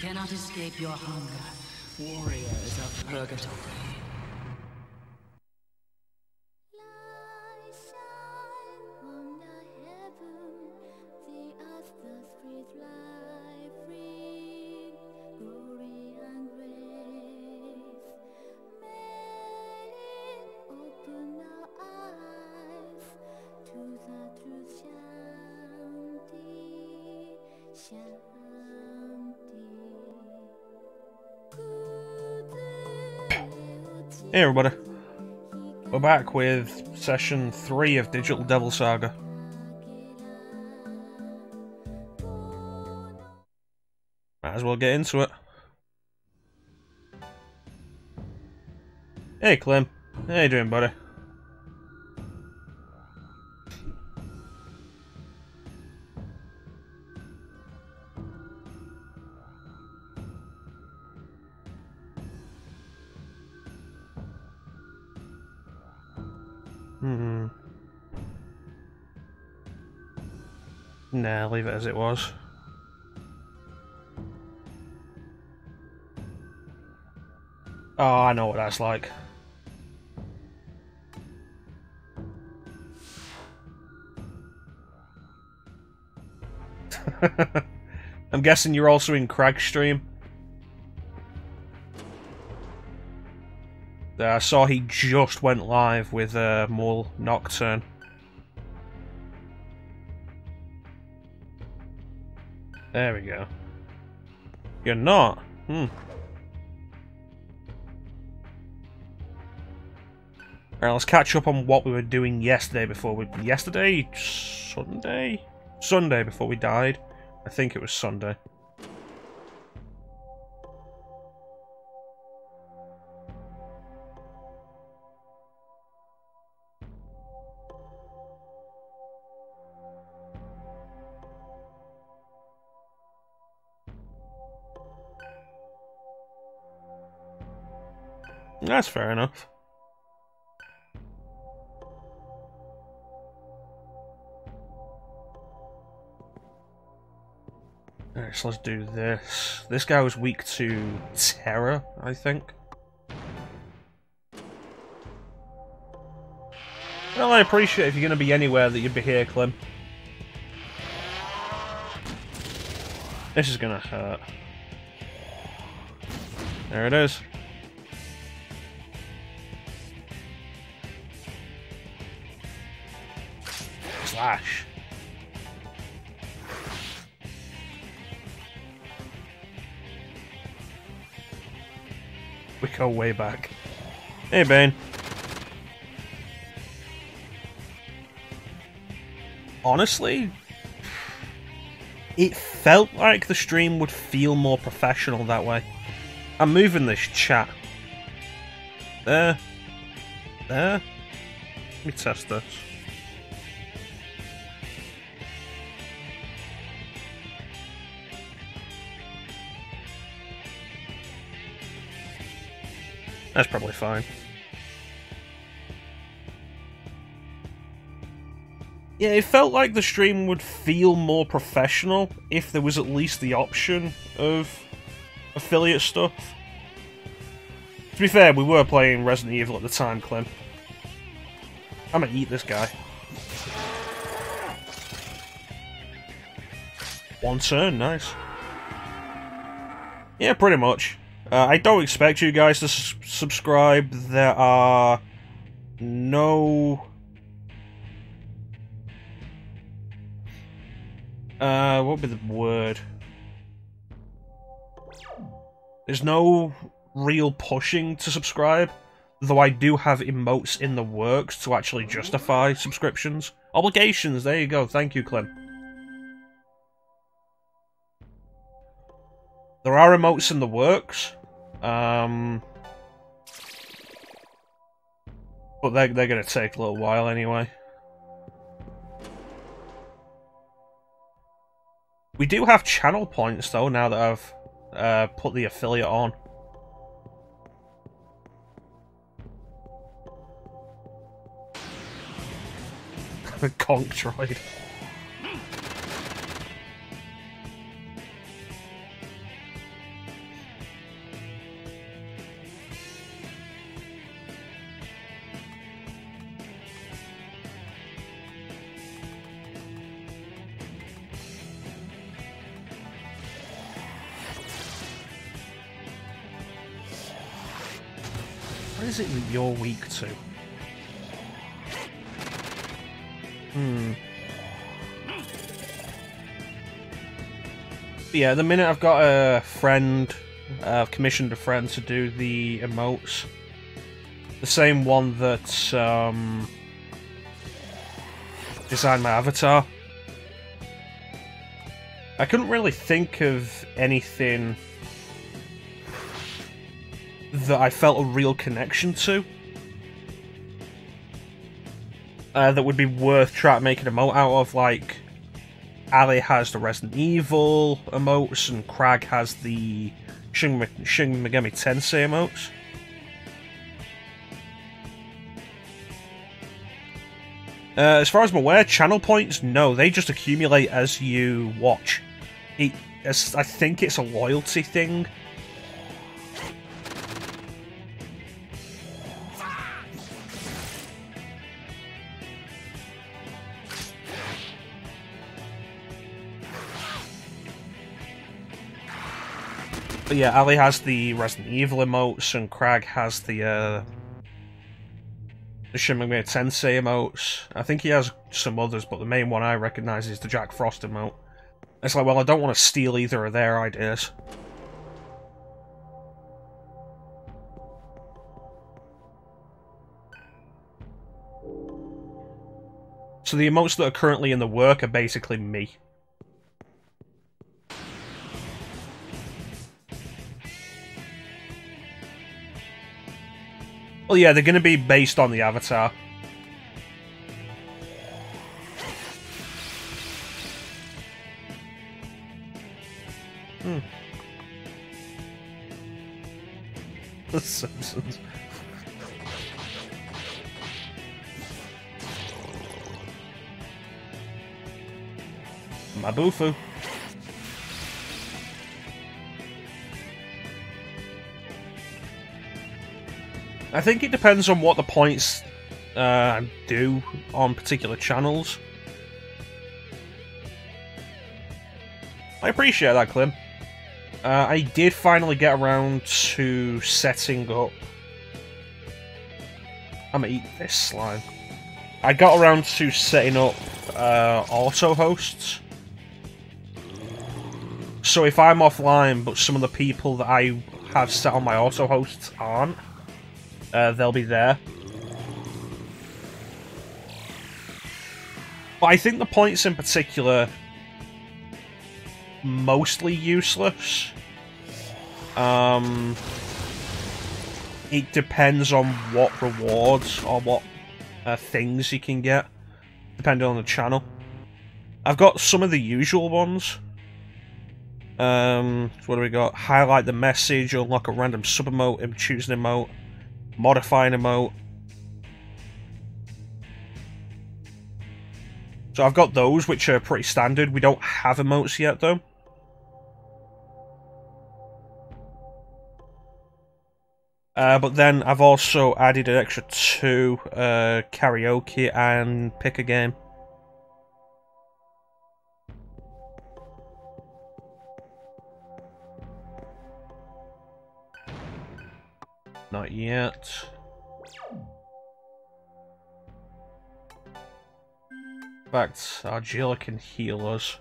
cannot escape your hunger. Warriors of Purgatory. Hey everybody, we're back with session 3 of Digital Devil Saga. Might as well get into it. Hey Clem, how you doing buddy? As it was. Oh, I know what that's like. I'm guessing you're also in Craig's stream. Uh, I saw he just went live with uh, Mole Nocturne. There we go. You're not? Hmm. Alright, let's catch up on what we were doing yesterday before we... Yesterday? Sunday? Sunday before we died. I think it was Sunday. That's fair enough. So let's do this. This guy was weak to terror, I think. Well, I appreciate if you're going to be anywhere that you'd be here, Clem. This is going to hurt. There it is. Slash. We go way back. Hey, Bane. Honestly, it felt like the stream would feel more professional that way. I'm moving this chat. There. There. Let me test this. That's probably fine. Yeah, it felt like the stream would feel more professional if there was at least the option of affiliate stuff. To be fair, we were playing Resident Evil at the time, Clem. I'm gonna eat this guy. One turn, nice. Yeah, pretty much. Uh, I don't expect you guys to subscribe. There are no... Uh, what would be the word? There's no real pushing to subscribe, though I do have emotes in the works to actually justify subscriptions. Obligations, there you go, thank you, Clem. There are emotes in the works, um, but they're, they're going to take a little while anyway. We do have channel points though now that I've uh, put the affiliate on. conch droid. You're weak to? Hmm. Yeah, the minute I've got a friend, I've commissioned a friend to do the emotes. The same one that um, designed my avatar. I couldn't really think of anything that I felt a real connection to. Uh, that would be worth trying make an emote out of, like Ali has the Resident Evil emotes and Crag has the Shin, Shin Megami Tensei emotes. Uh, as far as I'm aware, channel points, no, they just accumulate as you watch. It, as, I think it's a loyalty thing. Yeah, Ali has the Resident Evil emotes, and Crag has the uh, the Shin Megami Tensei emotes. I think he has some others, but the main one I recognise is the Jack Frost emote. It's like, well, I don't want to steal either of their ideas. So the emotes that are currently in the work are basically me. Well, yeah, they're going to be based on the avatar. Hmm. The Simpsons. Mabufu. I think it depends on what the points uh, do on particular channels. I appreciate that, Clem. Uh, I did finally get around to setting up... I'm gonna eat this slime. I got around to setting up uh, auto hosts. So if I'm offline, but some of the people that I have set on my auto hosts aren't, uh, they'll be there. But I think the points in particular mostly useless. Um, it depends on what rewards or what uh, things you can get, depending on the channel. I've got some of the usual ones. Um, what do we got? Highlight the message, unlock a random sub emote, choose an emote, modify an emote. So I've got those, which are pretty standard. We don't have emotes yet, though. Uh, but then I've also added an extra two, uh, karaoke and pick a game. Not yet. In fact, Argilla can heal us.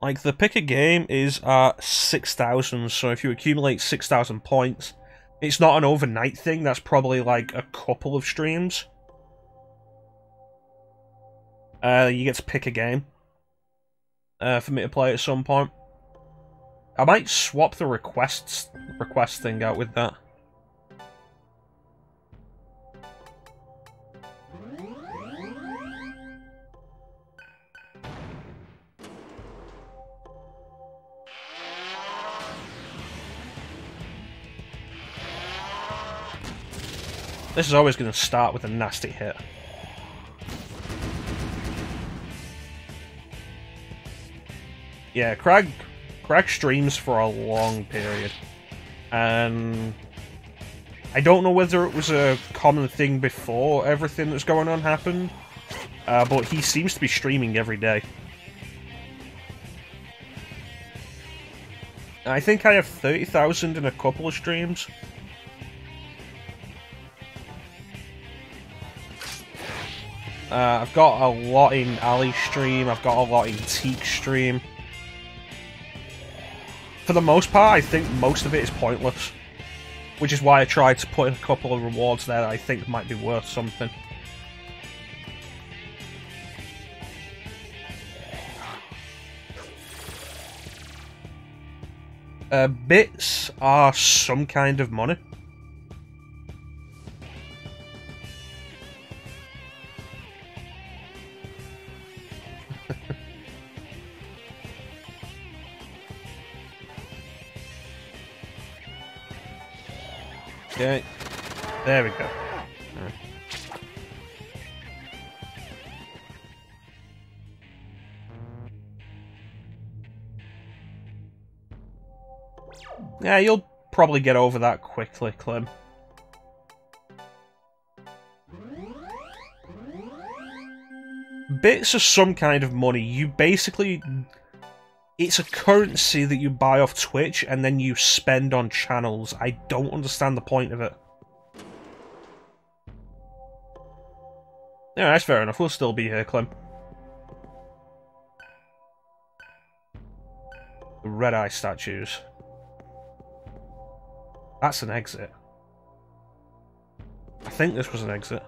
Like, the pick a game is at 6,000, so if you accumulate 6,000 points, it's not an overnight thing, that's probably like a couple of streams. Uh, you get to pick a game. Uh, for me to play at some point. I might swap the requests request thing out with that. This is always going to start with a nasty hit. Yeah, Crag, Crag streams for a long period. And I don't know whether it was a common thing before everything that's going on happened, uh, but he seems to be streaming every day. I think I have 30,000 in a couple of streams. Uh, I've got a lot in Ali stream, I've got a lot in Teak stream. For the most part, I think most of it is pointless. Which is why I tried to put a couple of rewards there that I think might be worth something. Uh, bits are some kind of money. Okay. There we go. Yeah, you'll probably get over that quickly, Clem. Bits are some kind of money. You basically... It's a currency that you buy off Twitch and then you spend on channels. I don't understand the point of it. Yeah, that's fair enough. We'll still be here, Clem. The Red Eye statues. That's an exit. I think this was an exit.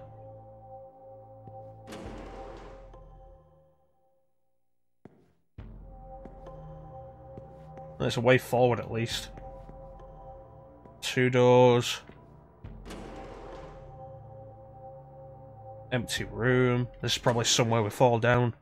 There's a way forward at least. Two doors. Empty room. This is probably somewhere we fall down.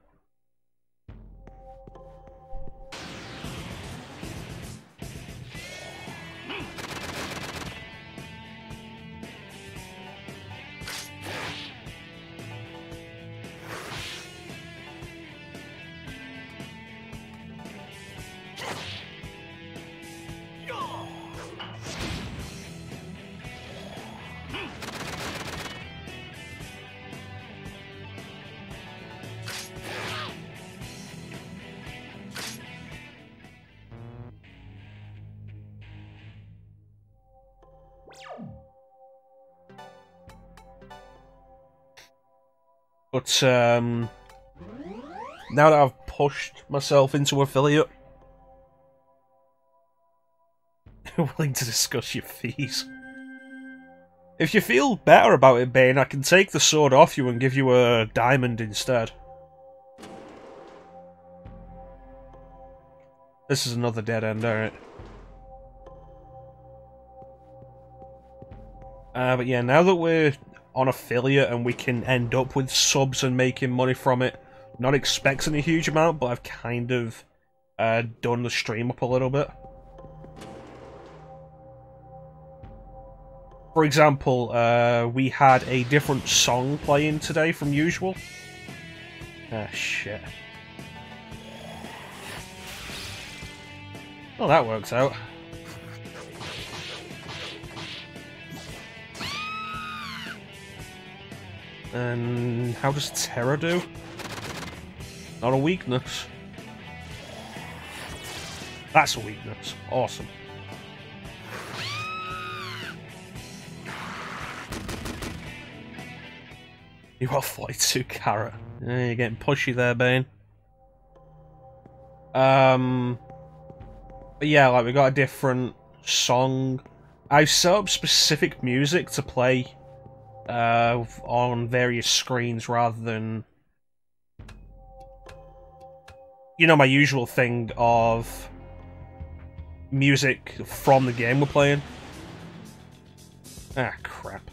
Um, now that I've pushed myself into affiliate, willing to discuss your fees. If you feel better about it, Bane, I can take the sword off you and give you a diamond instead. This is another dead end, alright. Uh, but yeah, now that we're on affiliate and we can end up with subs and making money from it. Not expecting a huge amount, but I've kind of uh, done the stream up a little bit. For example, uh, we had a different song playing today from usual. Ah, shit. Well, that works out. And how does Terror do? Not a weakness. That's a weakness. Awesome. You got 42 carrot. Yeah, you're getting pushy there, Bane. Um, but yeah, like we got a different song. I've set up specific music to play uh, on various screens rather than you know my usual thing of music from the game we're playing. Ah, crap.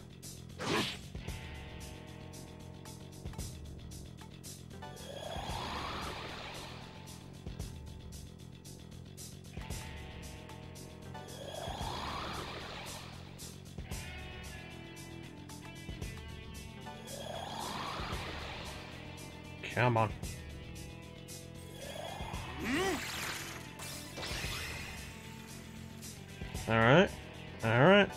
Come on. Alright. Alright.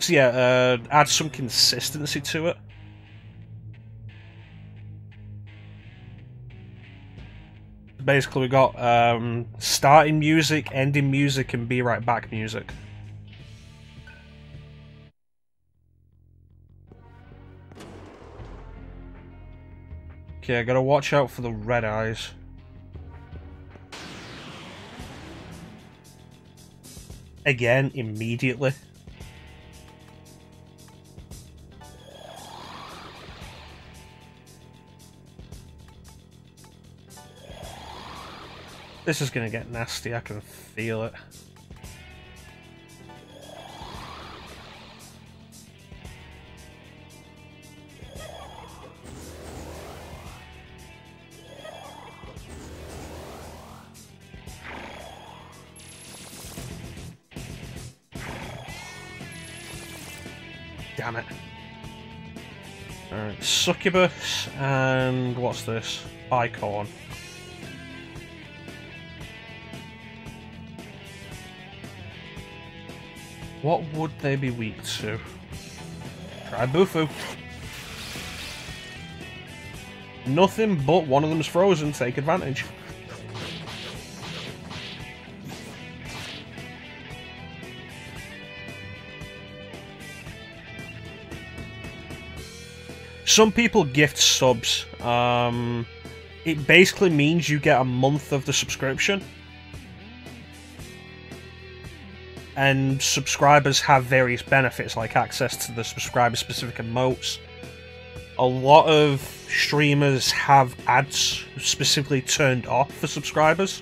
So yeah, uh, add some consistency to it. Basically, we got um, starting music, ending music, and be right back music. Okay, I gotta watch out for the red eyes. Again, immediately. This is gonna get nasty, I can feel it. Damn it. Alright, Succubus, and what's this? Icon. What would they be weak to? Try Bufu. Nothing but one of them's frozen, take advantage. Some people gift subs. Um, it basically means you get a month of the subscription. And subscribers have various benefits like access to the subscriber specific emotes. A lot of streamers have ads specifically turned off for subscribers.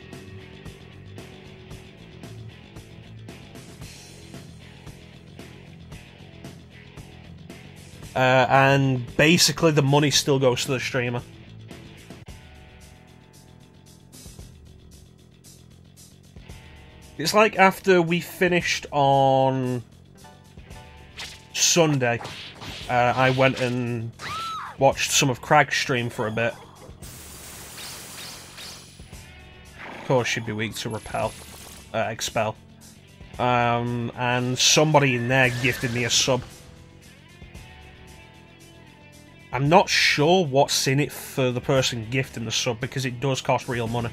Uh, and basically the money still goes to the streamer. It's like after we finished on Sunday, uh, I went and watched some of Crag's stream for a bit. Of course, she'd be weak to repel, uh, expel. Um, and somebody in there gifted me a sub. I'm not sure what's in it for the person gifting the sub because it does cost real money.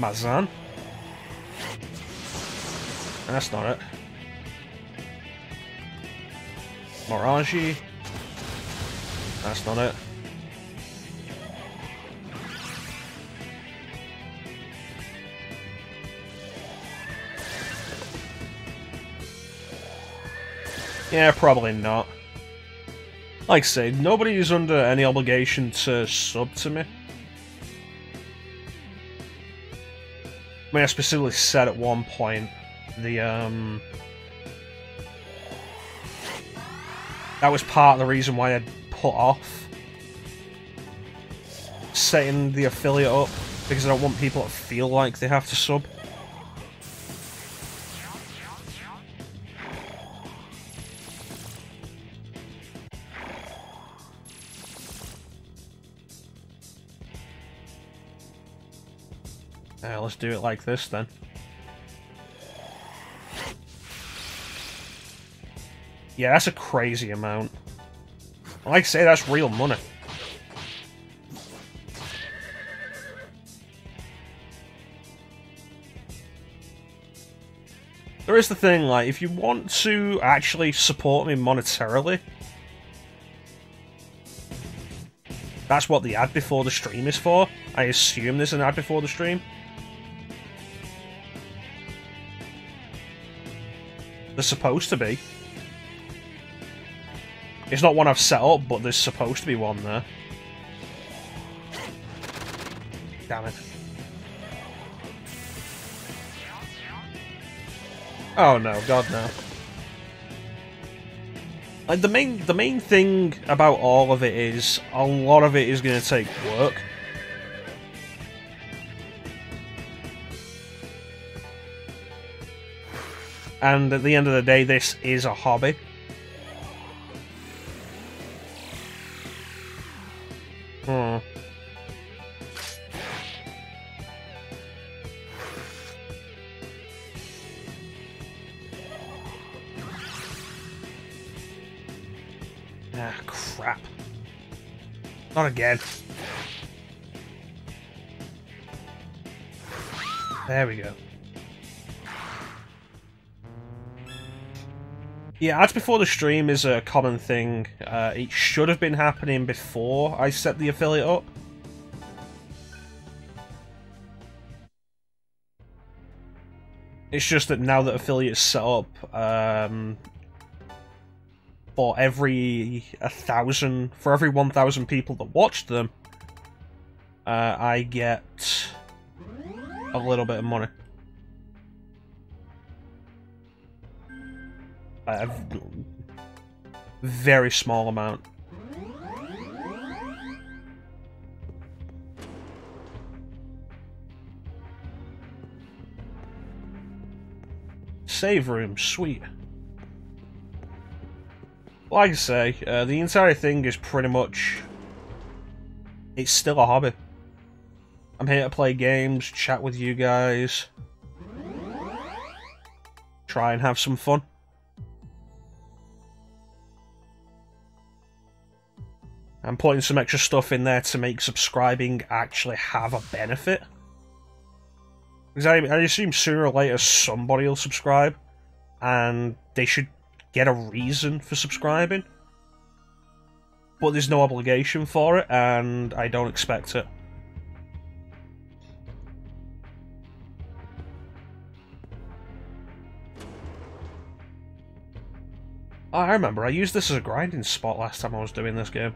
Mazan. That's not it. Maragi. That's not it. Yeah, probably not. Like I say, nobody is under any obligation to sub to me. I mean, I specifically said at one point the um that was part of the reason why I'd put off setting the affiliate up because I don't want people to feel like they have to sub. Do it like this then. Yeah, that's a crazy amount. Like I say, that's real money. There is the thing, like, if you want to actually support me monetarily, that's what the ad before the stream is for. I assume there's an ad before the stream. There's supposed to be. It's not one I've set up, but there's supposed to be one there. Damn it. Oh no, god no. Like the main the main thing about all of it is a lot of it is gonna take work. And at the end of the day this is a hobby. Hmm. Ah, crap. Not again. There we go. Yeah, ads before the stream is a common thing. Uh, it should have been happening before I set the affiliate up. It's just that now that affiliate's set up, um, for every a thousand, for every one thousand people that watched them, uh, I get a little bit of money. A very small amount. Save room, sweet. Like I say, uh, the entire thing is pretty much... It's still a hobby. I'm here to play games, chat with you guys. Try and have some fun. I'm putting some extra stuff in there to make subscribing actually have a benefit. Because I, I assume sooner or later somebody will subscribe, and they should get a reason for subscribing. But there's no obligation for it, and I don't expect it. I remember, I used this as a grinding spot last time I was doing this game.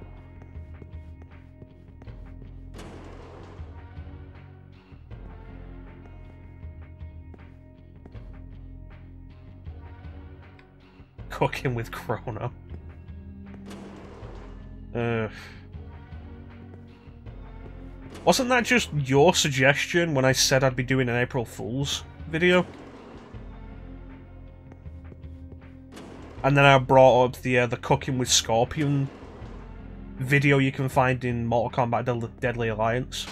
Cooking with Chrono. Uh, wasn't that just your suggestion when I said I'd be doing an April Fool's video? And then I brought up the uh, the cooking with Scorpion video you can find in Mortal Kombat Deadly Alliance.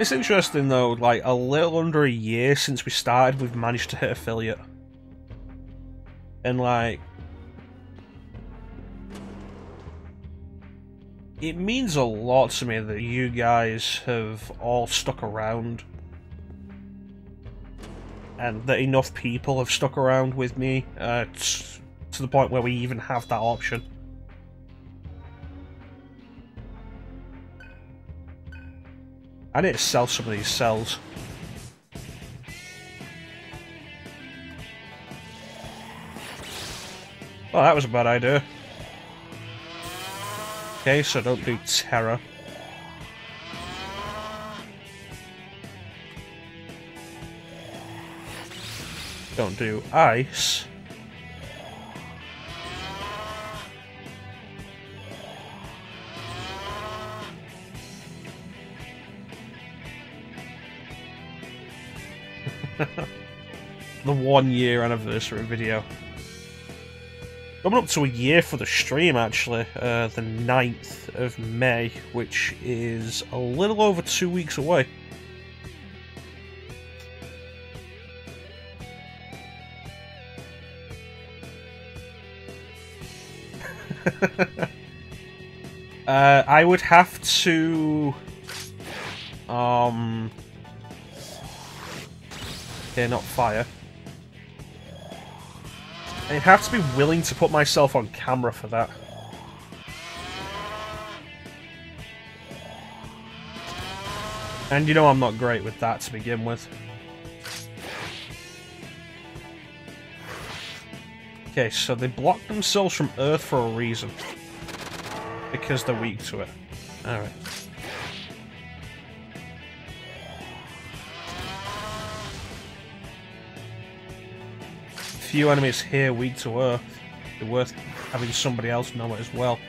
It's interesting though, like a little under a year since we started, we've managed to hit affiliate. And like... It means a lot to me that you guys have all stuck around. And that enough people have stuck around with me uh, to the point where we even have that option. I need to sell some of these cells. Well, that was a bad idea. Okay, so don't do terror. Don't do ice. One year anniversary video. Coming up to a year for the stream, actually, uh, the 9th of May, which is a little over two weeks away. uh, I would have to... Um... Okay, not fire. I'd have to be willing to put myself on camera for that. And you know I'm not great with that to begin with. Okay, so they blocked themselves from Earth for a reason. Because they're weak to it. Alright. Few enemies here weak to Earth. They're worth having somebody else know it as well.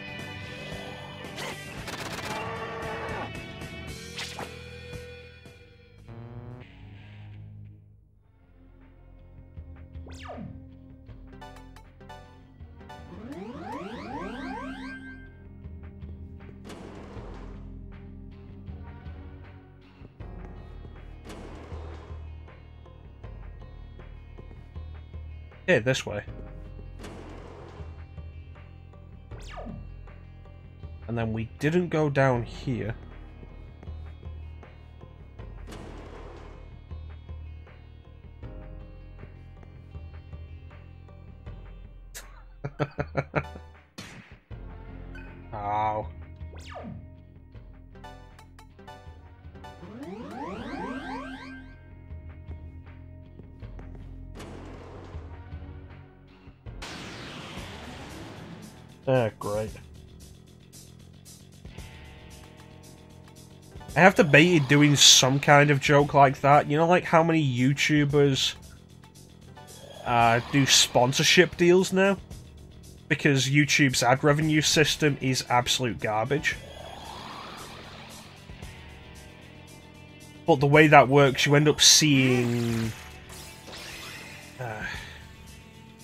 This way. And then we didn't go down here. Have debated doing some kind of joke like that. You know, like how many YouTubers uh, do sponsorship deals now? Because YouTube's ad revenue system is absolute garbage. But the way that works, you end up seeing... Uh,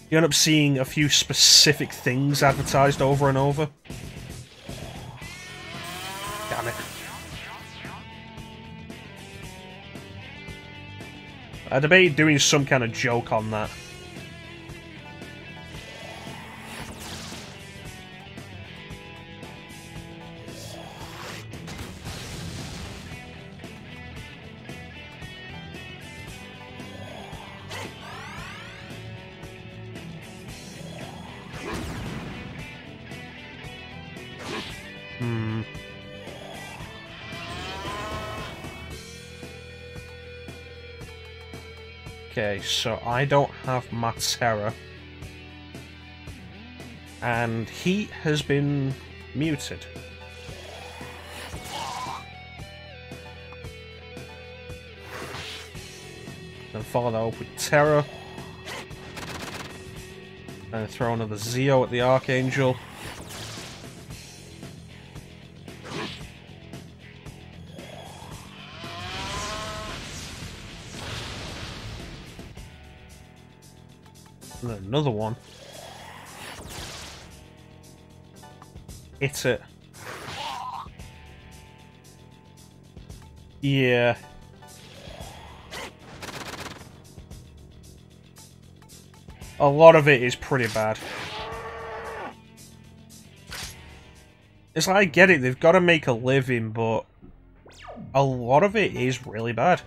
you end up seeing a few specific things advertised over and over. I debated doing some kind of joke on that. So I don't have Matera. And he has been muted. Then follow that up with Terror. And throw another Zio at the Archangel. It. Yeah. A lot of it is pretty bad. It's like, I get it, they've got to make a living, but a lot of it is really bad.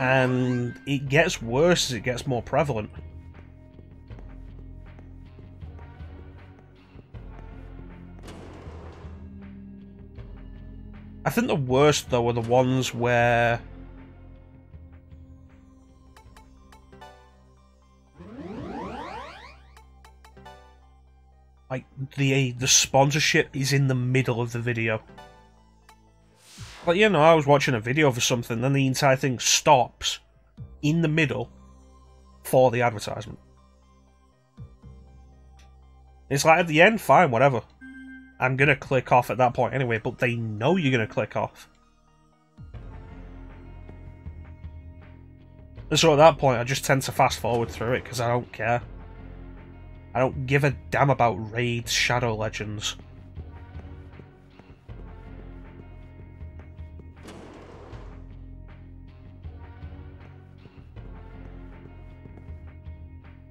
And it gets worse as it gets more prevalent. Worst, though, are the ones where... Like, the the sponsorship is in the middle of the video. Like, you know, I was watching a video for something, then the entire thing stops in the middle for the advertisement. It's like at the end, fine, whatever. I'm gonna click off at that point anyway, but they know you're gonna click off. So at that point, I just tend to fast forward through it because I don't care. I don't give a damn about raids, Shadow Legends.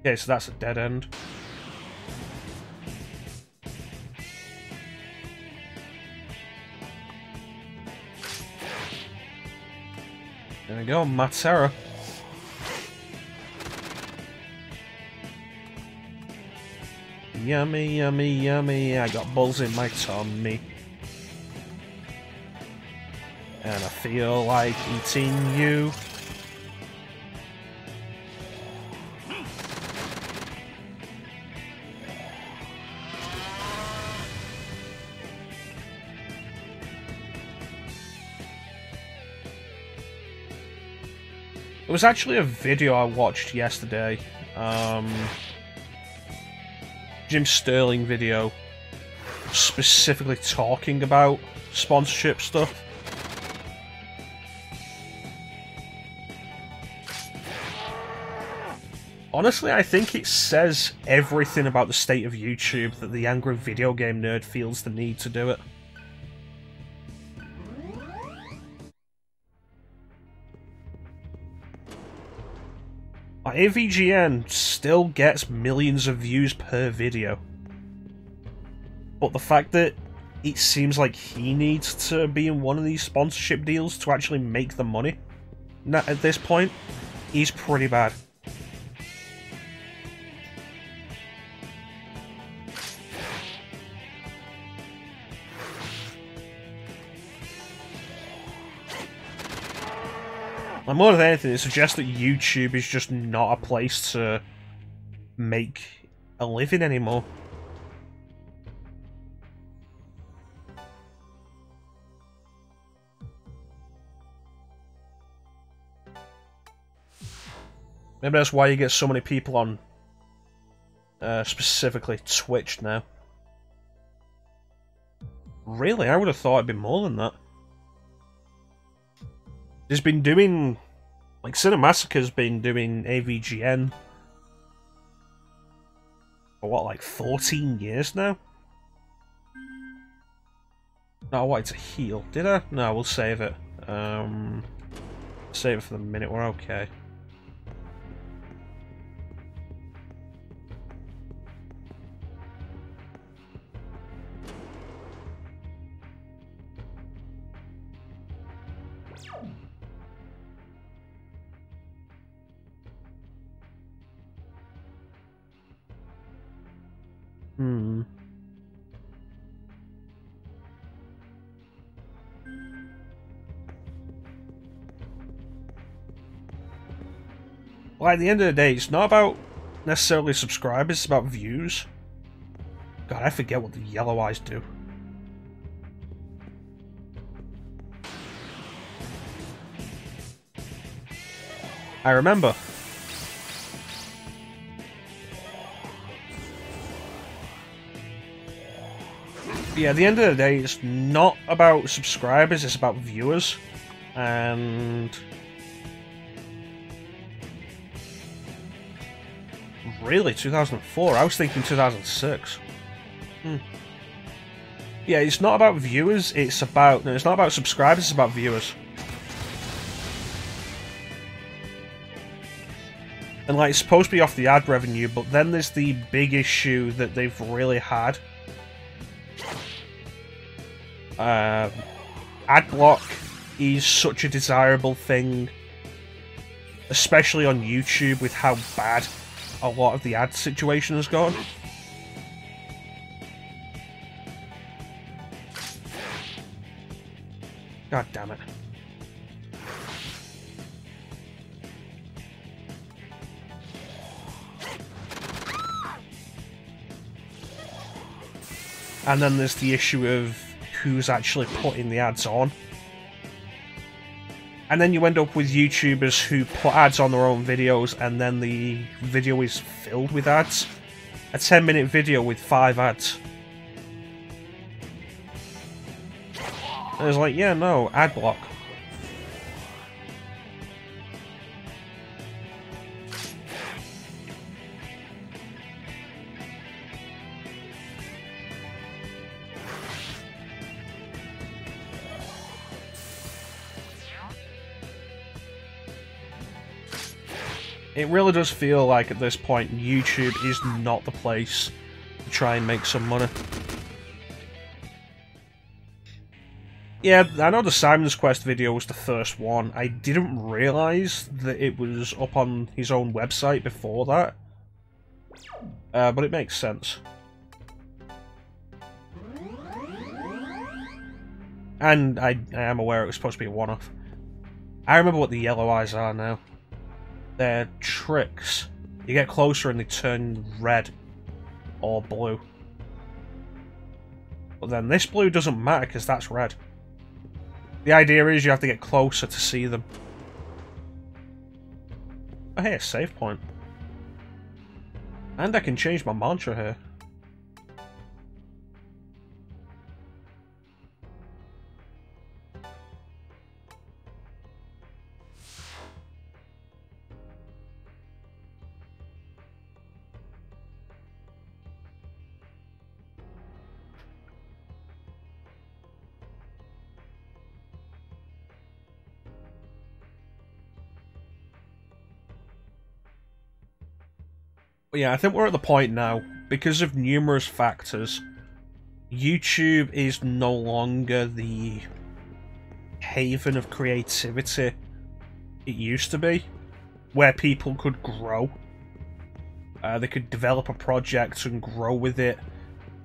Okay, so that's a dead end. There we go, Matera. Yummy, yummy, yummy. I got balls in my tummy. And I feel like eating you. It was actually a video I watched yesterday. Um, Jim Sterling video specifically talking about sponsorship stuff. Honestly, I think it says everything about the state of YouTube that the angry video game nerd feels the need to do it. AVGN still gets millions of views per video. But the fact that it seems like he needs to be in one of these sponsorship deals to actually make the money at this point is pretty bad. And more than anything, it suggests that YouTube is just not a place to make a living anymore. Maybe that's why you get so many people on uh, specifically Twitch now. Really? I would have thought it'd be more than that. He's been doing... Like, Cinemassacre's been doing AVGN for what, like 14 years now? No, I wanted to heal. Did I? No, we'll save it. Um, save it for the minute. We're okay. Well, at the end of the day, it's not about necessarily subscribers, it's about views. God, I forget what the yellow eyes do. I remember. yeah, at the end of the day, it's not about subscribers, it's about viewers. And... Really, 2004? I was thinking 2006. Hmm. Yeah, it's not about viewers, it's about... No, it's not about subscribers, it's about viewers. And, like, it's supposed to be off the ad revenue, but then there's the big issue that they've really had uh, ad block is such a desirable thing, especially on YouTube with how bad a lot of the ad situation has gone. God damn it. And then there's the issue of who's actually putting the ads on. And then you end up with YouTubers who put ads on their own videos and then the video is filled with ads. A 10 minute video with 5 ads. And it's like, yeah, no, ad block. It really does feel like at this point YouTube is not the place to try and make some money. Yeah, I know the Simon's Quest video was the first one. I didn't realise that it was up on his own website before that. Uh, but it makes sense. And I, I am aware it was supposed to be a one-off. I remember what the yellow eyes are now. They're tricks. You get closer and they turn red or blue. But then this blue doesn't matter because that's red. The idea is you have to get closer to see them. Oh hey, a save point. And I can change my mantra here. Yeah, I think we're at the point now, because of numerous factors, YouTube is no longer the haven of creativity it used to be, where people could grow. Uh, they could develop a project and grow with it,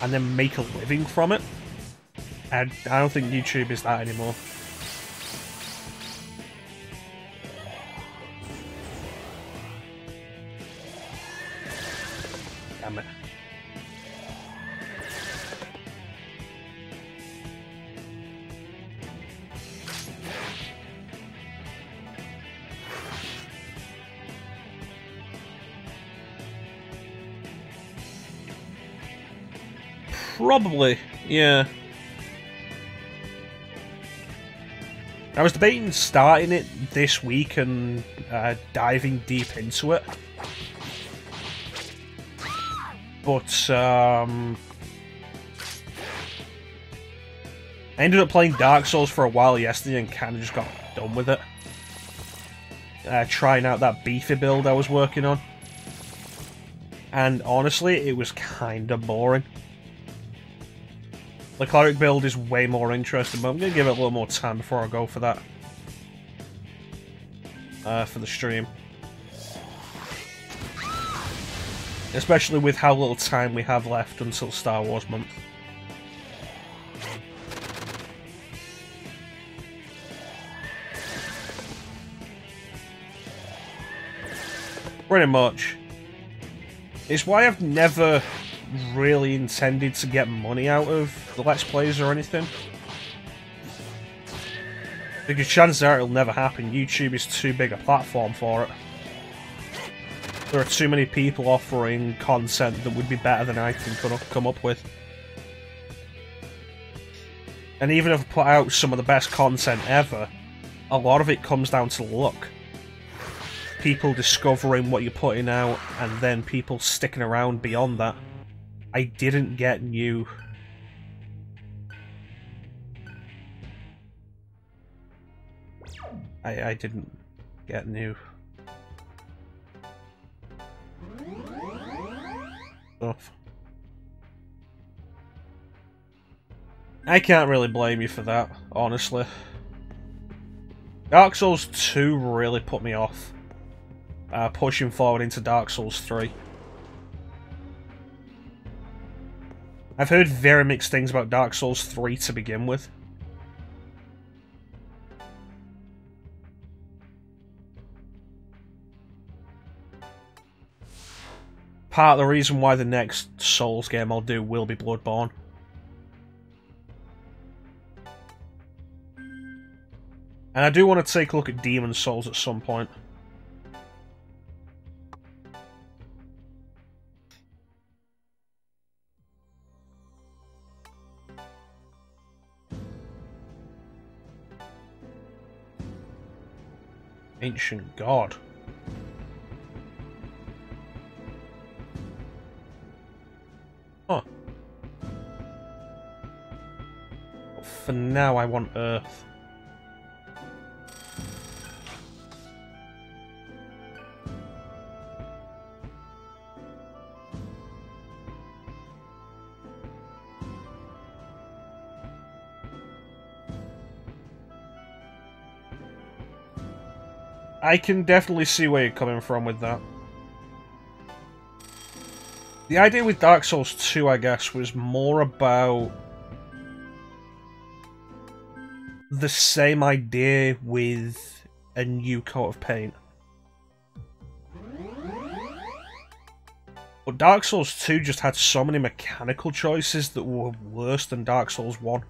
and then make a living from it. And I don't think YouTube is that anymore. Probably, yeah. I was debating starting it this week and uh, diving deep into it. But, um... I ended up playing Dark Souls for a while yesterday and kind of just got done with it. Uh, trying out that beefy build I was working on. And honestly, it was kind of boring. The cleric build is way more interesting, but I'm going to give it a little more time before I go for that. Uh, for the stream. Especially with how little time we have left until Star Wars month. Pretty much. It's why I've never really intended to get money out of the Let's Plays or anything. Because chances are it'll never happen. YouTube is too big a platform for it. There are too many people offering content that would be better than I can come up with. And even if I put out some of the best content ever, a lot of it comes down to luck. People discovering what you're putting out, and then people sticking around beyond that. I didn't get new. I, I didn't get new. Stuff. I can't really blame you for that, honestly. Dark Souls 2 really put me off. Uh, pushing forward into Dark Souls 3. I've heard very mixed things about Dark Souls 3 to begin with. Part of the reason why the next Souls game I'll do will be Bloodborne. And I do want to take a look at Demon Souls at some point. Ancient God. Huh. For now, I want Earth. I can definitely see where you're coming from with that. The idea with Dark Souls 2, I guess, was more about the same idea with a new coat of paint. But Dark Souls 2 just had so many mechanical choices that were worse than Dark Souls 1.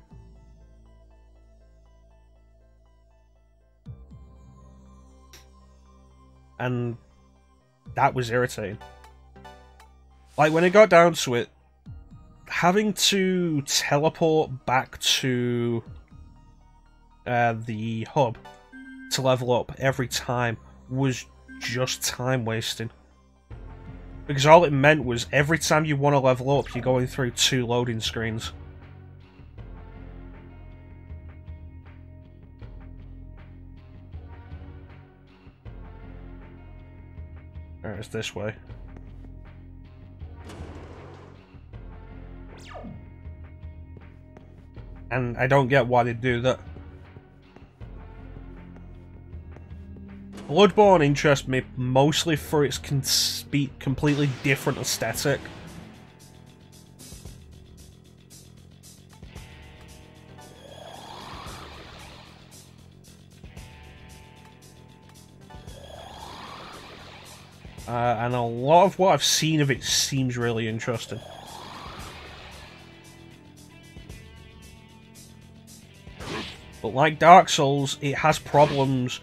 And that was irritating. Like, when it got down to it, having to teleport back to uh, the hub to level up every time was just time wasting. Because all it meant was every time you want to level up, you're going through two loading screens. Alright, it's this way. And I don't get why they do that. Bloodborne interests me mostly for its completely different aesthetic. Uh, and a lot of what I've seen of it seems really interesting. But like Dark Souls, it has problems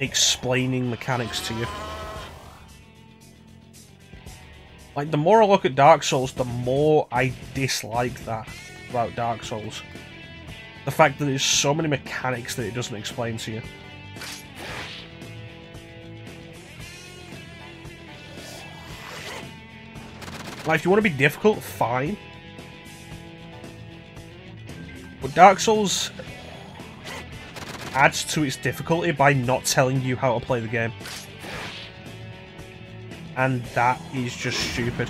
explaining mechanics to you. Like, the more I look at Dark Souls, the more I dislike that about Dark Souls. The fact that there's so many mechanics that it doesn't explain to you. Like, if you want to be difficult, fine. But Dark Souls adds to its difficulty by not telling you how to play the game. And that is just stupid.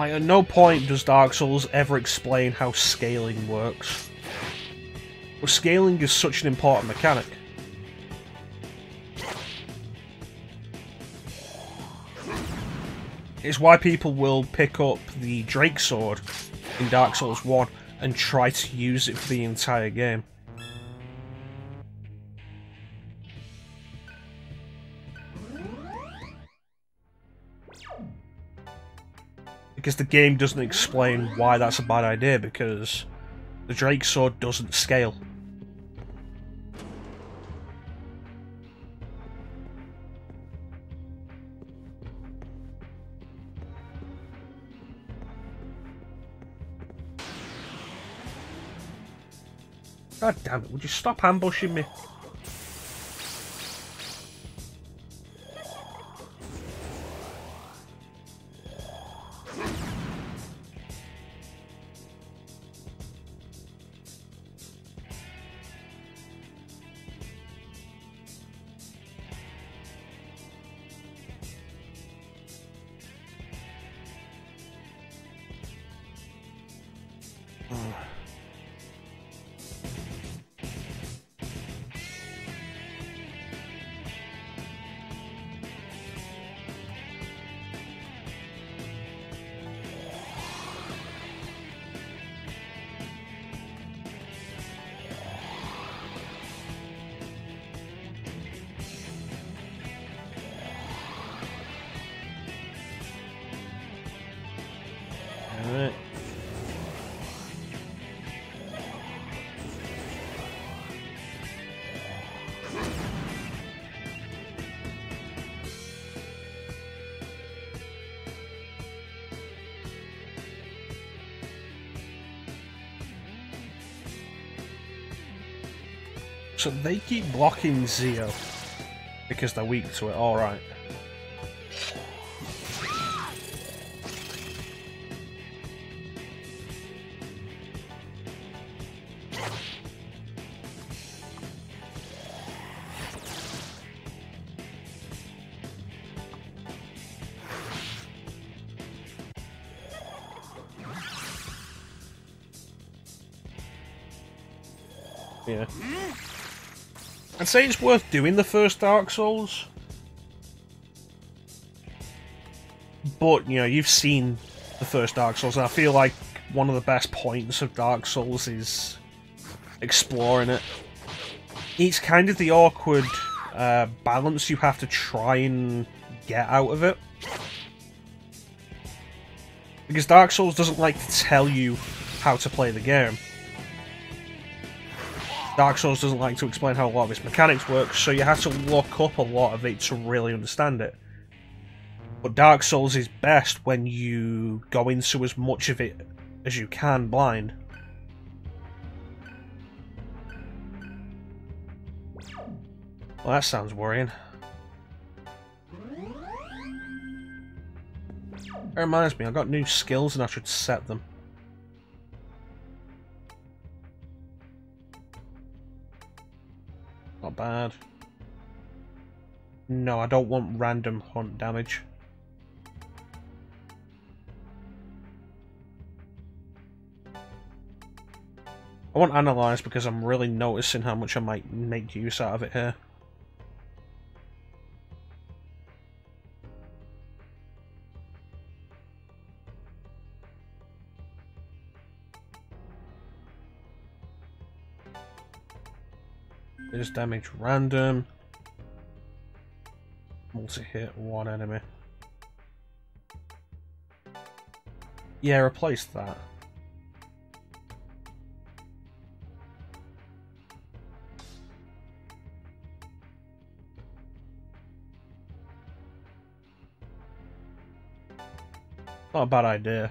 Like, at no point does Dark Souls ever explain how scaling works. But scaling is such an important mechanic. It's why people will pick up the Drake Sword in Dark Souls 1 and try to use it for the entire game. Because the game doesn't explain why that's a bad idea because the Drake sword doesn't scale. God damn it, would you stop ambushing me? So they keep blocking Zio because they're weak to it, alright. Yeah. I'd say it's worth doing the first Dark Souls. But, you know, you've seen the first Dark Souls, and I feel like one of the best points of Dark Souls is exploring it. It's kind of the awkward uh, balance you have to try and get out of it. Because Dark Souls doesn't like to tell you how to play the game. Dark Souls doesn't like to explain how a lot of its mechanics work, so you have to look up a lot of it to really understand it. But Dark Souls is best when you go into as much of it as you can blind. Well, that sounds worrying. That reminds me, I've got new skills and I should set them. Bad. No, I don't want random hunt damage. I want analyze because I'm really noticing how much I might make use out of it here. Is damage random. Multi-hit one enemy. Yeah, replace that. Not a bad idea.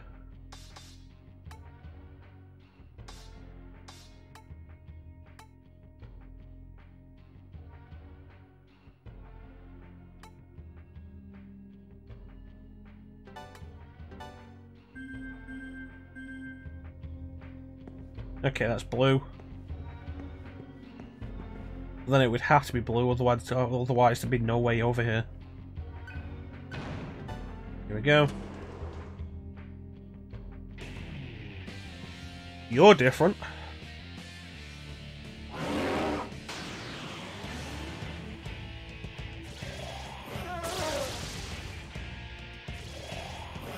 Okay, that's blue. Then it would have to be blue, otherwise, otherwise there'd be no way over here. Here we go. You're different.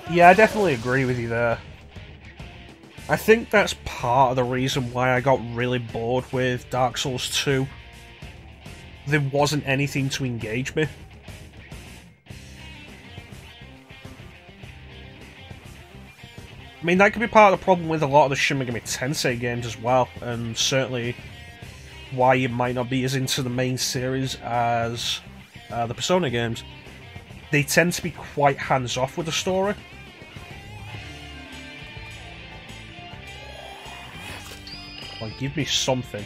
Yeah, I definitely agree with you there. I think that's part of the reason why I got really bored with Dark Souls 2. There wasn't anything to engage me. I mean, that could be part of the problem with a lot of the Shin Megami Tensei games as well, and certainly why you might not be as into the main series as uh, the Persona games. They tend to be quite hands-off with the story. Give me something.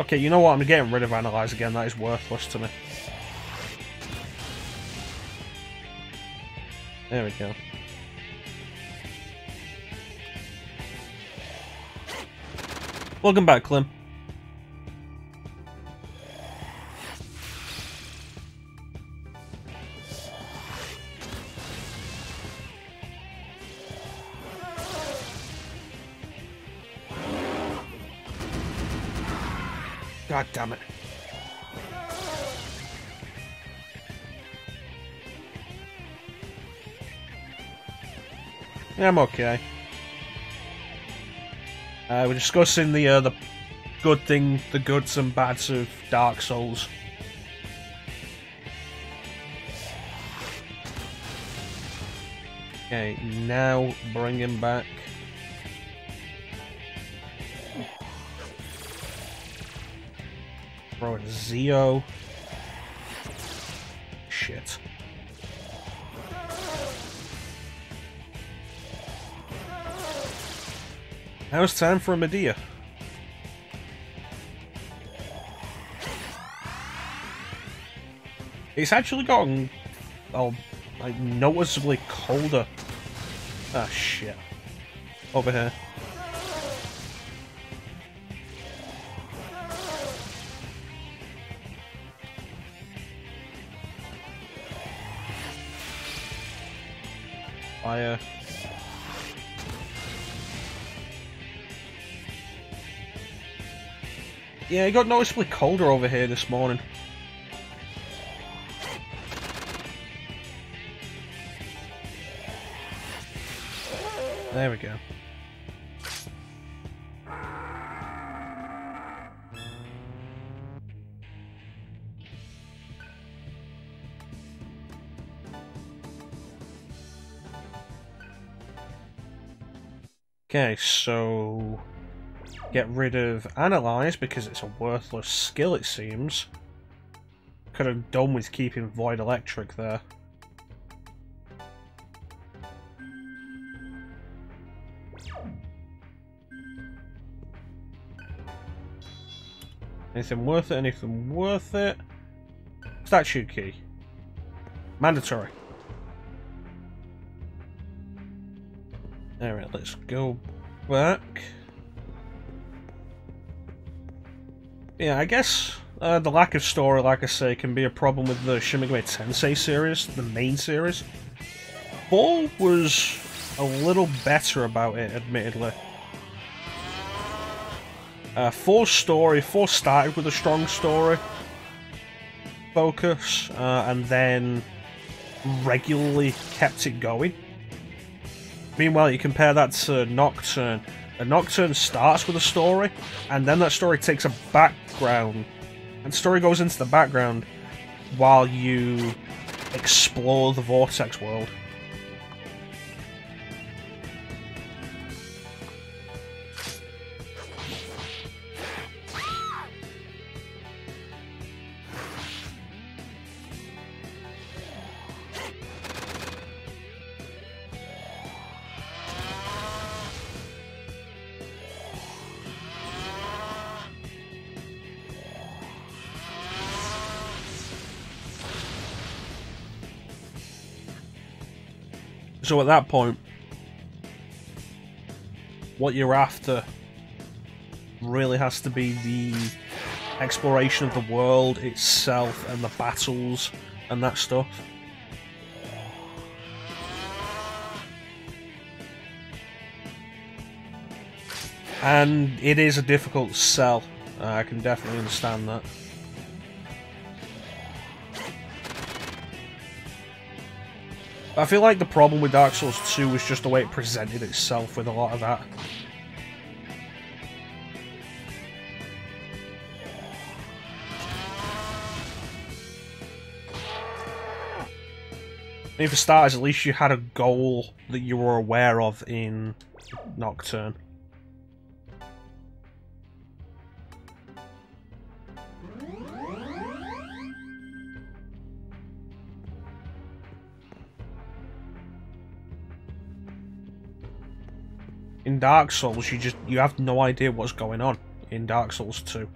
Okay, you know what? I'm getting rid of Analyze again. That is worthless to me. There we go. Welcome back, Clem. I'm okay. Uh, we're discussing the uh, the good thing, the goods and bads of Dark Souls. Okay, now bring him back. Throw in Zio. Now it's time for Media. It's actually gotten, oh, like noticeably colder. Ah, shit. Over here. Yeah, it got noticeably colder over here this morning. There we go. Okay, so get rid of Analyze because it's a worthless skill it seems. Could have done with keeping Void Electric there. Anything worth it? Anything worth it? Statue key. Mandatory. Alright, let's go back. Yeah, I guess uh, the lack of story, like I say, can be a problem with the Shin Megami Tensei series, the main series. 4 was a little better about it, admittedly. Uh, 4's story, 4 started with a strong story focus, uh, and then regularly kept it going. Meanwhile, you compare that to Nocturne. A Nocturne starts with a story, and then that story takes a background, and story goes into the background while you explore the Vortex world. So at that point, what you're after really has to be the exploration of the world itself and the battles and that stuff. And it is a difficult sell. Uh, I can definitely understand that. I feel like the problem with Dark Souls 2 was just the way it presented itself with a lot of that. I for starters, at least you had a goal that you were aware of in Nocturne. Dark Souls, you just you have no idea what's going on in Dark Souls 2.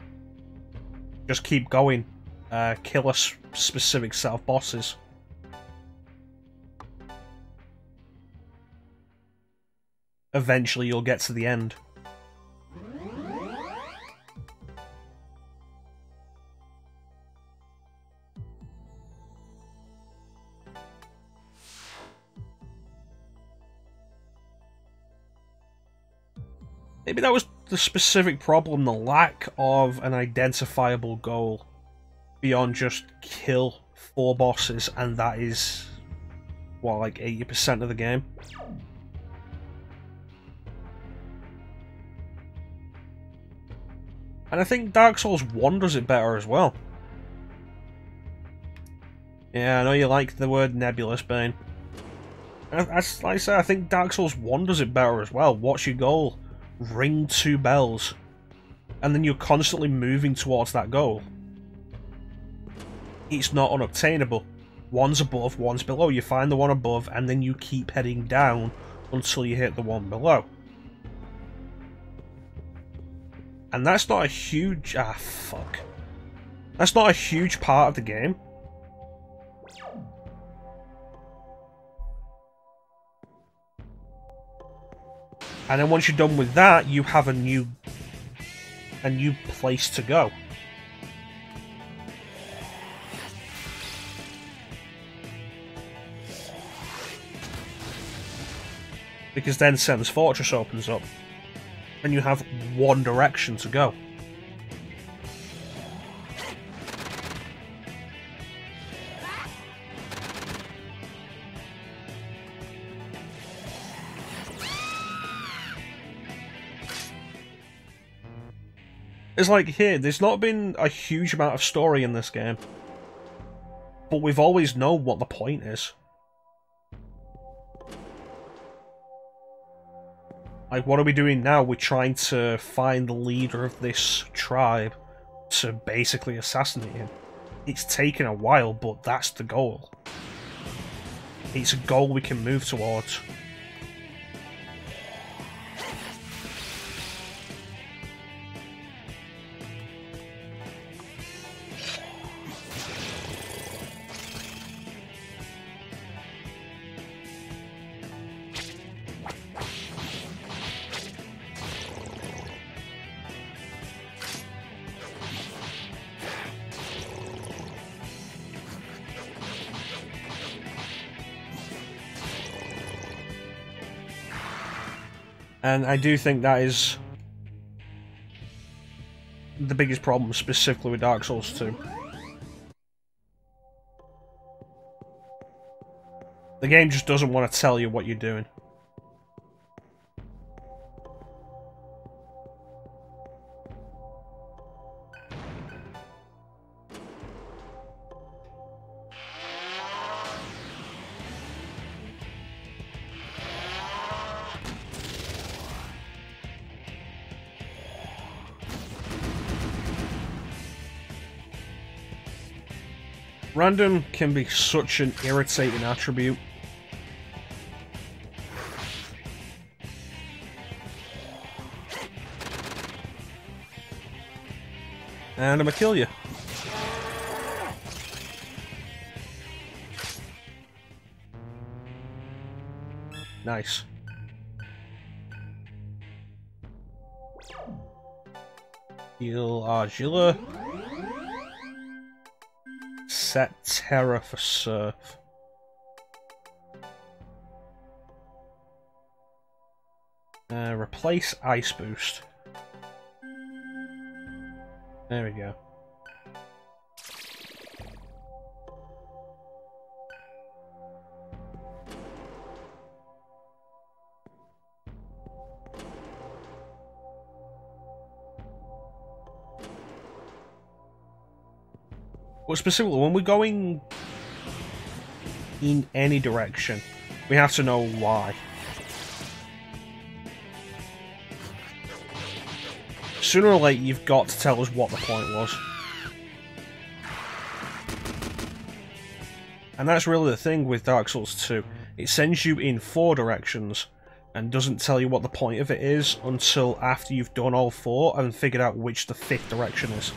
Just keep going. Uh, kill a specific set of bosses. Eventually you'll get to the end. Maybe that was the specific problem, the lack of an identifiable goal beyond just kill four bosses, and that is, what, like 80% of the game? And I think Dark Souls 1 does it better as well. Yeah, I know you like the word nebulous, Bane. As like I say, I think Dark Souls 1 does it better as well. What's your goal? Ring two bells, and then you're constantly moving towards that goal. It's not unobtainable. One's above, one's below. You find the one above, and then you keep heading down until you hit the one below. And that's not a huge... Ah, fuck. That's not a huge part of the game. And then once you're done with that, you have a new a new place to go. Because then Sen's Fortress opens up, and you have one direction to go. It's like here, there's not been a huge amount of story in this game. But we've always known what the point is. Like, what are we doing now? We're trying to find the leader of this tribe to basically assassinate him. It's taken a while, but that's the goal. It's a goal we can move towards. And I do think that is the biggest problem, specifically with Dark Souls 2. The game just doesn't want to tell you what you're doing. Random can be such an irritating attribute. And I'm gonna kill you. Nice. Heal Argilla. Set Terra for Serph. Uh, replace Ice Boost. There we go. But specifically, when we're going in any direction, we have to know why. Sooner or later, you've got to tell us what the point was. And that's really the thing with Dark Souls 2. It sends you in four directions and doesn't tell you what the point of it is until after you've done all four and figured out which the fifth direction is.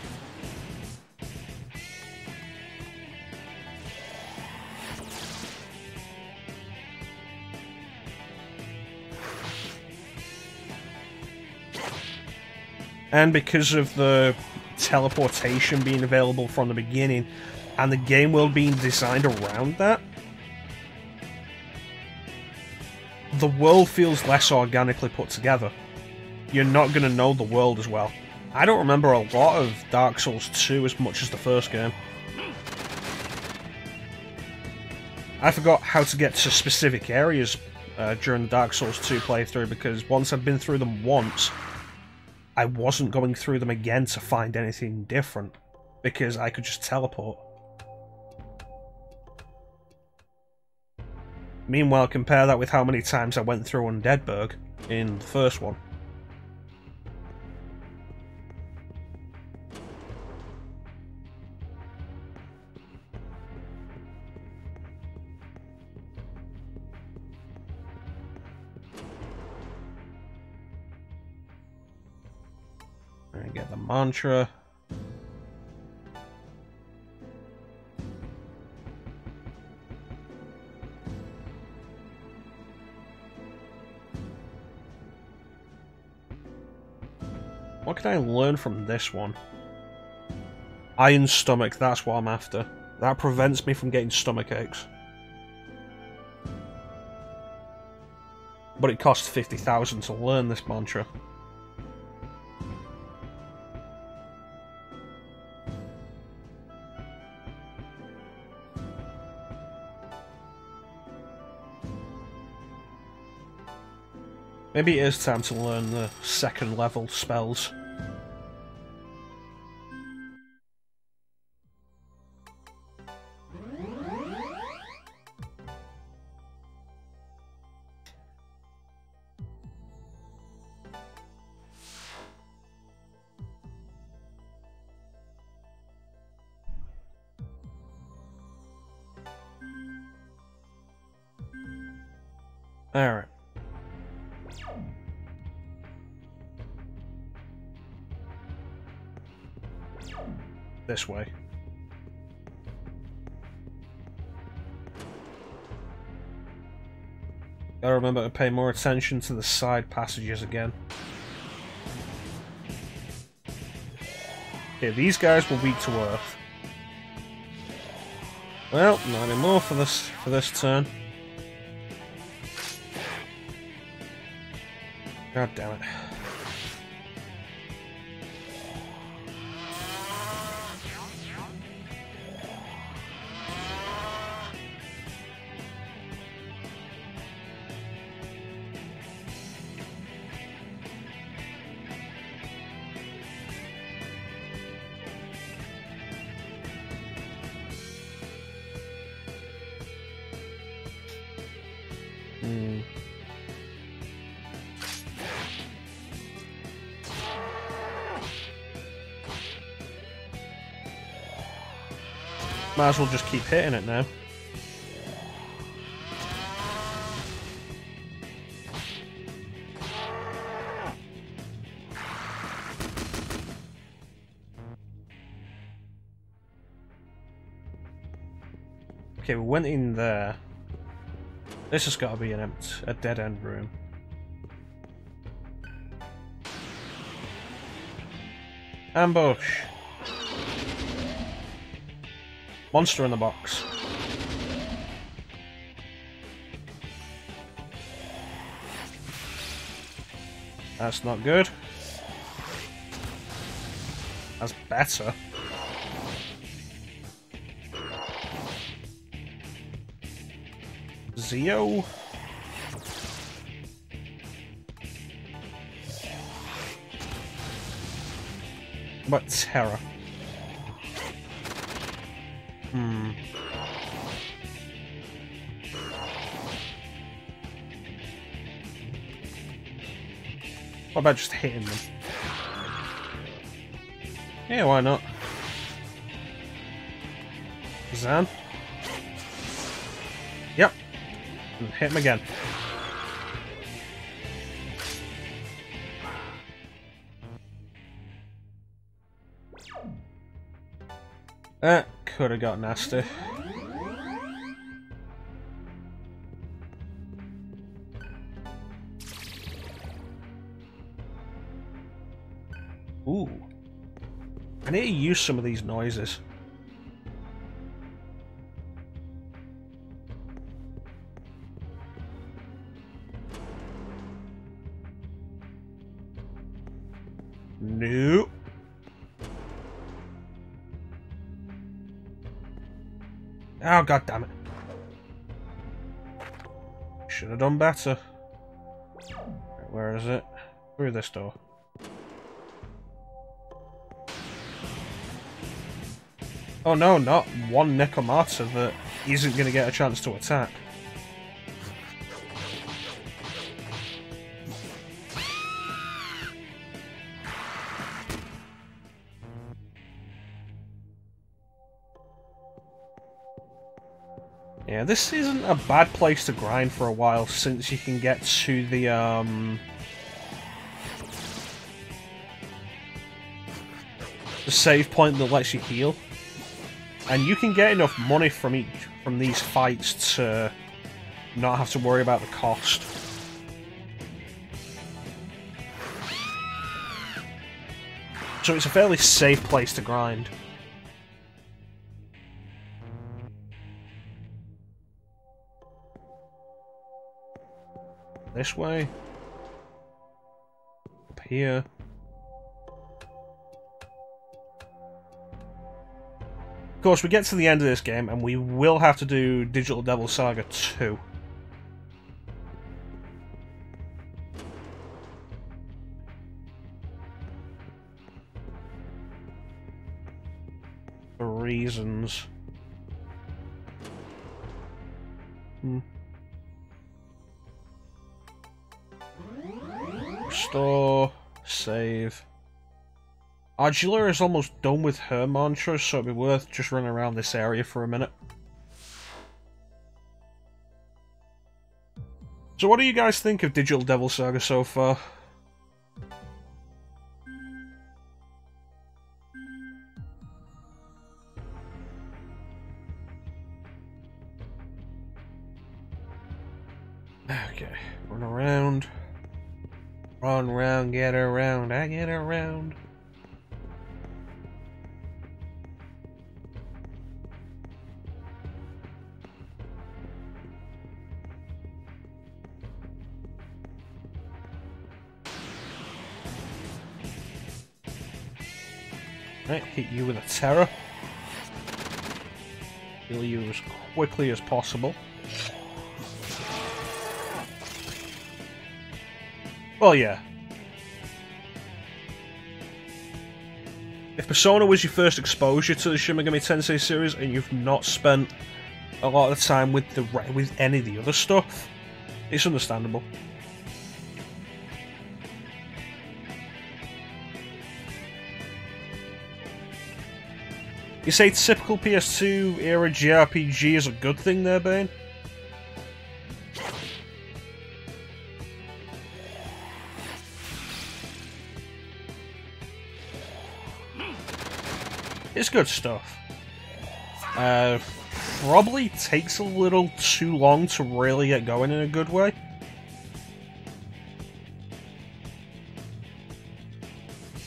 And because of the teleportation being available from the beginning and the game world being designed around that, the world feels less organically put together. You're not going to know the world as well. I don't remember a lot of Dark Souls 2 as much as the first game. I forgot how to get to specific areas uh, during the Dark Souls 2 playthrough because once I'd been through them once, I wasn't going through them again to find anything different because I could just teleport. Meanwhile, compare that with how many times I went through Undeadburg in the first one. Mantra. What can I learn from this one? Iron stomach, that's what I'm after. That prevents me from getting stomach aches. But it costs 50,000 to learn this mantra. Maybe it is time to learn the second level spells. This way. Gotta remember to pay more attention to the side passages again. Okay, these guys were weak to earth. Well, not anymore for this for this turn. God damn it. Might as well just keep hitting it now. Okay, we went in there. This has got to be an empty, a dead end room. Ambush. Monster in the box. That's not good. That's better. Zio. But Terra. Hmm. What about just hitting them? Yeah, why not? Zan? Yep. And hit him again. Could have got nasty. Ooh. I need to use some of these noises. Oh, god damn it. Should have done better. Where is it? Through this door. Oh no, not one Necromata that isn't going to get a chance to attack. This isn't a bad place to grind for a while since you can get to the, um... The save point that lets you heal. And you can get enough money from each from these fights to not have to worry about the cost. So it's a fairly safe place to grind. This way. Up here. Of course, we get to the end of this game, and we will have to do Digital Devil Saga 2. For reasons. Restore. Save. Argilla is almost done with her mantra, so it'd be worth just running around this area for a minute. So what do you guys think of Digital Devil Saga so far? Run around, get around, I get around. Right, hit you with a Terra. Kill you as quickly as possible. Well, yeah. If Persona was your first exposure to the Shin Megami Tensei series and you've not spent a lot of time with the with any of the other stuff, it's understandable. You say typical PS2 era JRPG is a good thing there, Bane? It's good stuff. Uh, probably takes a little too long to really get going in a good way.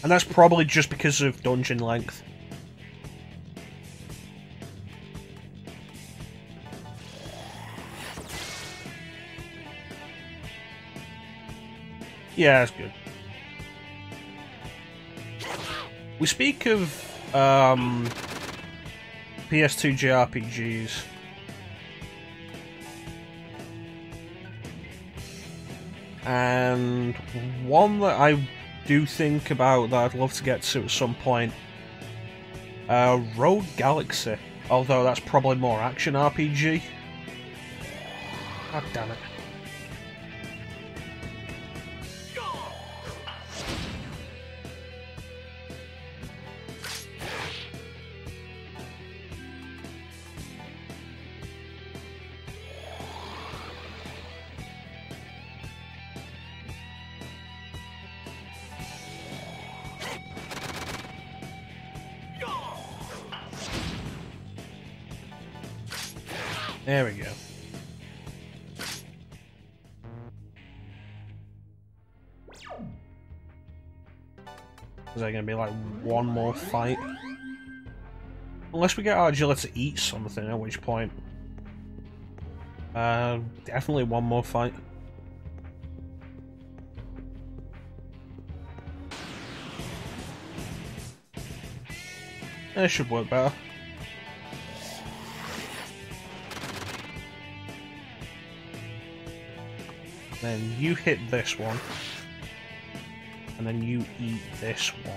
And that's probably just because of dungeon length. Yeah, that's good. We speak of um, PS2 JRPGs. And one that I do think about that I'd love to get to at some point. Uh, Rogue Galaxy. Although that's probably more action RPG. God damn it. Be like one more fight? Unless we get our Argilla to eat something, at which point... Uh, definitely one more fight. That should work better. Then you hit this one. And then you eat this one.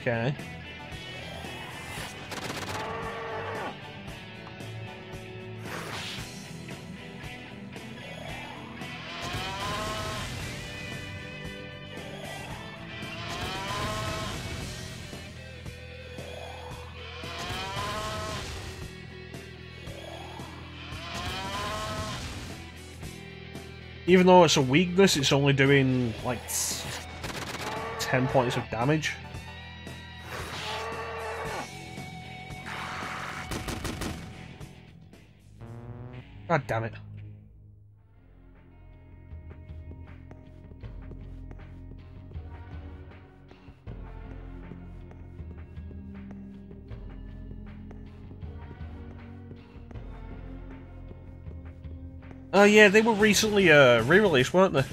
Okay. Even though it's a weakness, it's only doing like 10 points of damage. God damn it. Oh yeah, they were recently uh, re-released, weren't they?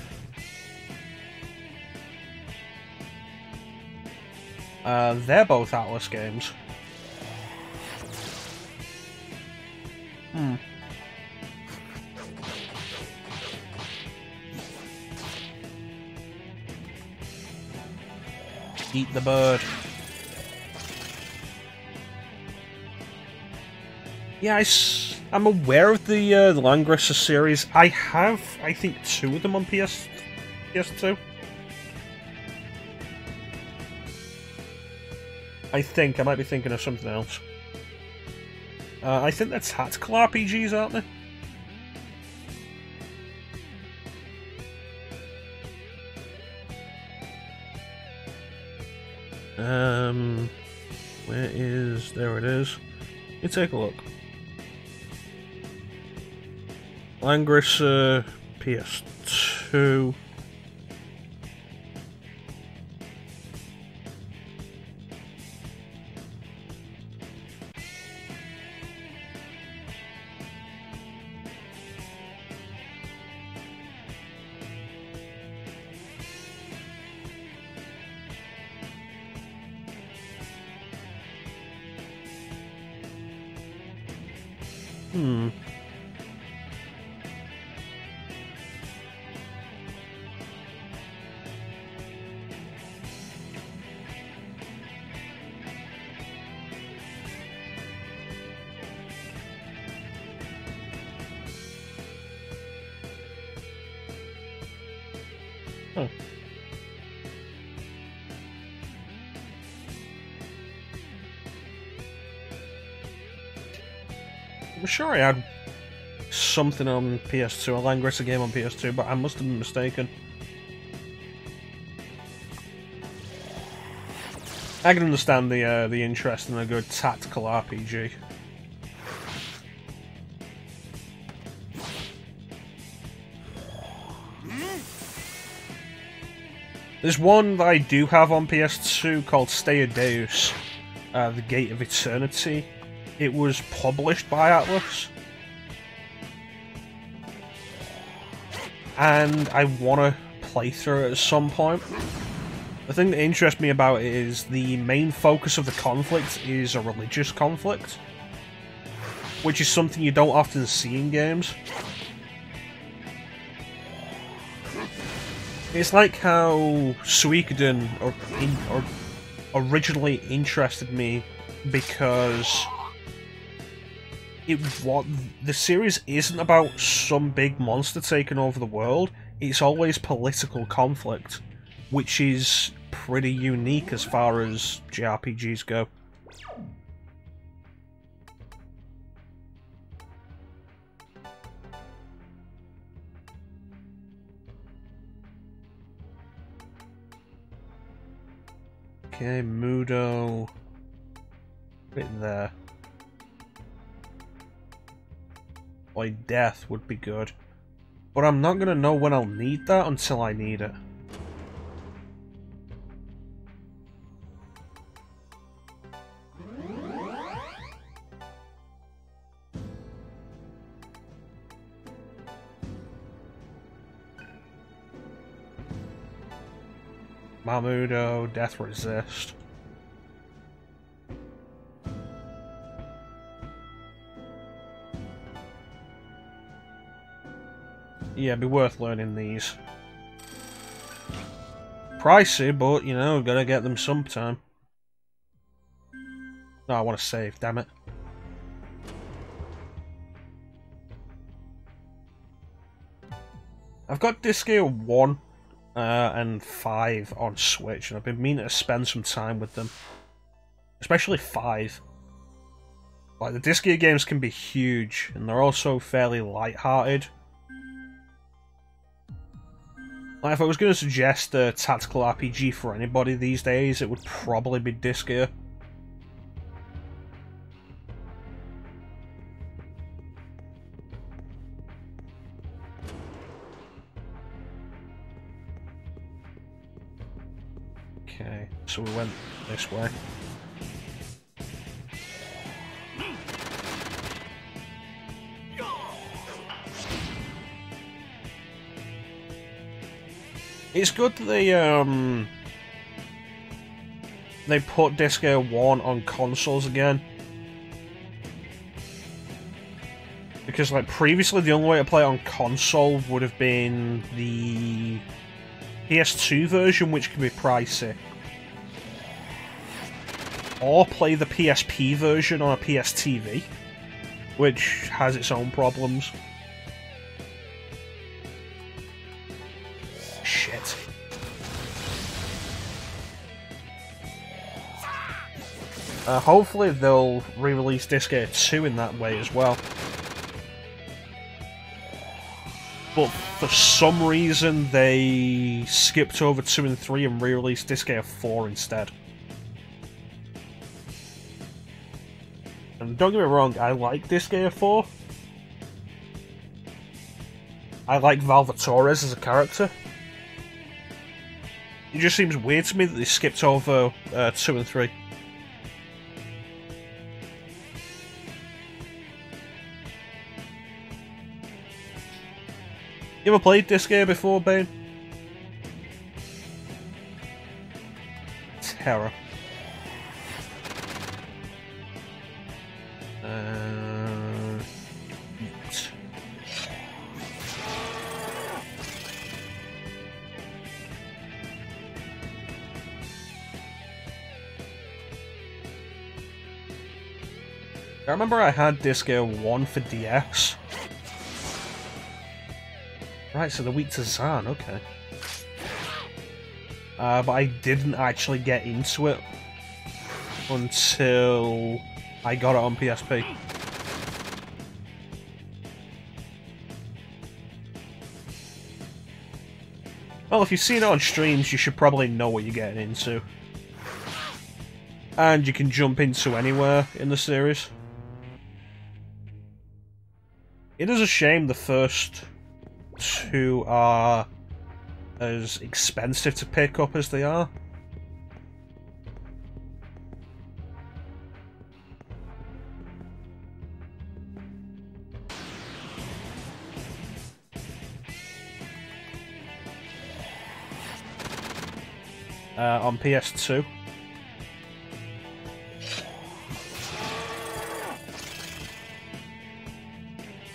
Uh, they're both Atlus games. Hmm. Eat the bird. Yeah, I I'm aware of the uh, the Langrisser series. I have, I think, two of them on PS PS2. I think I might be thinking of something else. Uh, I think they're tactical RPGs, aren't they? Um, where is... There it is. You take a look. Langris, uh, PS2. Something on PS2, a Langrisser game on PS2, but I must have been mistaken. I can understand the uh, the interest in a good tactical RPG. There's one that I do have on PS2 called Stella Deus, uh, The Gate of Eternity. It was published by Atlus. And I want to play through it at some point. The thing that interests me about it is the main focus of the conflict is a religious conflict. Which is something you don't often see in games. It's like how Suikoden or, in, or originally interested me because it what the series isn't about some big monster taking over the world. It's always political conflict, which is pretty unique as far as JRPGs go. Okay, Mudo. Right there. Boy, death would be good. But I'm not gonna know when I'll need that until I need it. Mamudo, Death Resist. Yeah, be worth learning these. Pricey, but, you know, gotta get them sometime. No, I want to save, damn it. I've got Disgaea 1 uh, and 5 on Switch, and I've been meaning to spend some time with them. Especially 5. Like, the Disgaea games can be huge, and they're also fairly light-hearted. Like, if I was going to suggest a tactical RPG for anybody these days, it would probably be Disgaea. Okay, so we went this way. It's good they um they put Disgaea 1 on consoles again. Because like previously the only way to play it on console would have been the PS2 version which can be pricey. Or play the PSP version on a PS TV, which has its own problems. Uh, hopefully they'll re-release Disgaea 2 in that way as well. But for some reason they skipped over 2 and 3 and re-released Disgaea 4 instead. And don't get me wrong, I like Disgaea 4. I like Valvatorez as a character. It just seems weird to me that they skipped over uh, 2 and 3. You ever played this game before, Bane? Terra. Uh. I remember I had Disgaea 1 for DS. Right, so the weak to Zan, okay. Uh, but I didn't actually get into it until I got it on PSP. Well, if you've seen it on streams, you should probably know what you're getting into. And you can jump into anywhere in the series. It is a shame the first two are as expensive to pick up as they are. Uh, on PS2.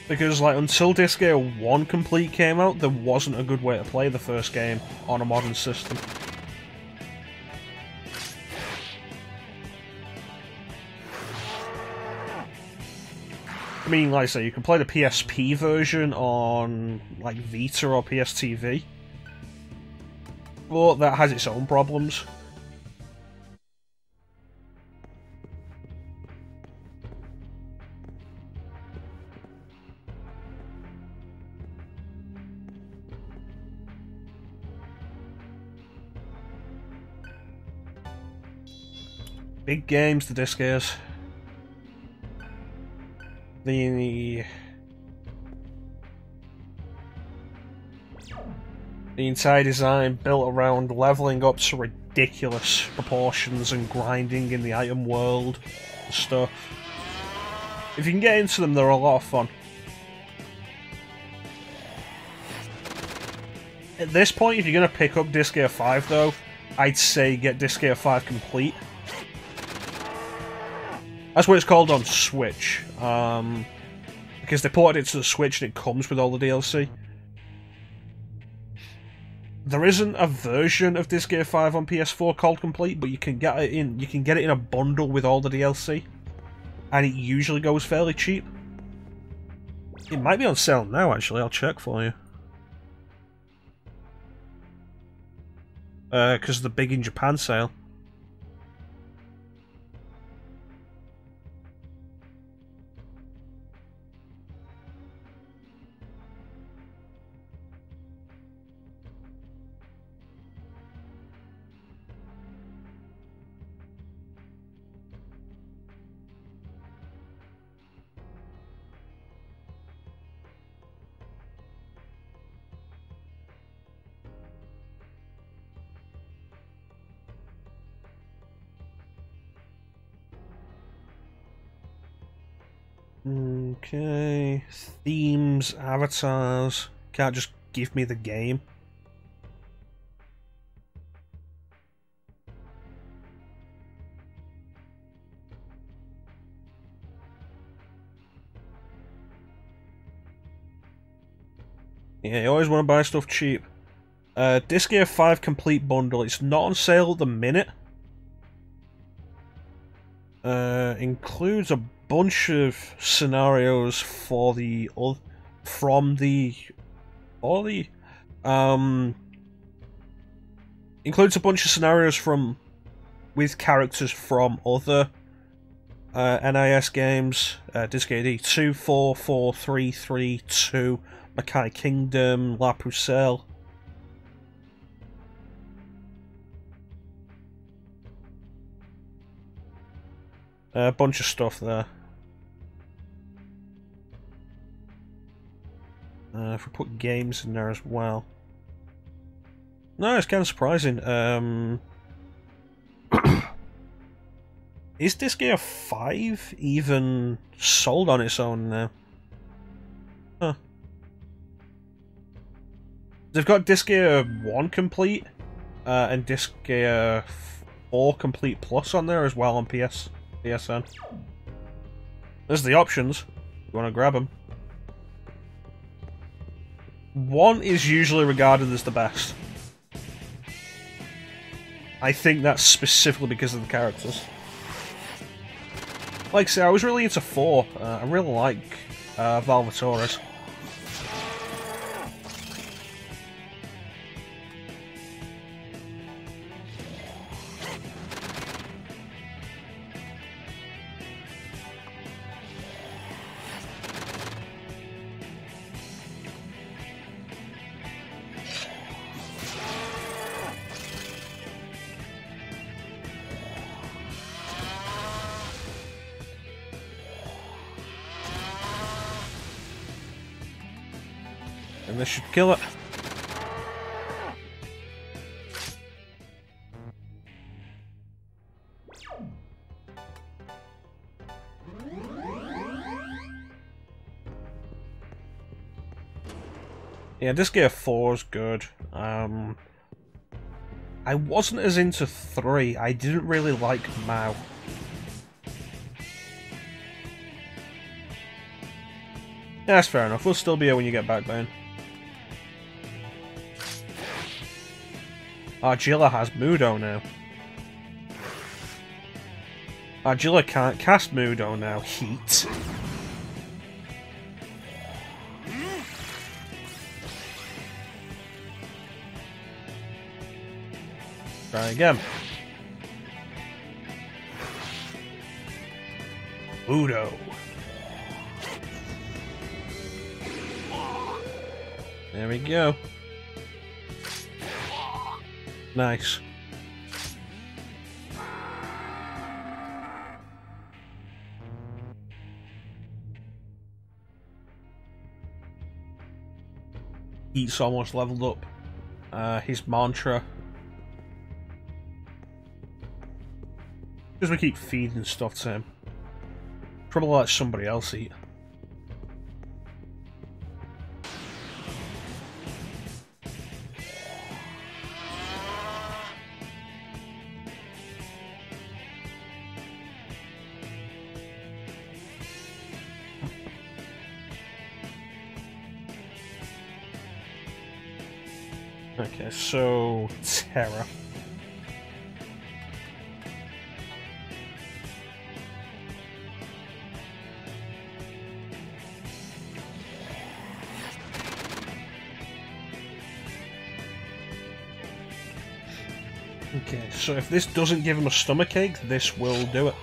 Because, like, until Disgaea 1 Complete came out, there wasn't a good way to play the first game on a modern system. I mean, like I say, you can play the PSP version on, like, Vita or PSTV. But that has its own problems. Big games, the disc is. The... The entire design built around leveling up to ridiculous proportions and grinding in the item world stuff. If you can get into them, they're a lot of fun. At this point, if you're going to pick up Disgaea 5 though, I'd say get Disgaea 5 complete. That's what it's called on Switch. Um, because they ported it to the Switch and it comes with all the DLC. There isn't a version of this Disgaea 5 on PS4 called Complete, but you can get it in you can get it in a bundle with all the DLC. And it usually goes fairly cheap. It might be on sale now actually, I'll check for you. because uh, of the big in Japan sale. Okay. Themes, avatars. Can't just give me the game. Yeah, you always want to buy stuff cheap. Uh, Disgaea 5 Complete Bundle. It's not on sale at the minute. Uh, includes a bunch of scenarios for the from the all the um includes a bunch of scenarios from with characters from other uh, NIS games, uh, Disgaea D 2, 4, 4, 3, 3, 2, Makai Kingdom, La Pucelle. A bunch of stuff there. Uh, if we put games in there as well. No, it's kind of surprising. Um, is Gear 5 even sold on its own now? Huh. They've got Disgaea 1 complete uh, and Gear 4 complete plus on there as well on PS PSN. There's the options. You want to grab them. One is usually regarded as the best. I think that's specifically because of the characters. Like I say, I was really into 4. Uh, I really like uh, Valvatorez. Kill it. Yeah, Disgaea 4 is good. Um, I wasn't as into 3. I didn't really like Mao. Yeah, that's fair enough. We'll still be here when you get back, Ben. Argilla has Mudo now. Argilla can't cast Mudo now. Heat. Try again. Mudo. There we go. Nice. He's almost leveled up. Uh, his mantra. Because we keep feeding stuff to him. Probably let somebody else eat. Okay, so Terra. Okay, so if this doesn't give him a stomach ache, this will do it.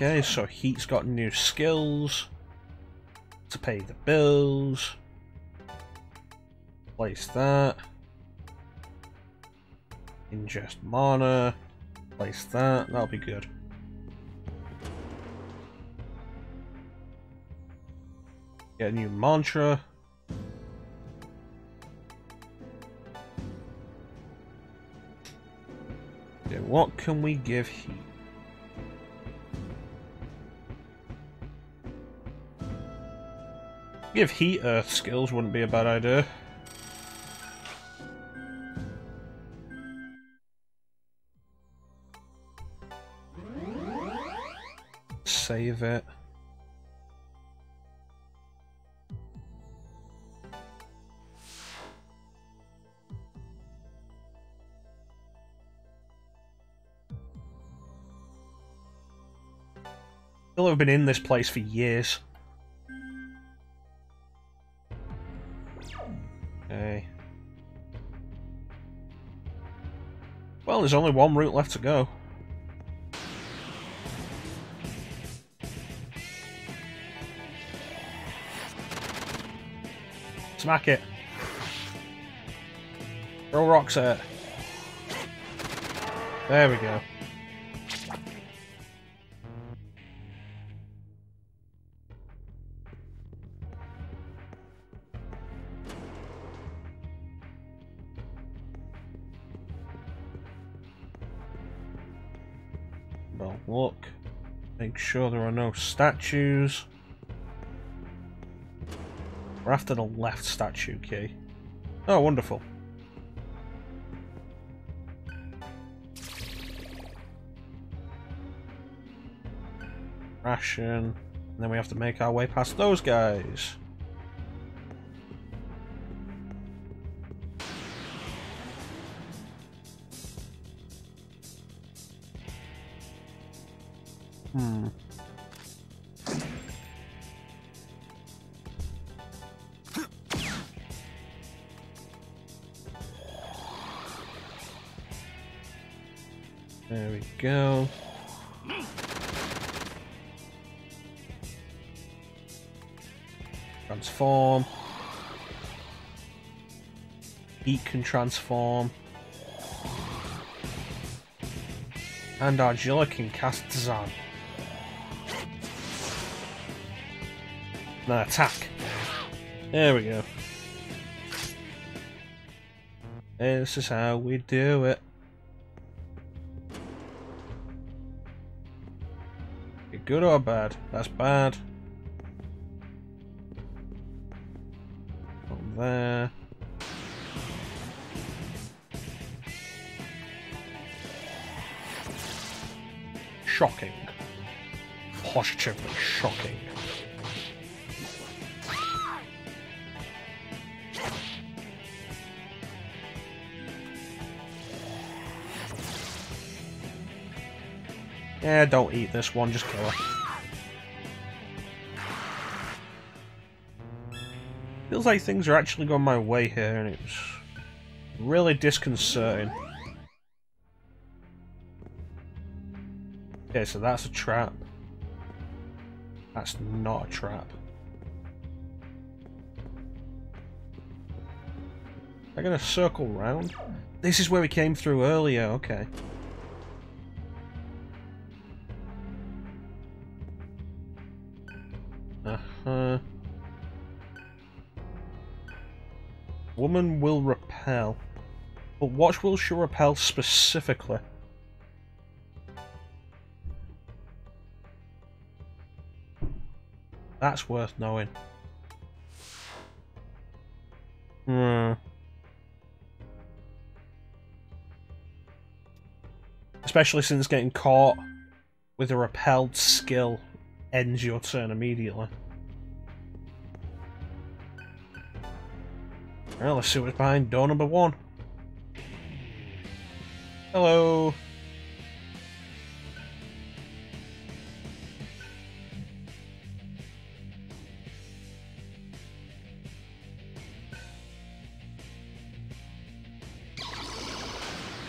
Okay, so Heat's got new skills to pay the bills. Place that. Ingest mana. Place that. That'll be good. Get a new mantra. Okay, what can we give Heat? Give Heat Earth skills wouldn't be a bad idea. Save it. He'll have been in this place for years. There's only one route left to go. Smack it. Throw rocks at it. There we go. Sure there are no statues. We're after the left statue key. Oh, wonderful. Ration. And then we have to make our way past those guys. Transform. And Argilla can cast Zan. Now attack. There we go. This is how we do it. Good or bad? That's bad. This one, just kill her. Feels like things are actually going my way here, and it's really disconcerting. Okay, so that's a trap. That's not a trap. I'm gonna circle round. This is where we came through earlier, okay. Will repel. But what will she repel specifically? That's worth knowing. Hmm. Especially since getting caught with a repelled skill ends your turn immediately. Well, let's see what's behind door number one. Hello.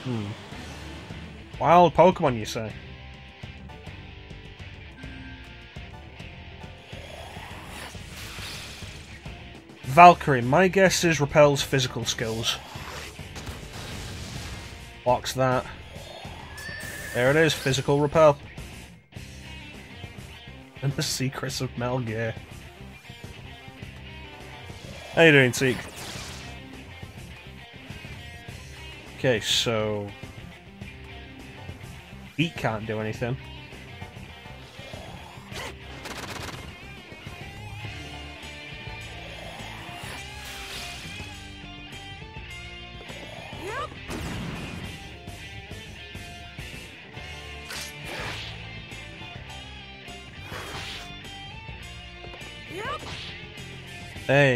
Hmm. Wild Pokemon, you say? Valkyrie, my guess is repels physical skills. Blocks that. There it is, physical repel. And the secrets of Melgear. How you doing, Seek? Okay, so... Heat can't do anything.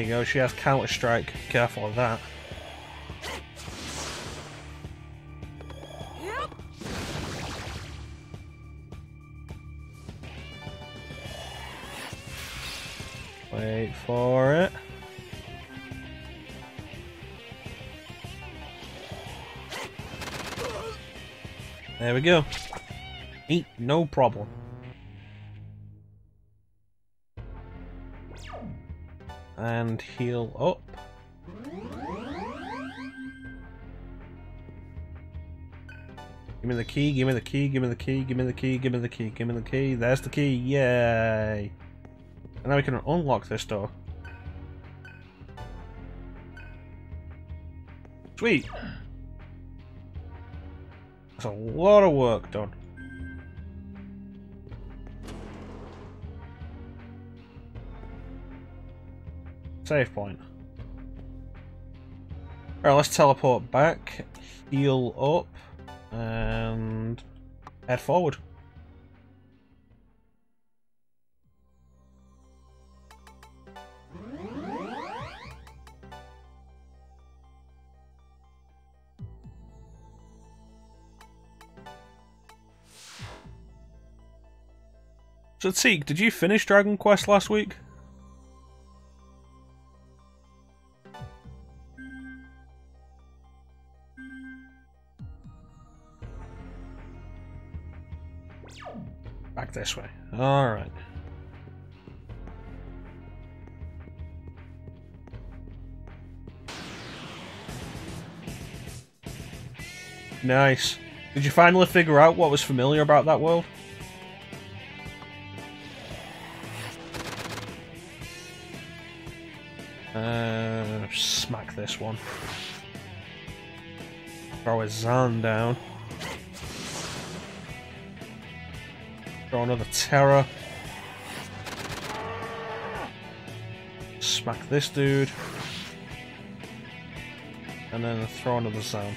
you go, she has Counter-Strike. Careful of that. Wait for it. There we go. Eat, no problem. And heal up. Give me the key, give me the key, give me the key, give me the key, give me the key, give me the key. There's the key, yay! And now we can unlock this door. Sweet! That's a lot of work done. Save point. Alright, let's teleport back, heal up, and head forward. So, Seek, did you finish Dragon Quest last week? This way. Alright. Nice. Did you finally figure out what was familiar about that world? Uh, smack this one. Throw a Zan down. Throw another Terra. Smack this dude. And then throw another Zan.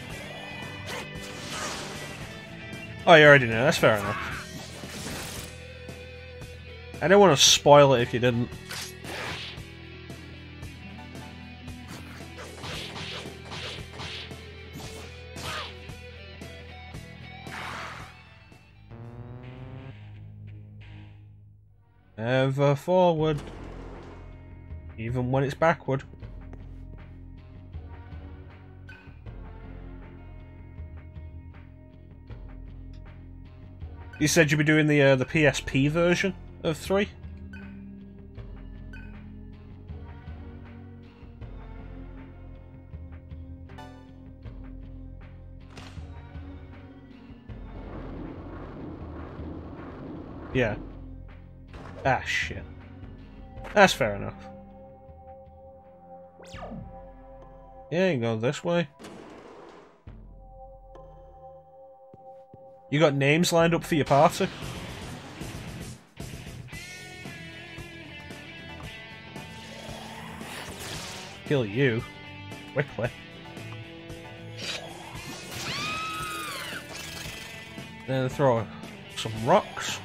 Oh, you already know. That's fair enough. I don't want to spoil it if you didn't. Forward. Even when it's backward. You said you'd be doing the uh, the PSP version of 3? Ah, shit. That's fair enough. Yeah, you go this way. You got names lined up for your party? Kill you. Quickly. Then throw some rocks.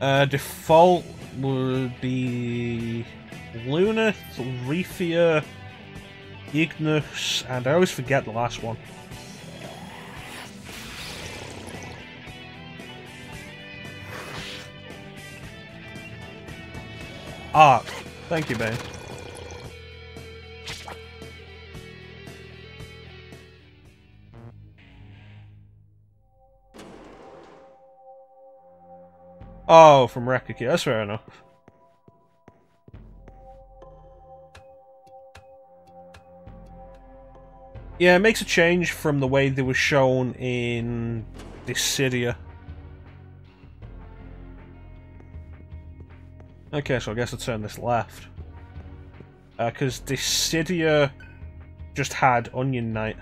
Uh, default would be Luneth, Refia, Ingus, and I always forget the last one. Arc. Thank you, babe. Oh, from Rekiki. That's fair enough. Yeah, it makes a change from the way they were shown in Dissidia. Okay, so I guess I'll turn this left. Because uh, Dissidia just had Onion Knight.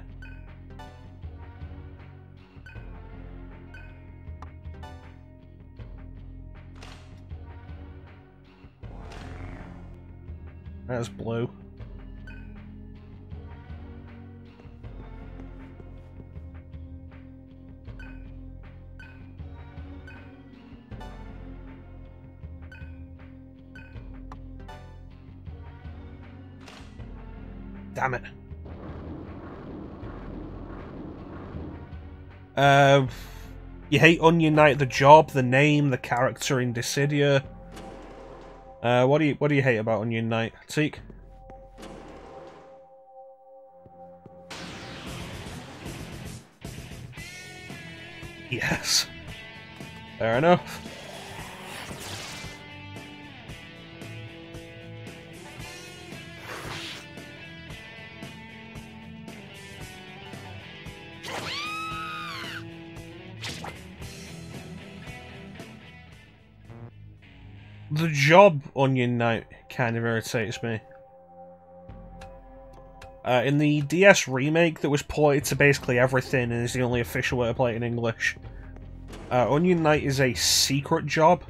You hate Onion Knight, the job, the name, the character in Dissidia. Uh, what do you what do you hate about Onion Knight, Teak? Knight kind of irritates me. Uh, in the DS remake that was ported to basically everything and is the only official way to play it in English, uh, Onion Knight is a secret job.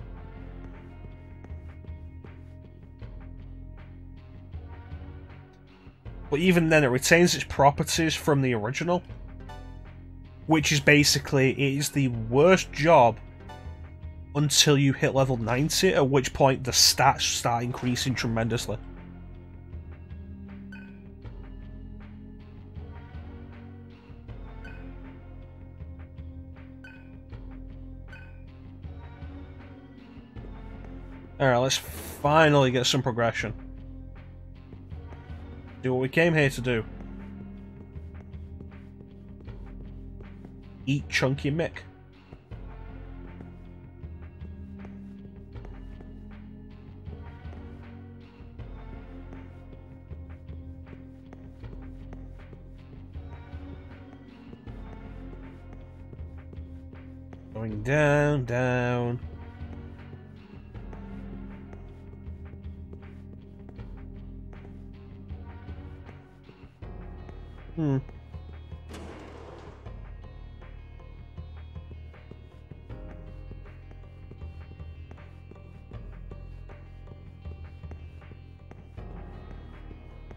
But even then, it retains its properties from the original. Which is basically, it is the worst job until you hit level 90, at which point the stats start increasing tremendously. Alright, let's finally get some progression. Do what we came here to do. Eat Chunky Mick. Going down, down. Hmm.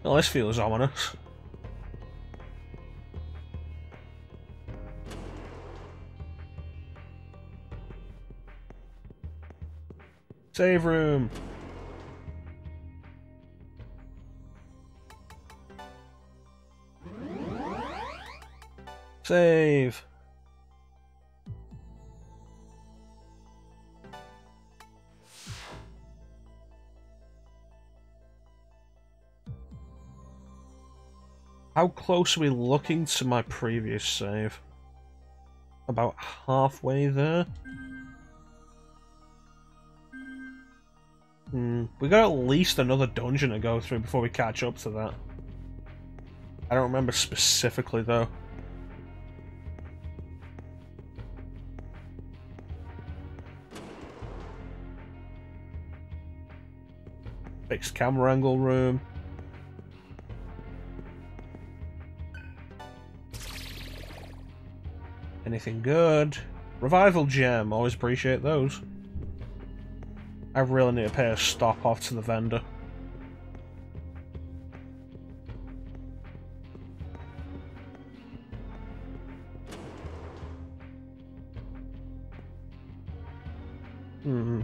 Well, this feels ominous. Save room. Save. How close are we looking to my previous save? About halfway there? We got at least another dungeon to go through before we catch up to that. I don't remember specifically though. Fixed camera angle room. Anything good? Revival gem, always appreciate those. I really need to pay a stop off to the vendor. Hmm.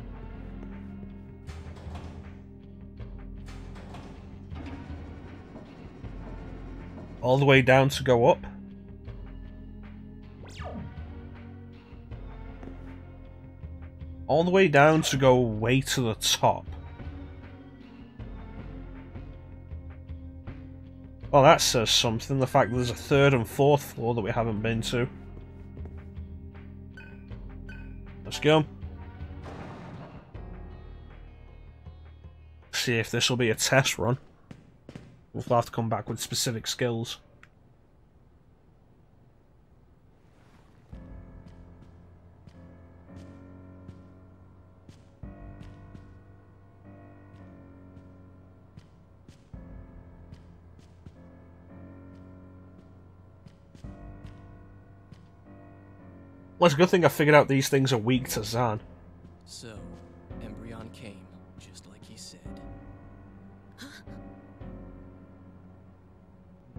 All the way down to go up? All the way down to go way to the top. Well, that says something, the fact that there's a third and fourth floor that we haven't been to. Let's go. See if this will be a test run. We'll have to come back with specific skills. Well, it's a good thing I figured out these things are weak to Zan. So, Embryon came, just like he said.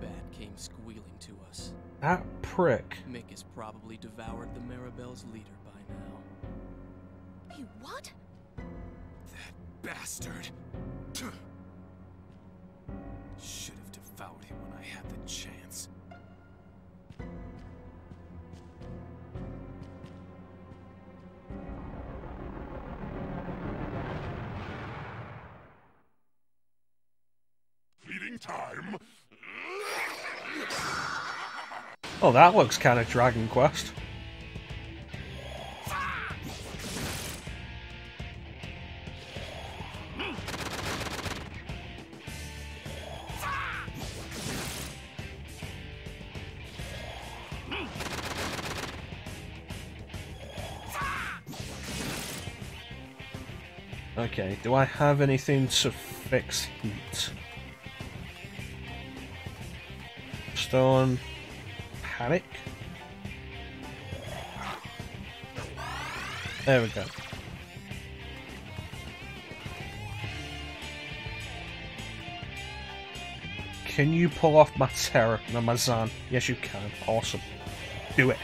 Bat came squealing to us. That prick. Mick has probably devoured the Maribel's leader by now. He what? That bastard! Oh, that looks kind of Dragon Quest. Okay, do I have anything to fix heat? Stone Panic? There we go. Can you pull off my Terra? No, my Zan. Yes, you can. Awesome. Do it.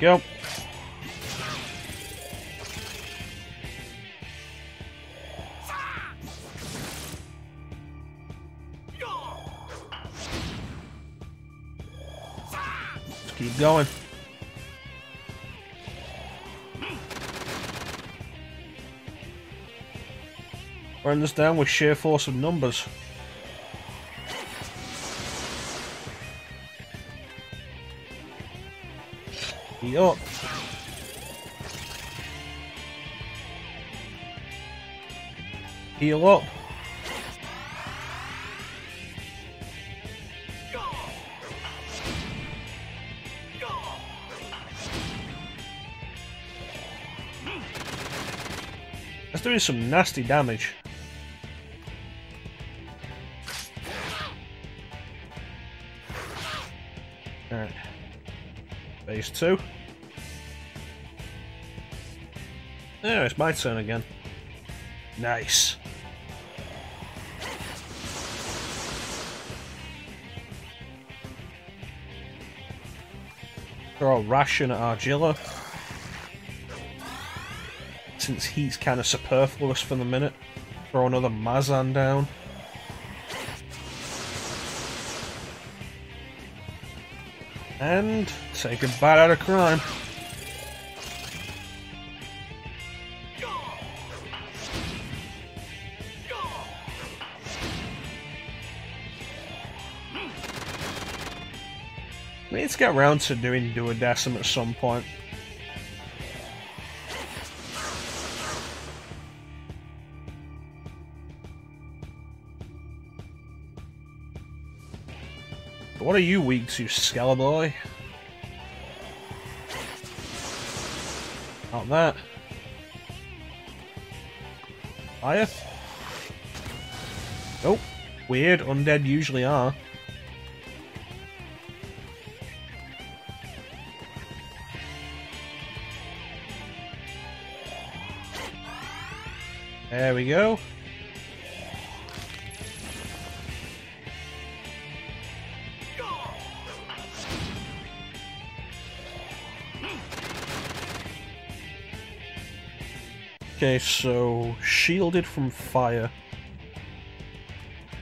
Go. Going. Burn this down with sheer force of numbers. Heal up. Heal up. Doing some nasty damage. Alright. Phase two. There, it's my turn again. Nice. Throw a ration at Argilla. Since he's kind of superfluous for the minute. Throw another Mazan down. And take a bite out of crime. We need to get around to doing Duodecim at some point. Are you weak to, Skeleboy? Not that. Fire? Oh, weird. Undead usually are. There we go. Okay, so shielded from fire.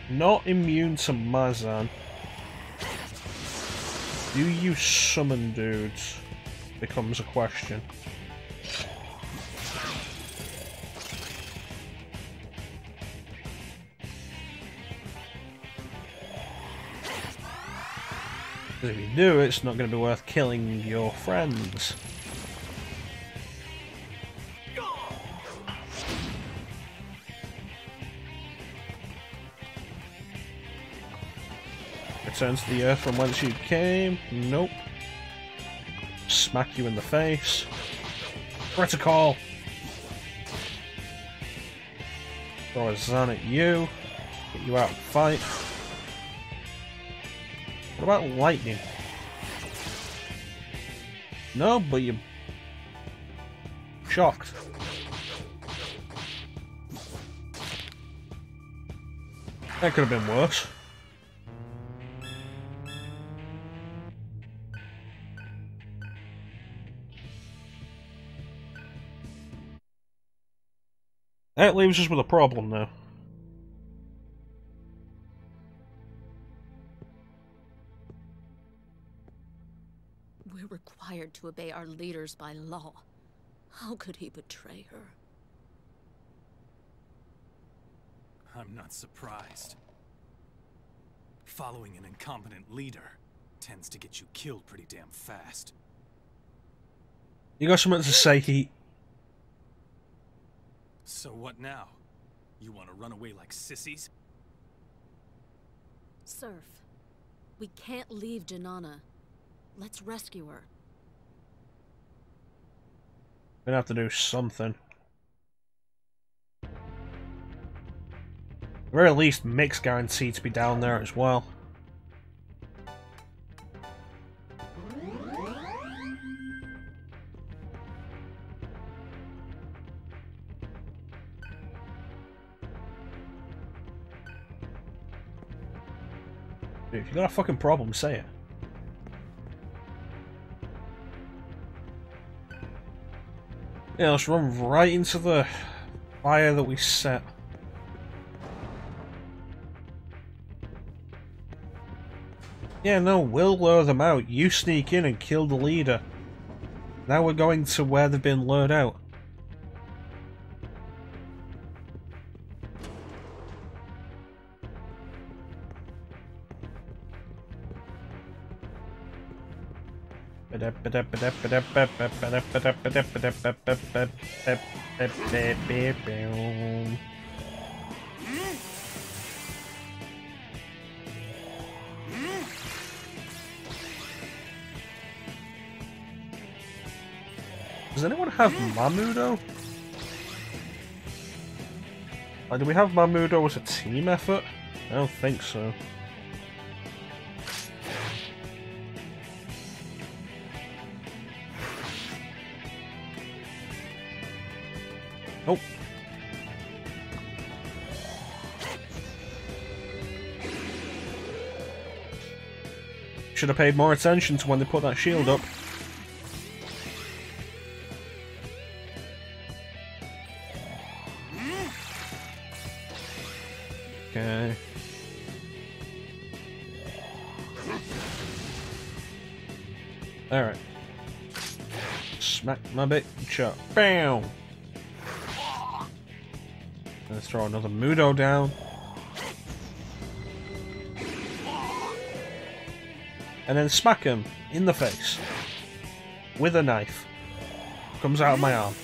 Not immune to Mazan. Do you summon dudes? Becomes a question. If you do, it's not going to be worth killing your friends. Returns to the earth from whence you came. Nope. Smack you in the face. Critical! Throw a Zan at you. Get you out of fight. What about lightning? No, but you shocked. That could have been worse. That leaves us with a problem, though. We're required to obey our leaders by law. How could he betray her? I'm not surprised. Following an incompetent leader tends to get you killed pretty damn fast. You got something to say, Heat? So what now? You want to run away like sissies? Serph. We can't leave Janana. Let's rescue her. Gonna have to do something. At the very least, Mick's guaranteed to be down there as well. If you got a fucking problem, say it. Yeah, let's run right into the fire that we set. Yeah, no, we'll lure them out. You sneak in and kill the leader. Now we're going to where they've been lured out. Does anyone have Mamudo? Like, do we have Mamudo as a team effort? I don't think so. Should have paid more attention to when they put that shield up. Okay. Alright. Smack my bitch up. Bam! Let's throw another Mudo down. And then smack him in the face. With a knife. Comes out of my arm.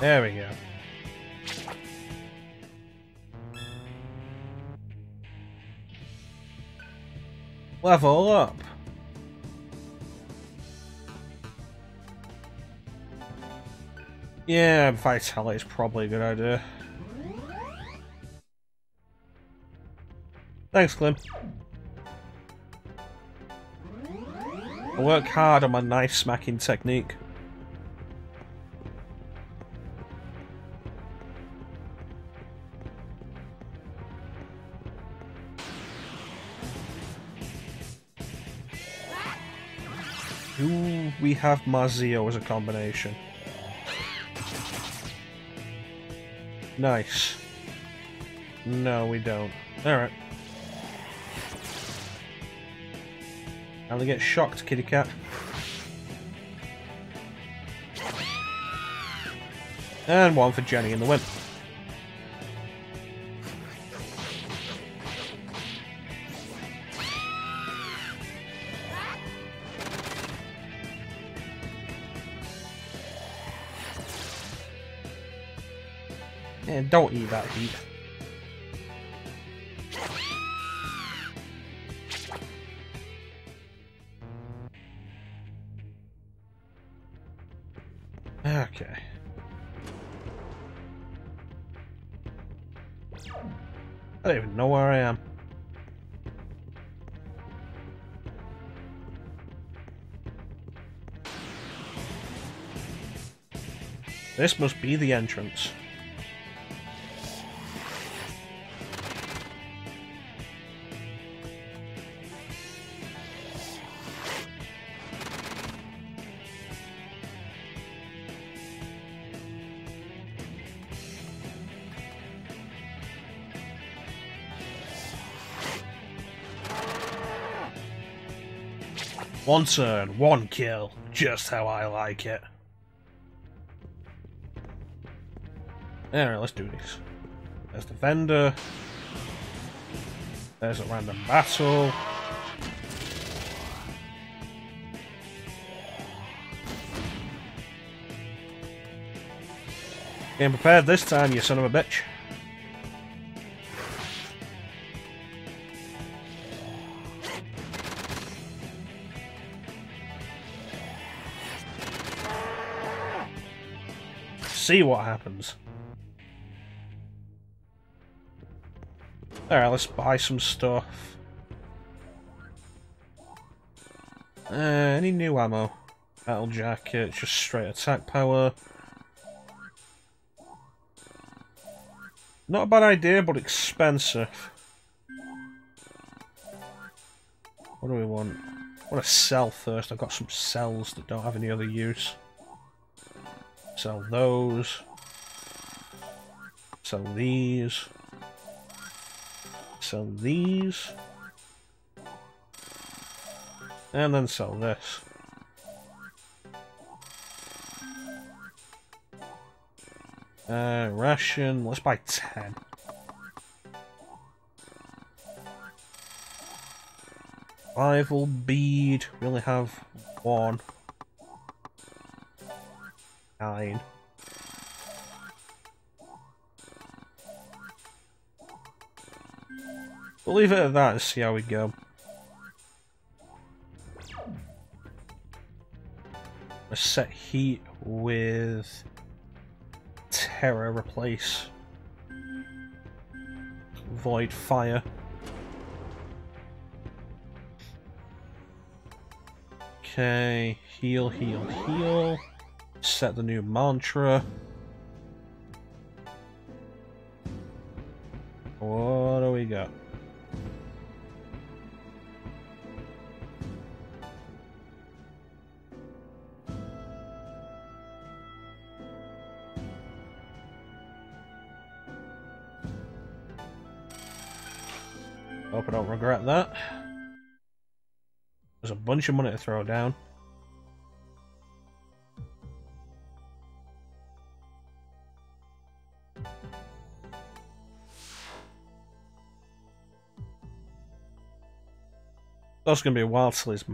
There we go. Level up. Yeah, Vitality is probably a good idea. Thanks, Clem. I work hard on my knife smacking technique. Do we have Mazio as a combination? Nice. No, we don't. Alright. Now they get shocked, kitty cat. And one for Jenny in the win. And don't eat that heat. This must be the entrance. One turn, one kill. Just how I like it. Alright, let's do this. There's the vendor. There's a random battle. Getting prepared this time, you son of a bitch. See what happens. Alright, let's buy some stuff. Uh, any new ammo? Battle jacket, just straight attack power. Not a bad idea, but expensive. What do we want? I want to sell first. I've got some cells that don't have any other use. Sell those. Sell these. Sell these. And then sell this. Uh, ration. Let's buy 10. Rival bead. We only have one. Nine. We'll leave it at that and see how we go. A set heat with Terra replace Void Fire. Okay, heal, heal, heal. Set the new mantra. What do we got? Regret that. There's a bunch of money to throw down. That's going to be a while till he's,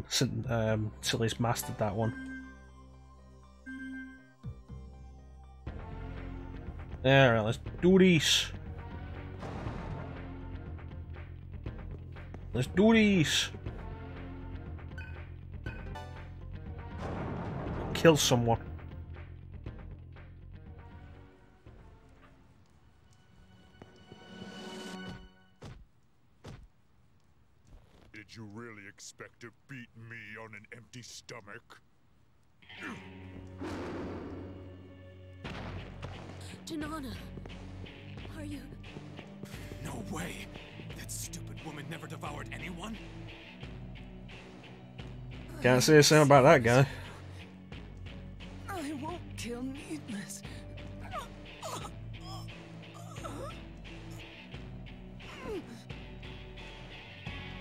um, till he's mastered that one. Alright, let's do this. Let's do this. Kill someone. Did you really expect to beat me on an empty stomach? Anyone? Can't say the same about that guy. I won't kill Needless.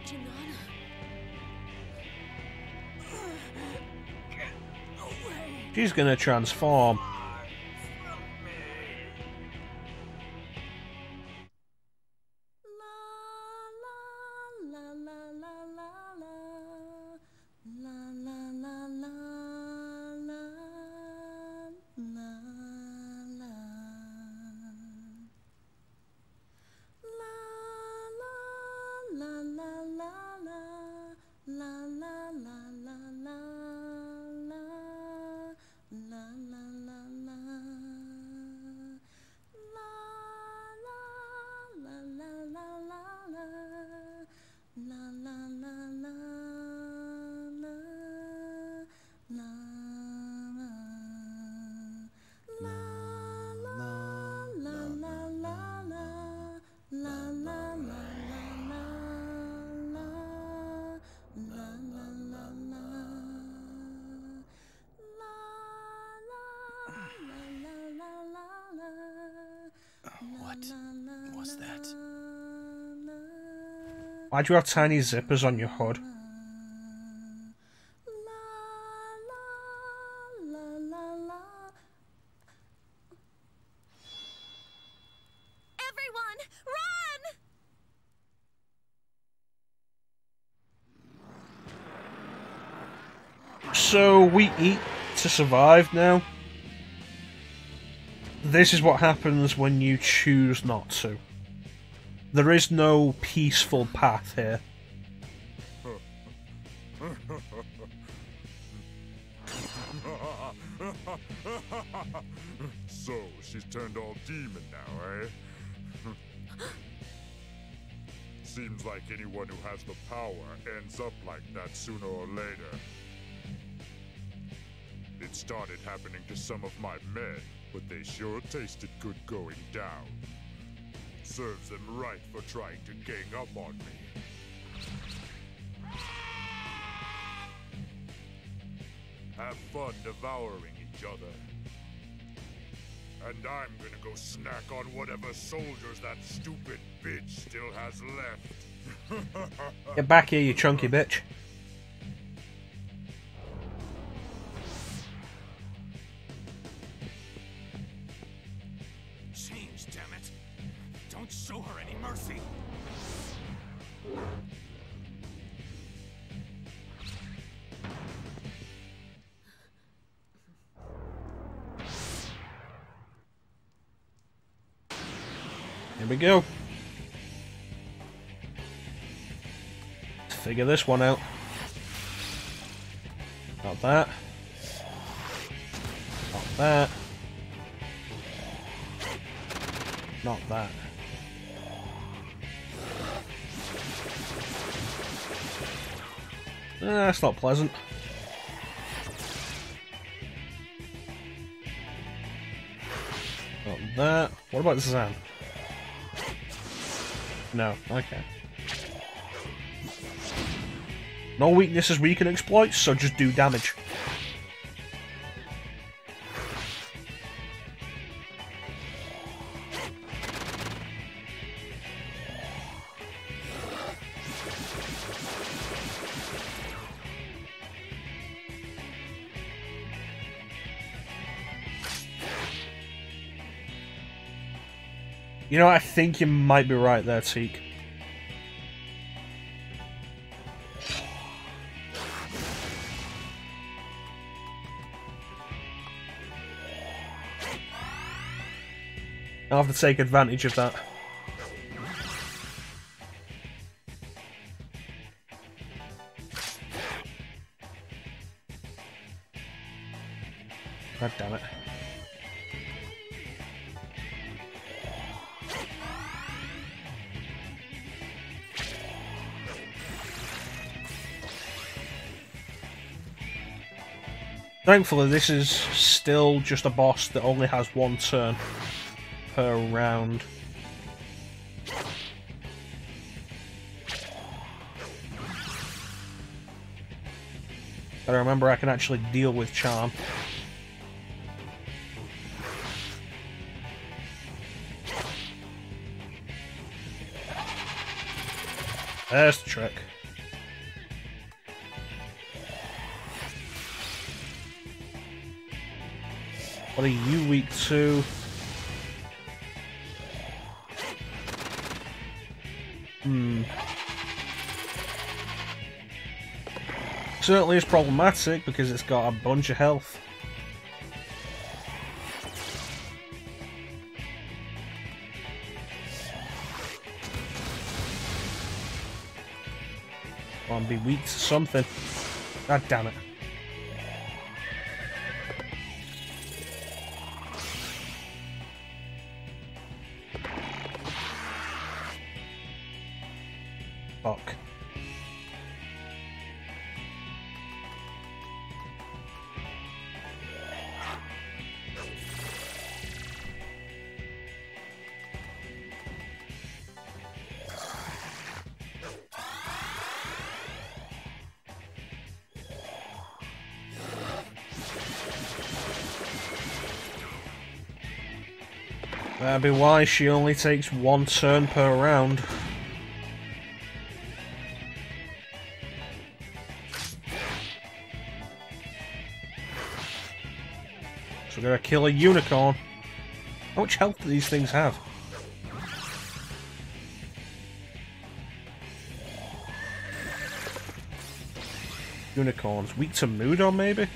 Janana. She's gonna transform. Why do you have tiny zippers on your hood? so we eat to survive now. This is what happens when you choose not to. There is no peaceful path here. so, she's turned all demon now, eh? Seems like anyone who has the power ends up like that sooner or later. It started happening to some of my men, but they sure tasted good going down. Serves them right for trying to gang up on me. Have fun devouring each other. And I'm gonna go snack on whatever soldiers that stupid bitch still has left. Get back here, you chunky bitch. Figure this one out. Not that. Not that. Not that. Eh, that's not pleasant. Not that. What about Zan? No, okay. No weaknesses we can exploit, so just do damage. You know, I think you might be right there, Teak. I'll have to take advantage of that. God damn it. Thankfully, this is still just a boss that only has one turn per round. Gotta remember I can actually deal with charm. Certainly is problematic because it's got a bunch of health. Come on, be weak to something. God damn it. That'd be why she only takes one turn per round. So we're gonna kill a unicorn. How much health do these things have? Unicorns. Weak to Mudo, maybe?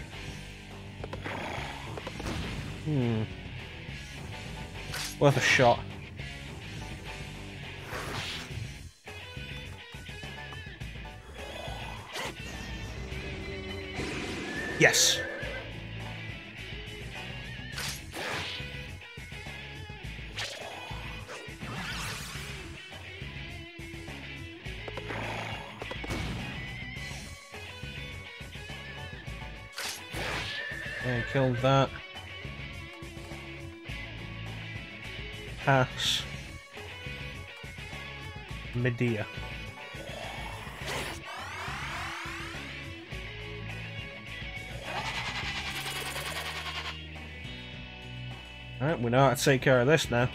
Worth a shot. Yes. Pass. Media. Alright, we know how to take care of this now.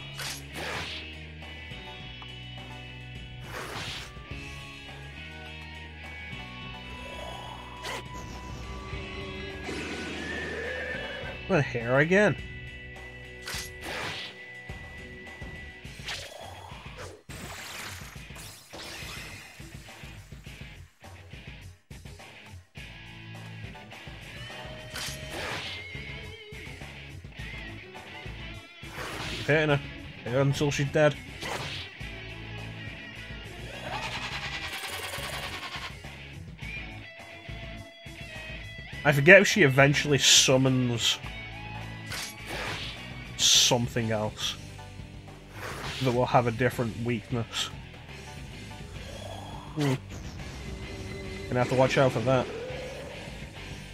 The hair again. Until she's dead. I forget if she eventually summons something else that will have a different weakness. Hmm. Gonna have to watch out for that.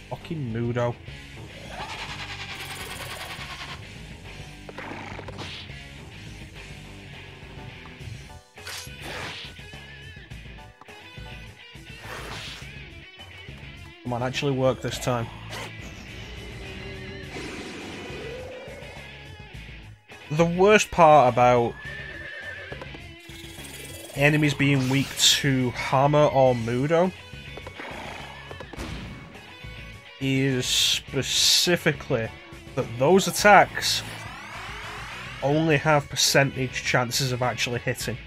Fucking Mudo. On, actually work this time. The worst part about enemies being weak to Hama or Mudo is specifically that those attacks only have percentage chances of actually hitting.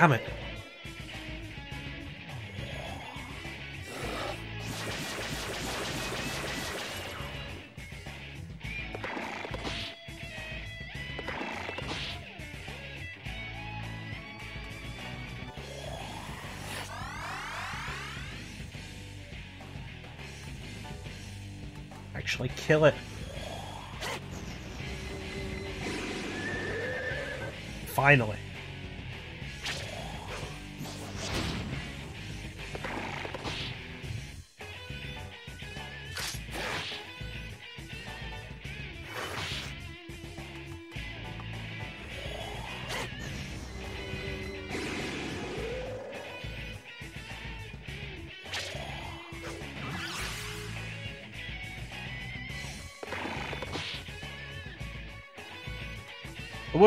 Damn it. Actually kill it. Finally.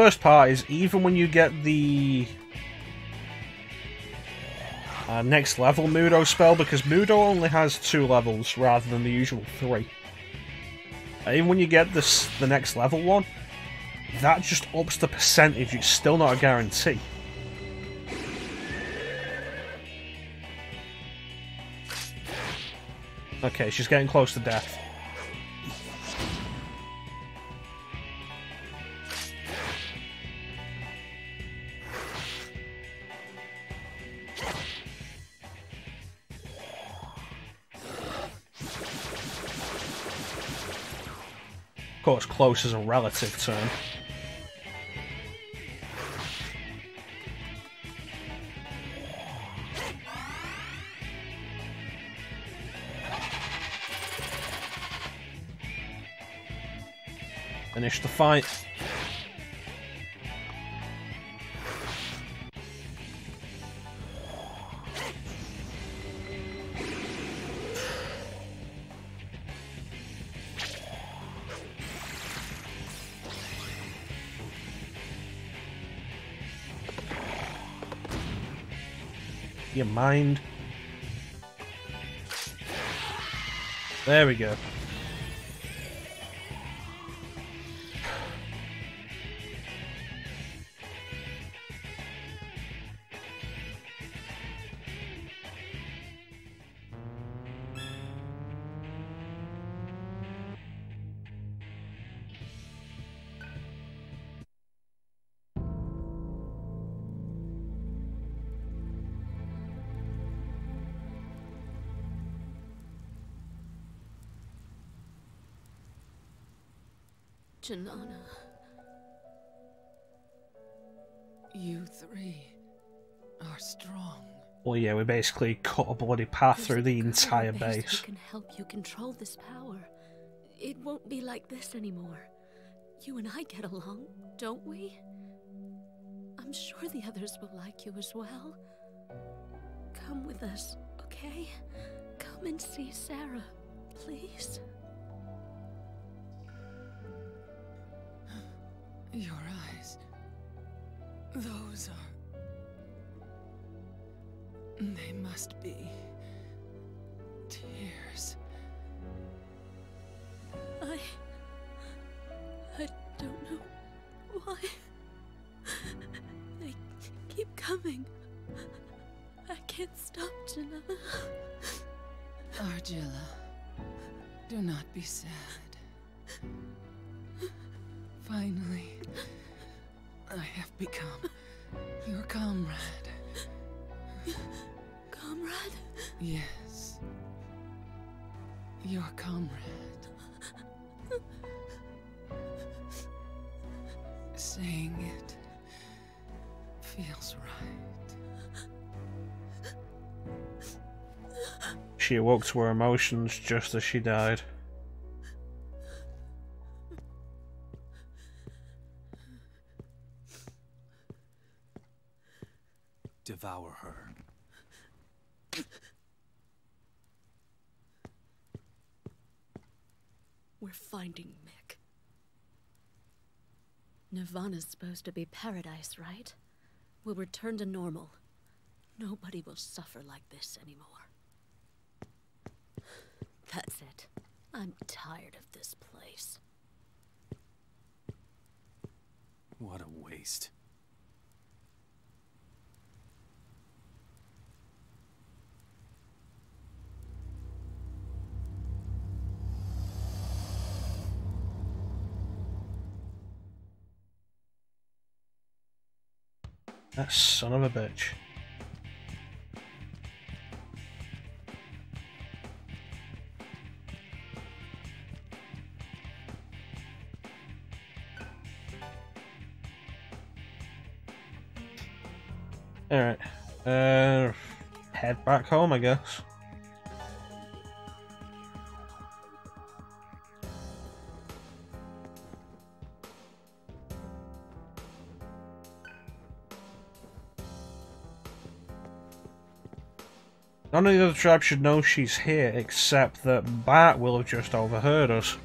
Worst part is even when you get the uh, next level Mudo spell, because Mudo only has two levels rather than the usual three. Even when you get this the next level one, that just ups the percentage. It's still not a guarantee. Okay, she's getting close to death. Close is a relative term. Finish the fight. Mind. There we go. You three are strong. Well, yeah, we basically cut a bloody path There's through the entire base base. Can help you control this power? It won't be like this anymore. You and I get along, don't we? I'm sure the others will like you as well. Come with us, okay? Come and see Sara, please. Your eyes. Those are. They must be. tears. I. I don't know why. They keep coming. I can't stop, Janina. Argilla, do not be sad. She awoke to her emotions just as she died. Devour her. We're finding Mick. Nirvana's supposed to be paradise, right? We'll return to normal. Nobody will suffer like this anymore. That's it. I'm tired of this place. What a waste. That son of a bitch. Back home, I guess. None of the other tribes should know she's here, except that Bat will have just overheard us.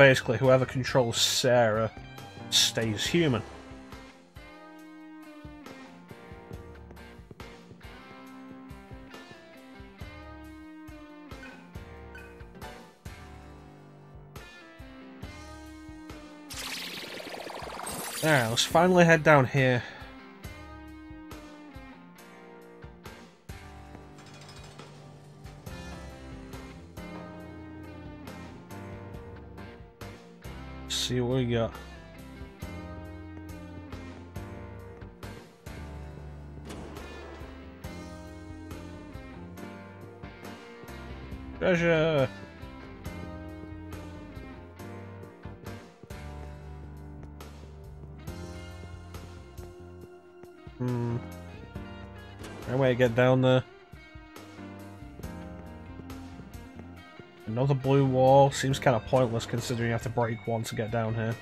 Basically, whoever controls Sara stays human. Alright, let's finally head down here. Get down there? Another blue wall. Seems kind of pointless considering you have to break one to get down here.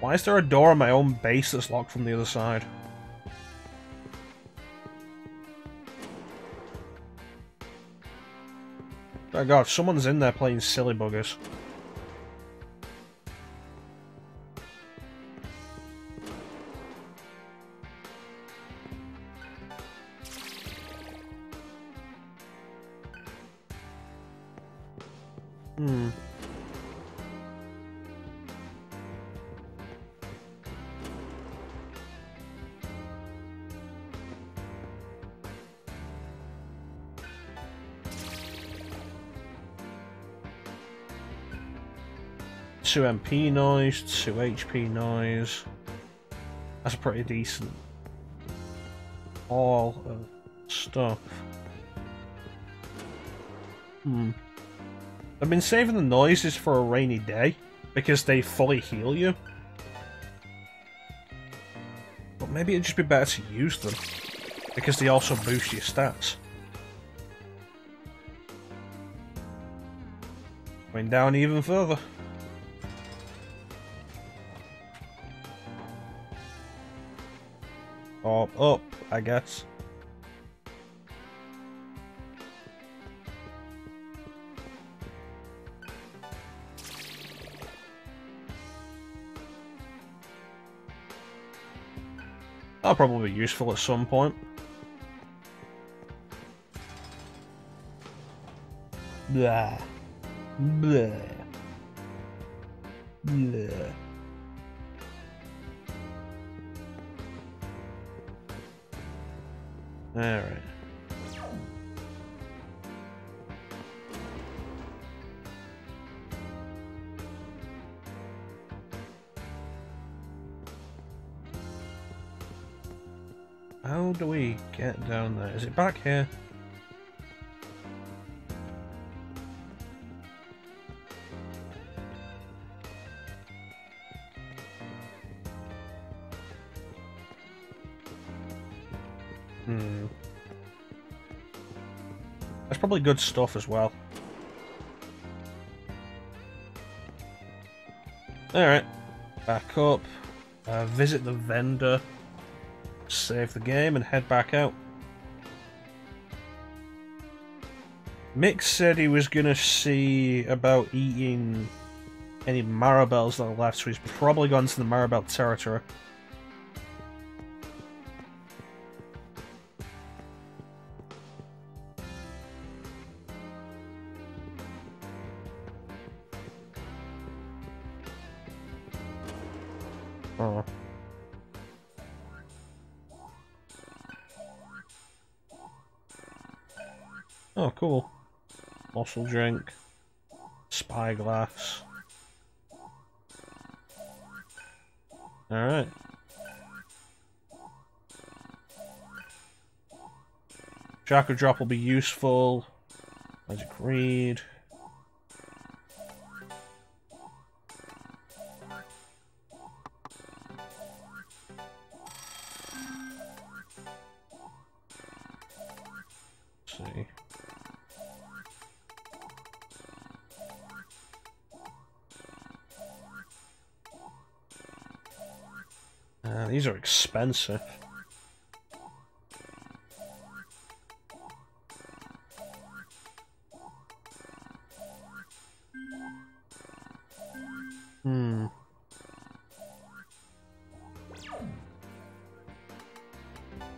Why is there a door on my own base that's locked from the other side? Oh god, someone's in there playing silly buggers. 2 MP noise, 2 HP noise. That's a pretty decent all of stuff. Hmm. I've been saving the noises for a rainy day because they fully heal you. But maybe it'd just be better to use them because they also boost your stats. Going down even further. I guess. That'll probably be useful at some point. Blah. Blah. Blah. Back here? Hmm. That's probably good stuff as well. Alright. Back up. Uh, visit the vendor. Save the game and head back out. Mick said he was gonna see about eating any Maribels that are left, so he's probably gone to the Maribel territory. Muscle drink. Spyglass. Alright. Chakra drop will be useful. Magic read. Expensive. Hmm.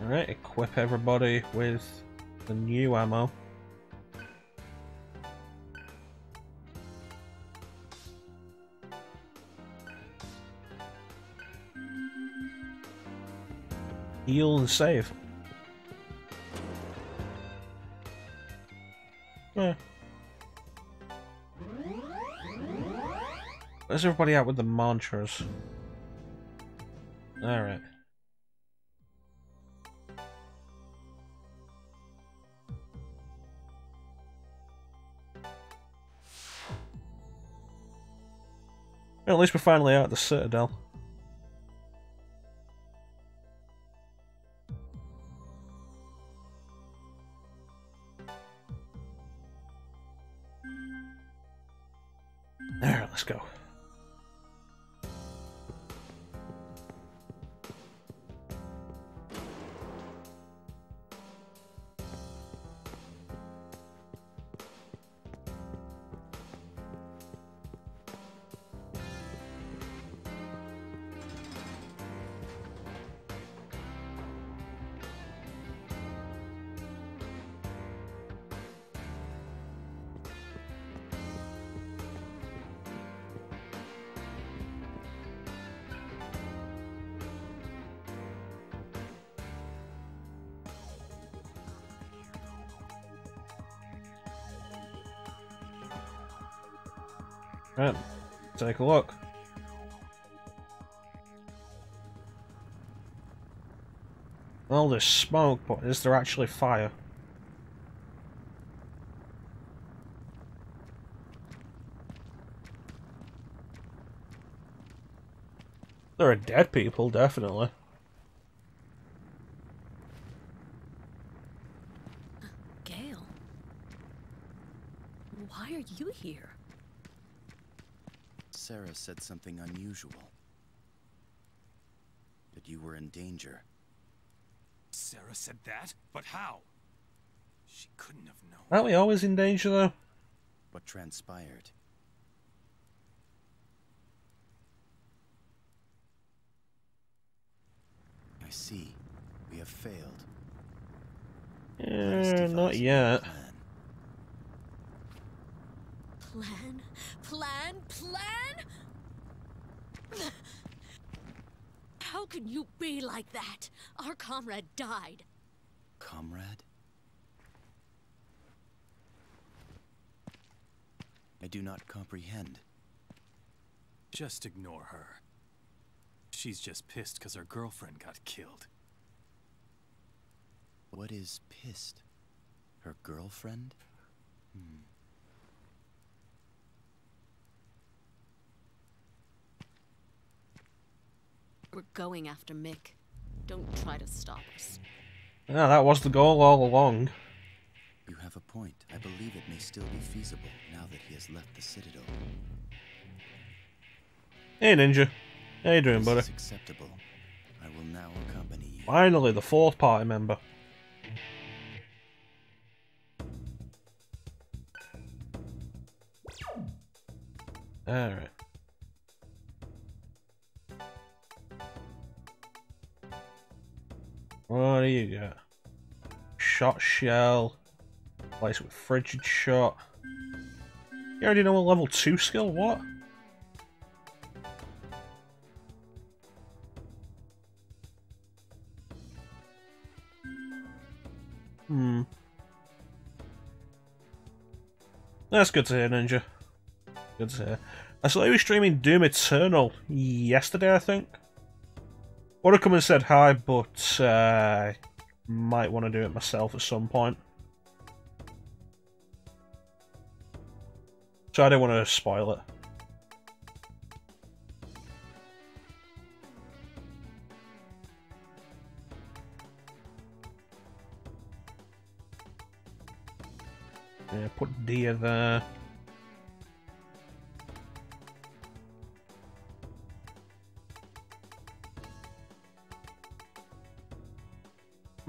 Alright, equip everybody with the new ammo. Heal and save. Yeah. Where's everybody out with the mantras? Alright. At least we're finally out of the Citadel. Right, take a look. Well, there's smoke, but is there actually fire? There are dead people, definitely. Gale. Why are you here? Sara said something unusual. That you were in danger. Sara said that? But how? She couldn't have known. Aren't we always in danger, though? What transpired? I see. We have failed. Yeah, devise not yet. plan. Plan? Plan? Plan? How can you be like that? Our comrade died. Comrade? I do not comprehend. Just ignore her. She's just pissed because her girlfriend got killed. What is pissed? Her girlfriend? Hmm. We're going after Mick. Don't try to stop us. Yeah, that was the goal all along. You have a point. I believe it may still be feasible now that he has left the Citadel. Hey, Ninja. How you doing, This buddy? is acceptable. I will now accompany you. Finally, the fourth party member. Alright. What do you got? Shot shell. Place with frigid shot. You already know a level 2 skill? What? Hmm. That's good to hear, Ninja. Good to hear. I saw you streaming Doom Eternal yesterday, I think. Would have come and said hi, but uh, might want to do it myself at some point. So I don't want to spoil it. Yeah, put deer there.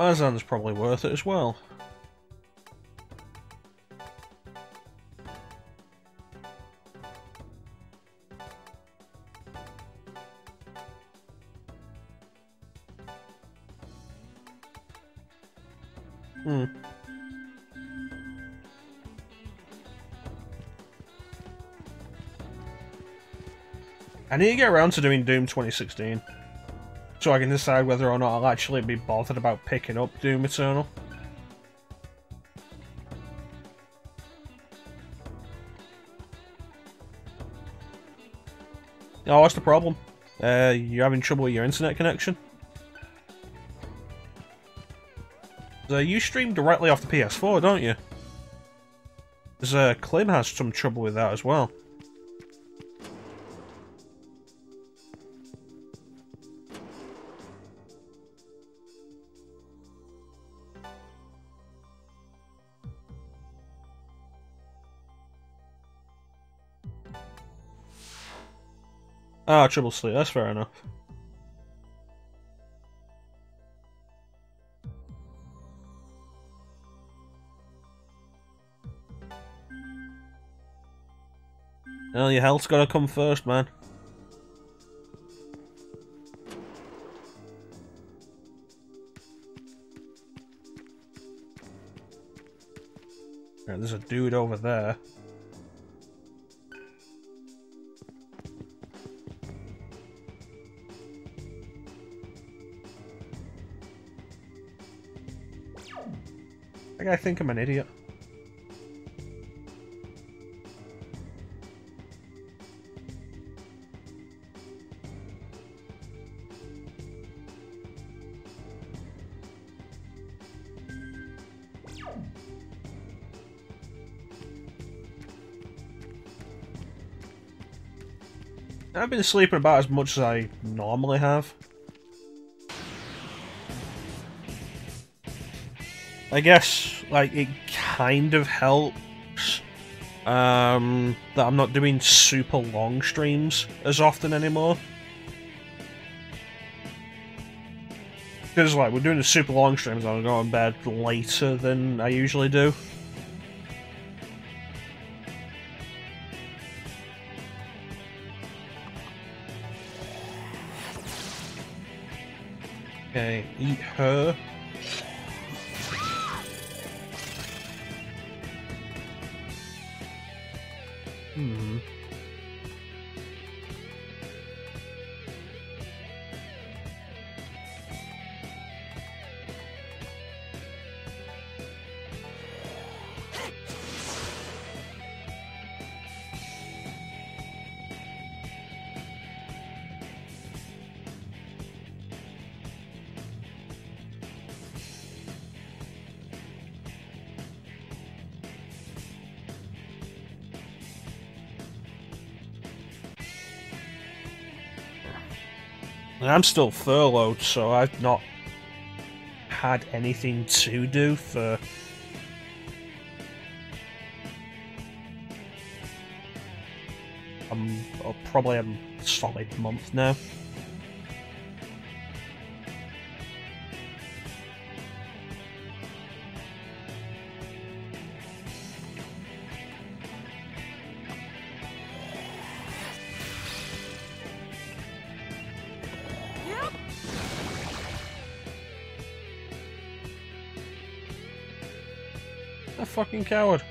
Mazan's probably worth it as well. Hmm. I need to get around to doing Doom 2016. So I can decide whether or not I'll actually be bothered about picking up Doom Eternal. Oh, what's the problem? Uh, you're having trouble with your internet connection? Uh, you stream directly off the PS4, don't you? Because uh, Klim has some trouble with that as well. Ah, triple sleep, that's fair enough. Well, your health's gotta come first, man. There's a dude over there. I think I'm an idiot. I've been sleeping about as much as I normally have. I guess, like, it kind of helps um, that I'm not doing super long streams as often anymore. Because, like, we're doing the super long streams, I'm going to bed later than I usually do. Okay, eat her. I'm still furloughed, so I've not had anything to do for um probably a solid month now. Coward.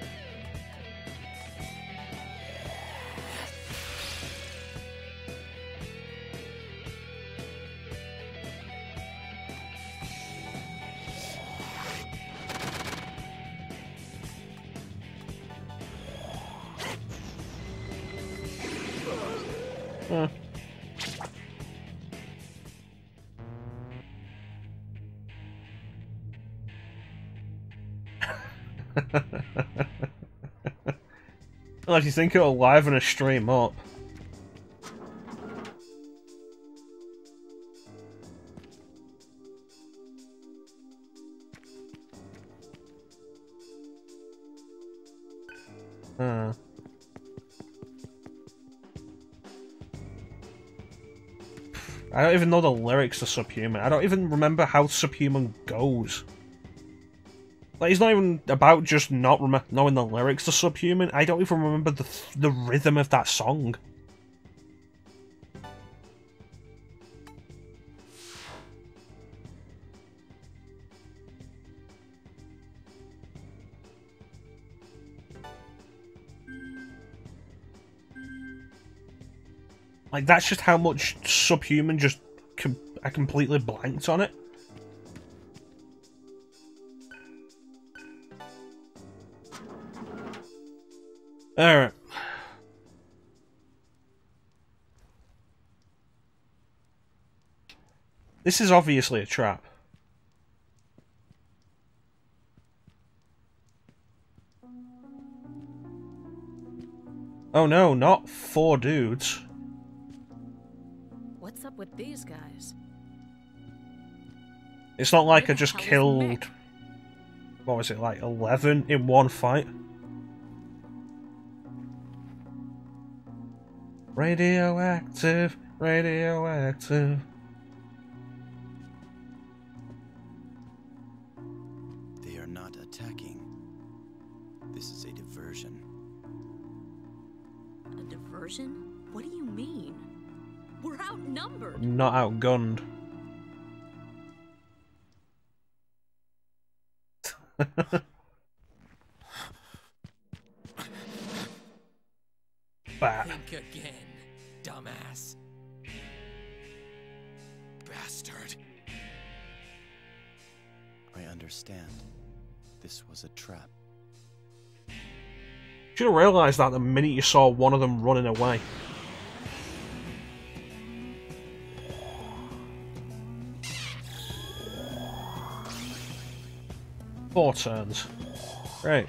Unless you think it'll liven a stream up. Huh. I don't even know the lyrics to Subhuman. I don't even remember how Subhuman goes. Like, it's not even about just not knowing the lyrics to Subhuman. I don't even remember the th- the rhythm of that song. Like, that's just how much Subhuman just... Com- I completely blanked on it. Alright. This is obviously a trap. Oh no, not four dudes. What's up with these guys? It's not like I just killed. What was it, like 11 in one fight? Radioactive, radioactive. They are not attacking. This is a diversion. A diversion? What do you mean? We're outnumbered. Not outgunned. You should have realised that the minute you saw one of them running away. Four turns. Great.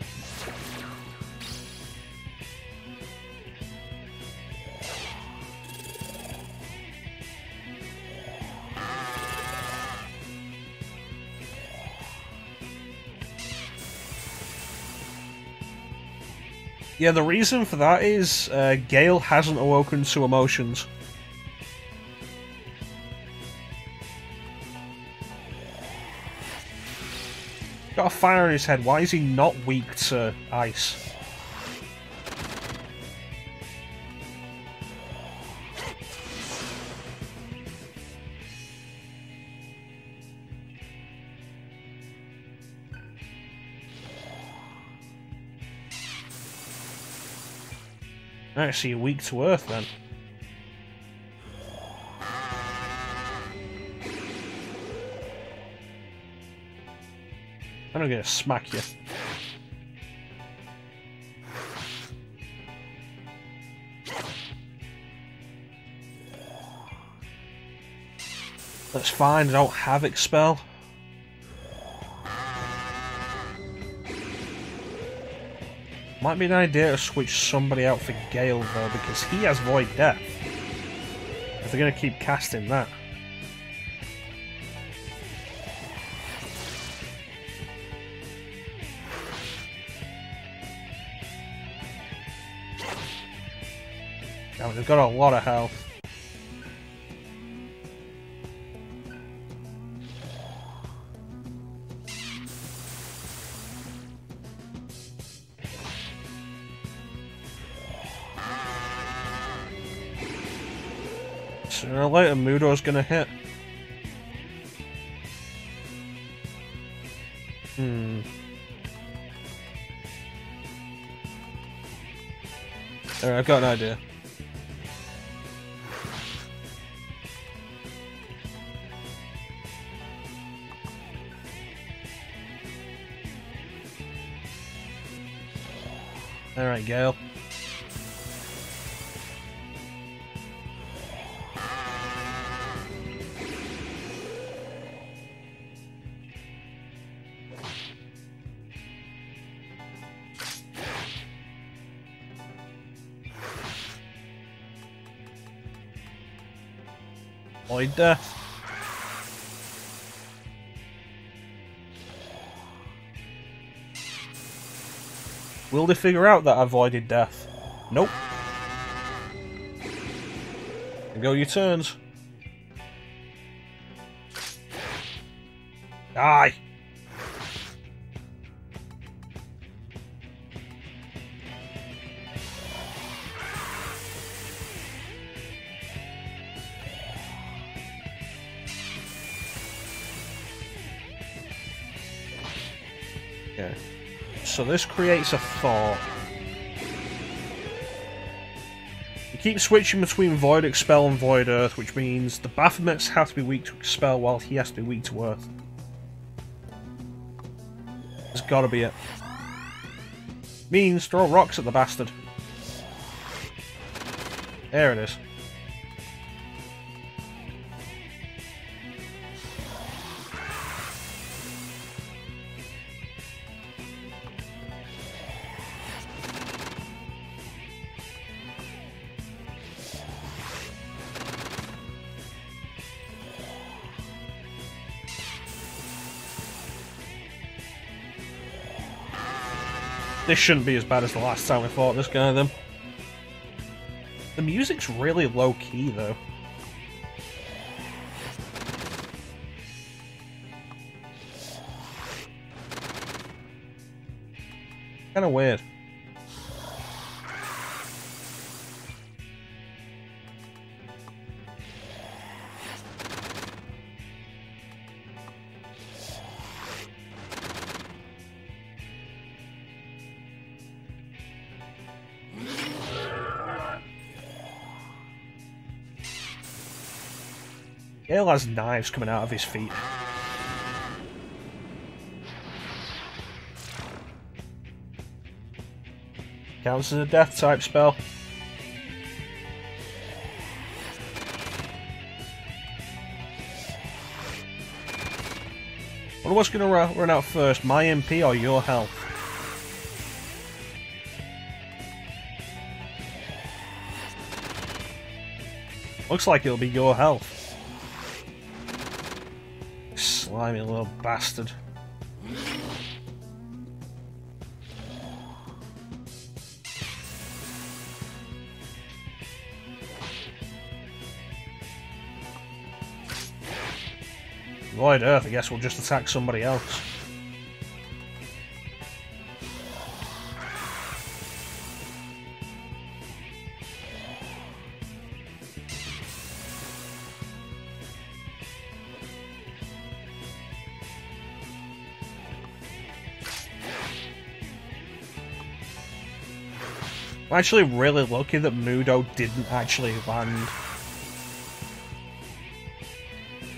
Yeah, the reason for that is uh, Gale hasn't awoken to emotions. Got a fire in his head. Why is he not weak to ice? Actually, weak to earth then. I'm gonna smack you. That's fine, I don't have expel. Might be an idea to switch somebody out for Gale though, because he has Void Death. If they're gonna keep casting that. Now they've got a lot of health. Later, gonna hit. Hmm. Alright, I've got an idea. Alright, Gale. Death. Uh, will they figure out that I avoided death? Nope. Go your turns. Die! So this creates a thought. You keep switching between Void Expel and Void Earth, which means the Baphomets have to be weak to Expel while he has to be weak to Earth. It's gotta be it. Means throw rocks at the bastard. There it is. This shouldn't be as bad as the last time we fought this guy, then. The music's really low key, though. Kind of weird. Has knives coming out of his feet. Counts as a death type spell. Wonder what's going to run out first, my MP or your health? Looks like it'll be your health. Slimy little bastard. Void Earth, I guess we'll just attack somebody else. Actually really lucky that Mudo didn't actually land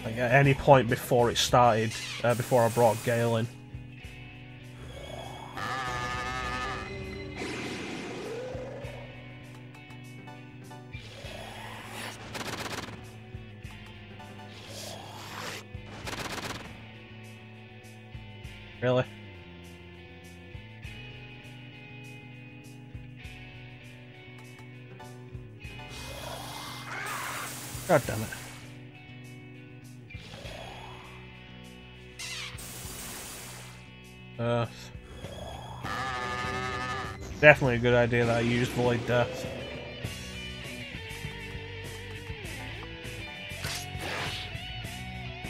like at any point before it started, uh, before I brought Gale Definitely a good idea that I used Void Death.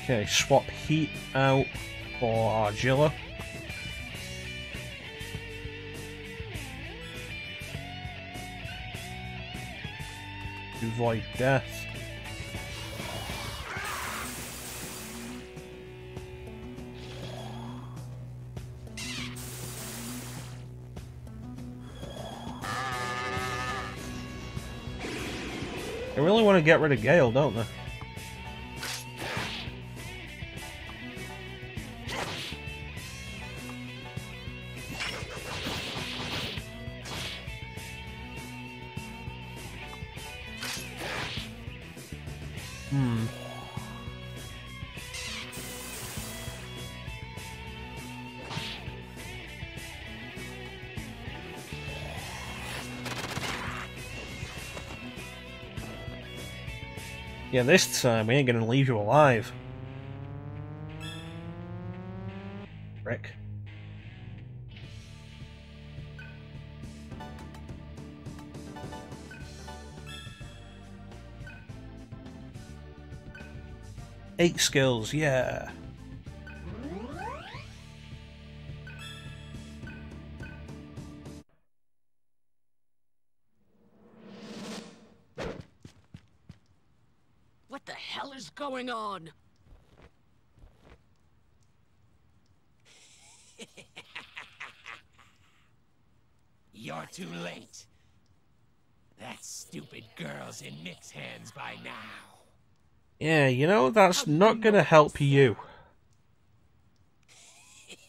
Okay, swap Heat out for Argilla. Void Death. Get rid of Gale, don't they? This time we ain't gonna leave you alive. Rick. Eight skills, yeah. That's not gonna help you.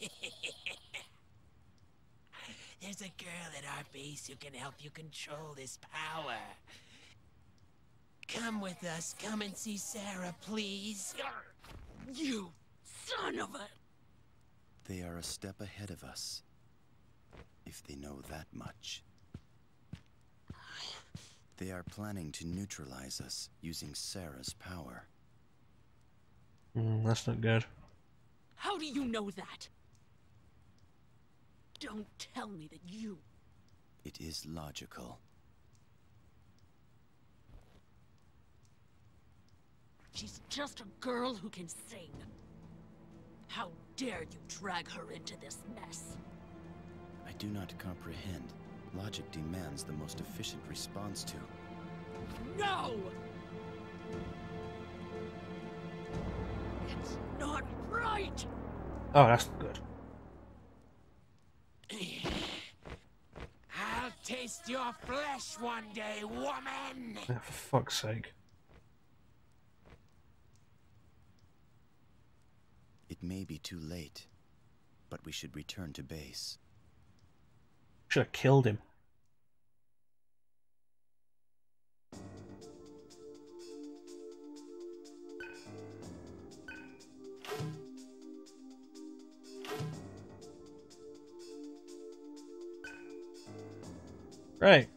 There's a girl at our base who can help you control this power. Come with us. Come and see Sara, please. You son of a... They are a step ahead of us. If they know that much. They are planning to neutralize us using Sara's power. Mm, that's not good. How do you know that? Don't Don't tell me that you. It is logical. She's just a girl who can sing. How dare you drag her into this mess? I do not comprehend. Logic demands the most efficient response to. No! It's not right! Oh, that's good. I'll taste your flesh one day, woman! Yeah, for fuck's sake. It may be too late, but we should return to base. Should have killed him. Right.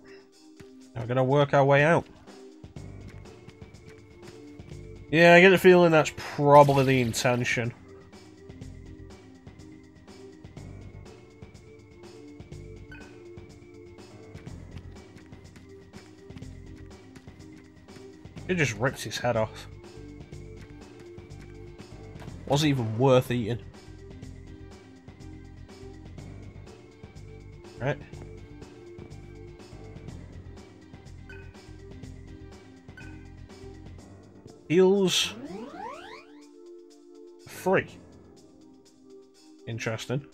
Now we're gonna work our way out. Yeah, I get the feeling that's probably the intention. It just ripped his head off. Wasn't even worth eating. Free. Interesting.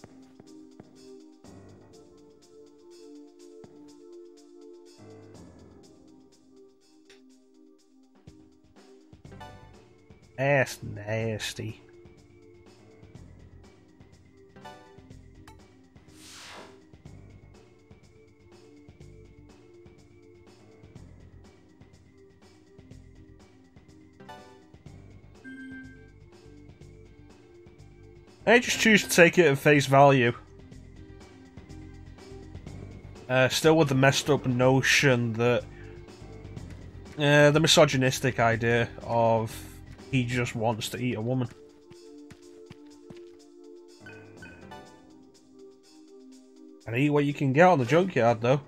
That's nasty. I just choose to take it at face value. Uh, still with the messed up notion that uh, the misogynistic idea of he just wants to eat a woman. And eat what you can get on the junkyard, though.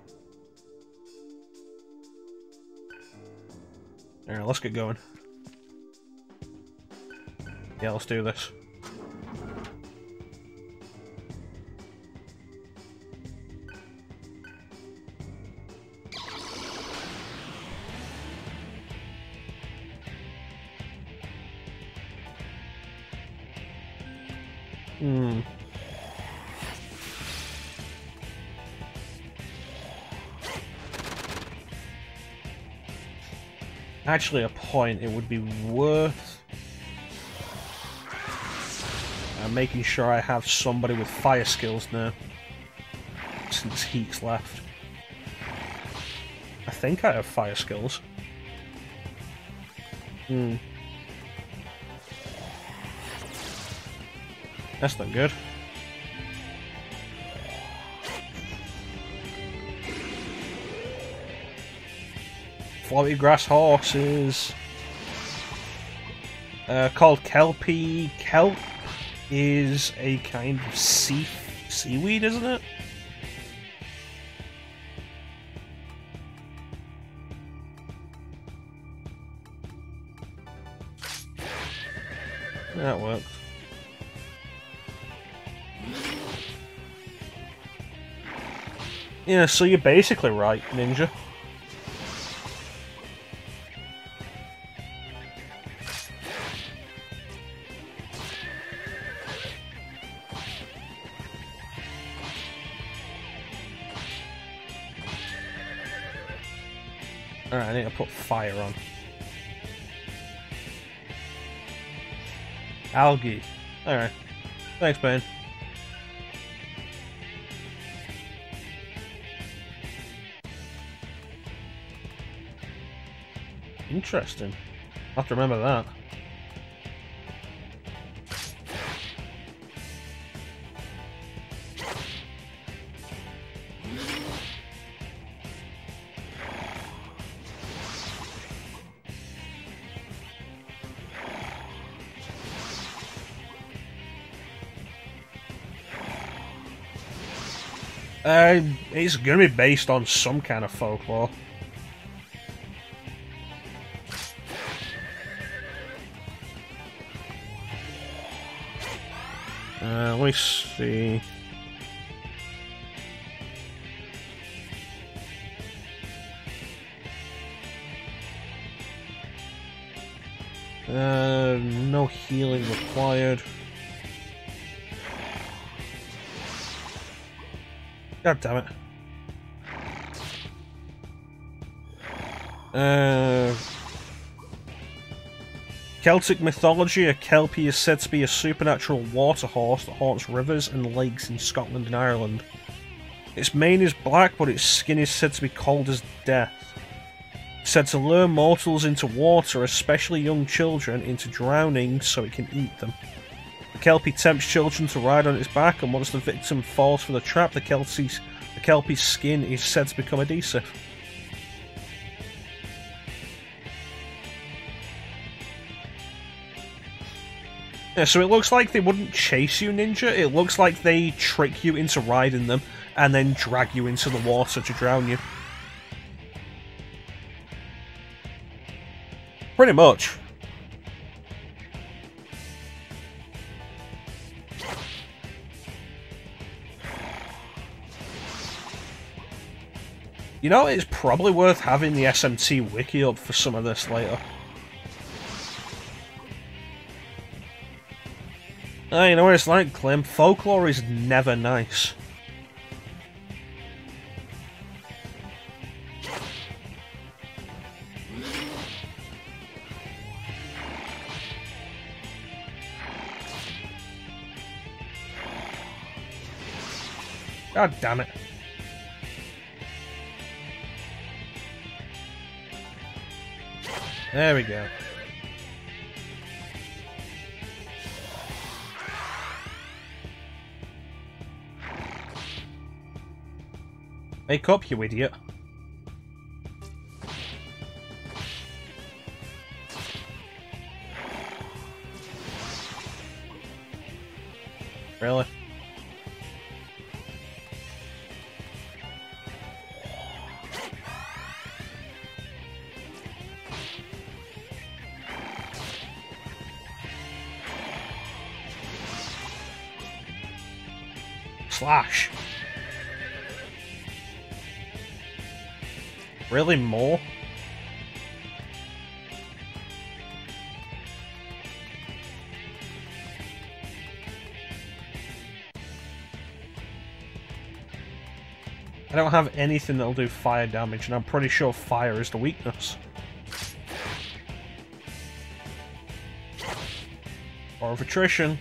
Alright, let's get going. Yeah, let's do this. Actually, a point it would be worth uh, making sure I have somebody with fire skills now. Since Heat's left. I think I have fire skills. Hmm. That's not good. Floaty grass horses. Uh, called Kelpie. Kelp is a kind of sea seaweed, isn't it? That works. Yeah, so you're basically right, Ninja. Fire on. Algae. Alright. Thanks, man. Interesting. I'll have to remember that. It's going to be based on some kind of folklore. Uh, let me see. Uh, no healing required. God damn it. Uh, Celtic mythology, a Kelpie is said to be a supernatural water horse that haunts rivers and lakes in Scotland and Ireland. Its mane is black, but its skin is said to be cold as death. Said to lure mortals into water, especially young children, into drowning so it can eat them. The Kelpie tempts children to ride on its back, and once the victim falls for the trap, the the Kelpie's skin is said to become adhesive. Yeah, so it looks like they wouldn't chase you, Ninja. It looks like they trick you into riding them and then drag you into the water to drown you. Pretty much. You know, it's probably worth having the SMT wiki up for some of this later. Uh, you know what it's like, Clem? Folklore is never nice. God damn it. There we go. Wake up, you idiot. Really? Slash. Really more? I don't have anything that'll do fire damage, and I'm pretty sure fire is the weakness. Or of attrition.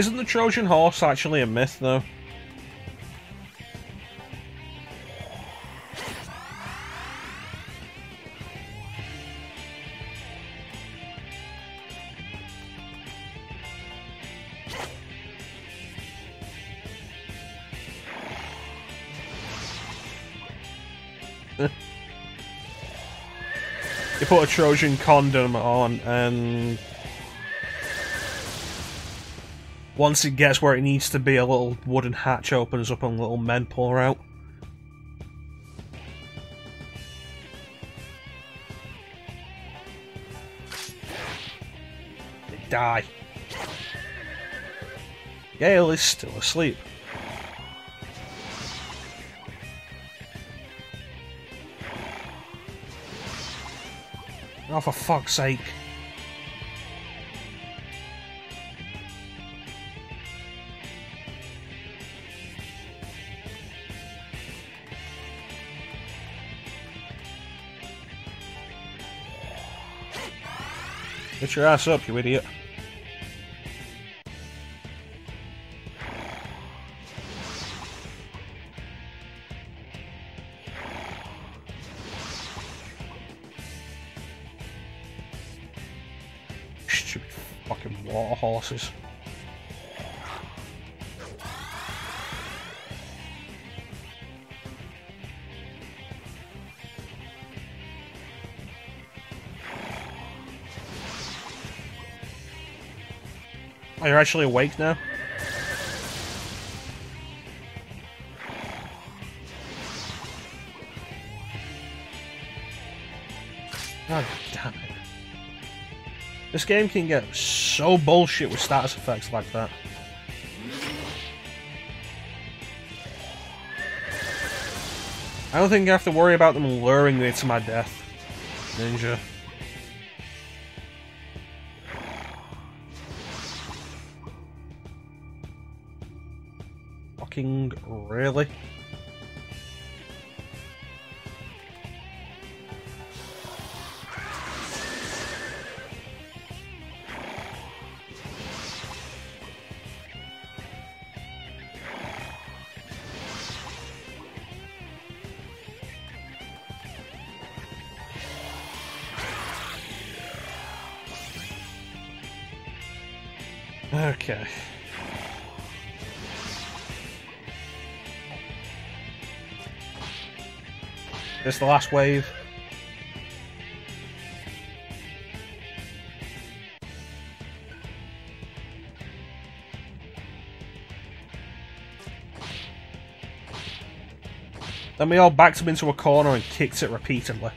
Isn't the Trojan horse actually a myth, though? you put a Trojan condom on and once it gets where it needs to be, a little wooden hatch opens up and little men pour out. They die. Gale is still asleep. Oh, for fuck's sake. Get your ass up, you idiot. Stupid fucking water horses. Actually awake now? God damn it. This game can get so bullshit with status effects like that. I don't think I have to worry about them luring me to my death. Ninja. Really? The last wave. Then we all backed him into a corner and kicked it repeatedly.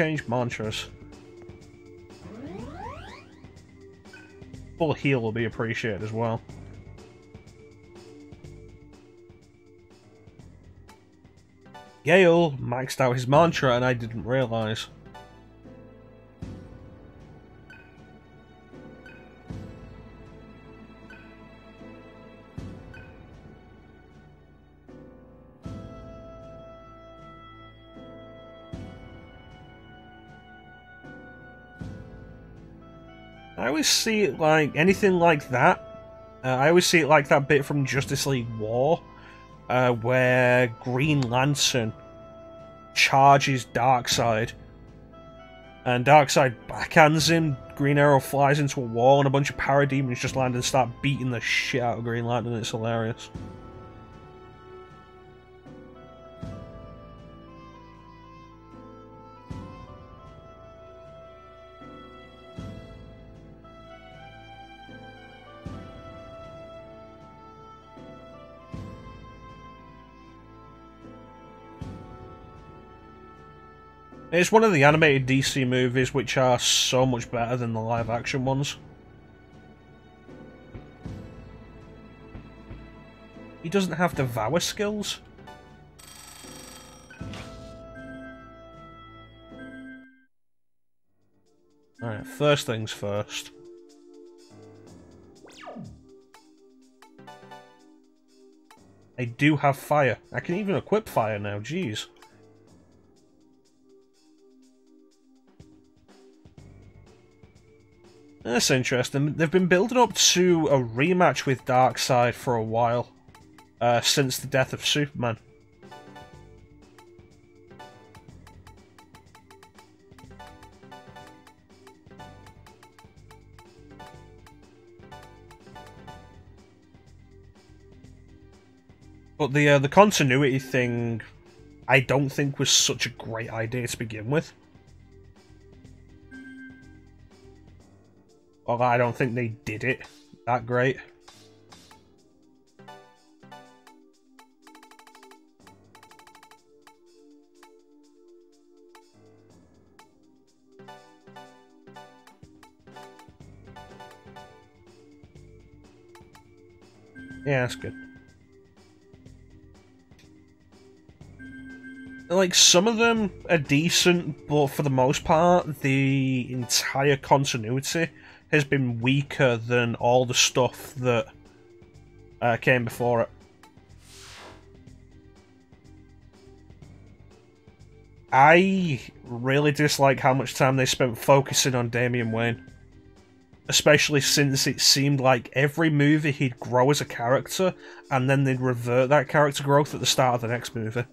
Change mantras. Full heal will be appreciated as well. Gale maxed out his mantra and I didn't realise. See it like anything like that. Uh, I always see it like that bit from Justice League War, uh, where Green Lantern charges Darkseid, and Darkseid backhands him. Green Arrow flies into a wall, and a bunch of parademons just land and start beating the shit out of Green Lantern. It's hilarious. It's one of the animated DC movies which are so much better than the live action ones. He doesn't have devour skills. Alright, first things first. I do have fire. I can even equip fire now, jeez. That's interesting. They've been building up to a rematch with Darkseid for a while, uh, since the death of Superman. But the uh, the continuity thing, I don't think was such a great idea to begin with. Although I don't think they did it that great. Yeah, that's good. Like, some of them are decent, but for the most part, the entire continuity has been weaker than all the stuff that uh, came before it. I really dislike how much time they spent focusing on Damian Wayne. Especially since it seemed like every movie he'd grow as a character, and then they'd revert that character growth at the start of the next movie.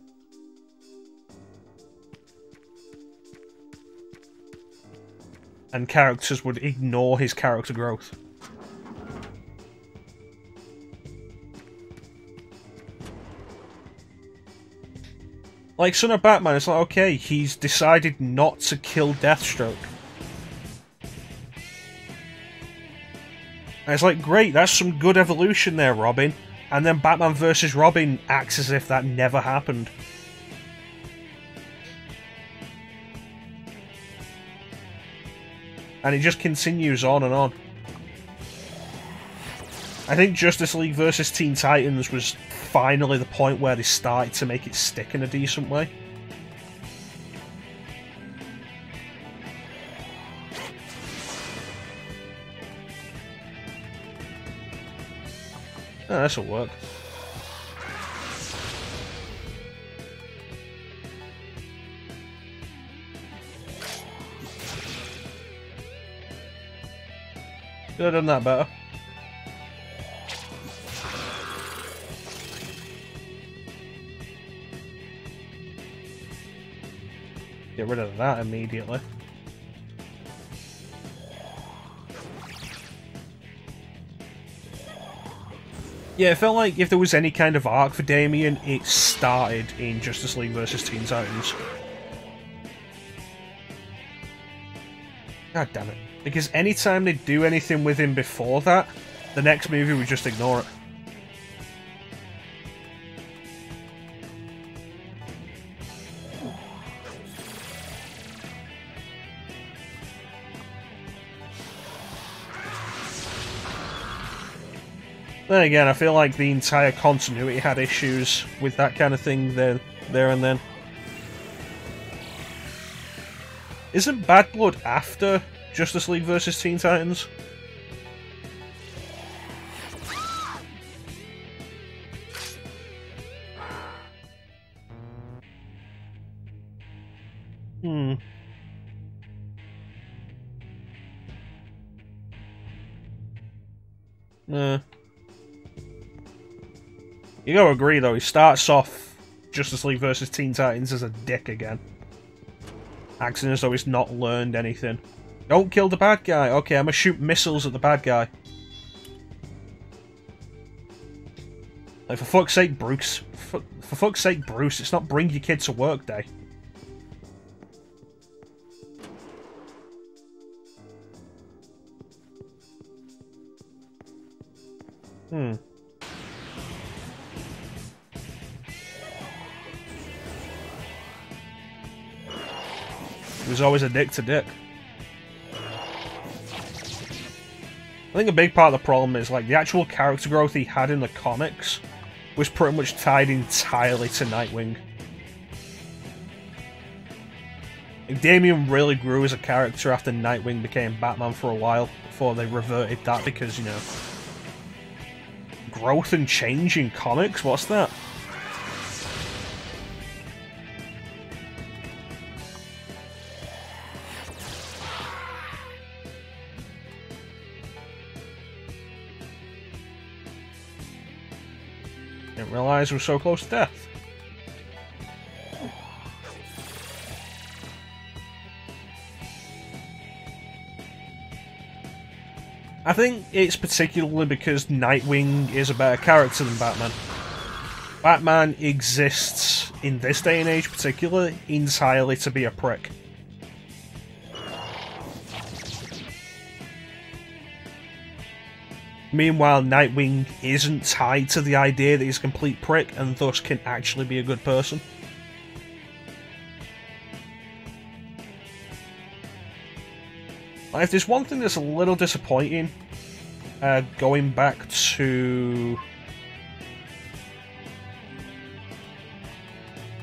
And characters would ignore his character growth. Like Son of Batman, it's like, okay, he's decided not to kill Deathstroke. And it's like, great, that's some good evolution there, Robin. And then Batman vs. Robin acts as if that never happened. And it just continues on and on. I think Justice League versus Teen Titans was finally the point where they started to make it stick in a decent way. Oh, this'll work. Could have done that better. Get rid of that immediately. Yeah, it felt like if there was any kind of arc for Damian, it started in Justice League versus Teen Titans. God damn it. Because anytime they do anything with him before that, the next movie would just ignore it. Then again, I feel like the entire continuity had issues with that kind of thing there, there and then. Isn't Bad Blood after Justice League versus Teen Titans? Hmm. Nah. You gotta agree though, he starts off Justice League versus Teen Titans as a dick again. Acting as though he's not learned anything. Don't kill the bad guy. Okay, I'm gonna shoot missiles at the bad guy. Like, for fuck's sake, Bruce. For, for fuck's sake, Bruce, it's not bring your kid to work day. Hmm. He was always a dick to Dick. I think a big part of the problem is like the actual character growth he had in the comics was pretty much tied entirely to Nightwing. Like, Damian really grew as a character after Nightwing became Batman for a while before they reverted that because, you know, growth and change in comics? What's that? Didn't so close to death. I think it's particularly because Nightwing is a better character than Batman. Batman exists, in this day and age particularly, entirely to be a prick. Meanwhile, Nightwing isn't tied to the idea that he's a complete prick and thus can actually be a good person. If there's one thing that's a little disappointing, uh, going back to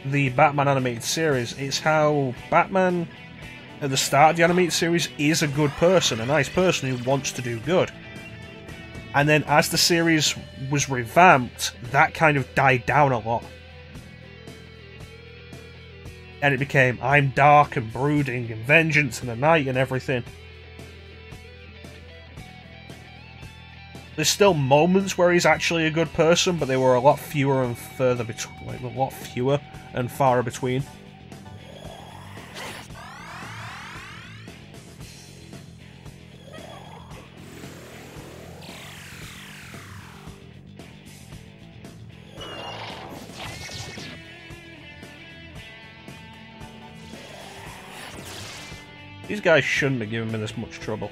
the Batman animated series, it's how Batman at the start of the animated series is a good person, a nice person who wants to do good. And then as the series was revamped, that kind of died down a lot. And it became, I'm dark and brooding and vengeance and the night and everything. There's still moments where he's actually a good person, but they were a lot fewer and further between, like, a lot fewer and far between. These guys shouldn't be giving me this much trouble.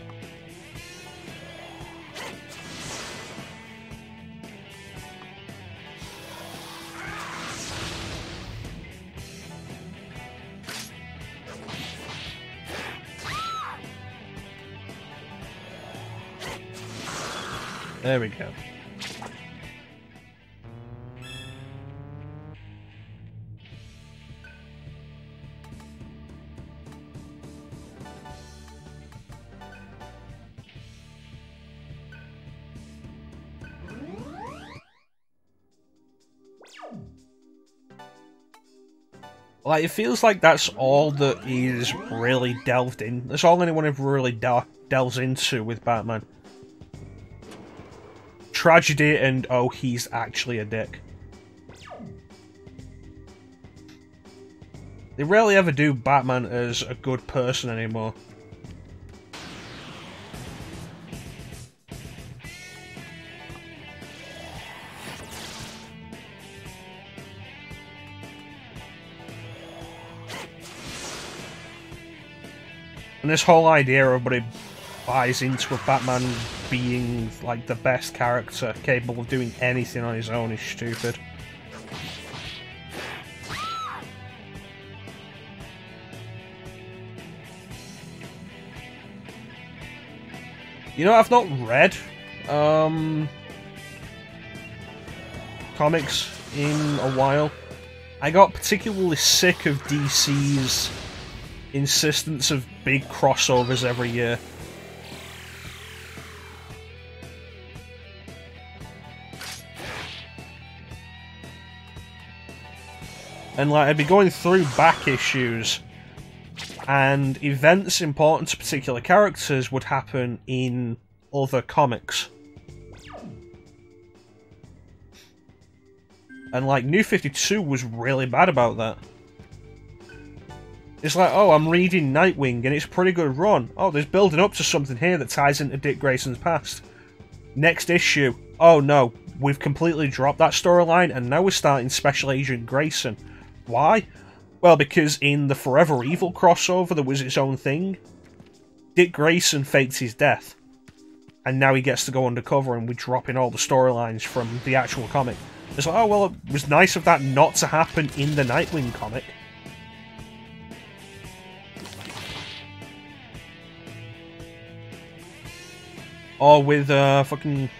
There we go. Like, it feels like that's all that is really delved in. That's all anyone ever really del delves into with Batman. Tragedy and, oh, he's actually a dick. They rarely ever do Batman as a good person anymore. This whole idea everybody buys into a Batman being like the best character capable of doing anything on his own is stupid. You know, I've not read um, comics in a while. I got particularly sick of DC's insistence of big crossovers every year. And like I'd be going through back issues and events important to particular characters would happen in other comics. And like New 52 was really bad about that. It's like, oh, I'm reading Nightwing and it's a pretty good run. Oh, there's building up to something here that ties into Dick Grayson's past. Next issue, oh no, we've completely dropped that storyline and now we're starting Special Agent Grayson. Why? Well, because in the Forever Evil crossover, there was its own thing. Dick Grayson faked his death. And now he gets to go undercover and we're dropping all the storylines from the actual comic. It's like, oh, well, it was nice of that not to happen in the Nightwing comic. Or with, uh, fucking...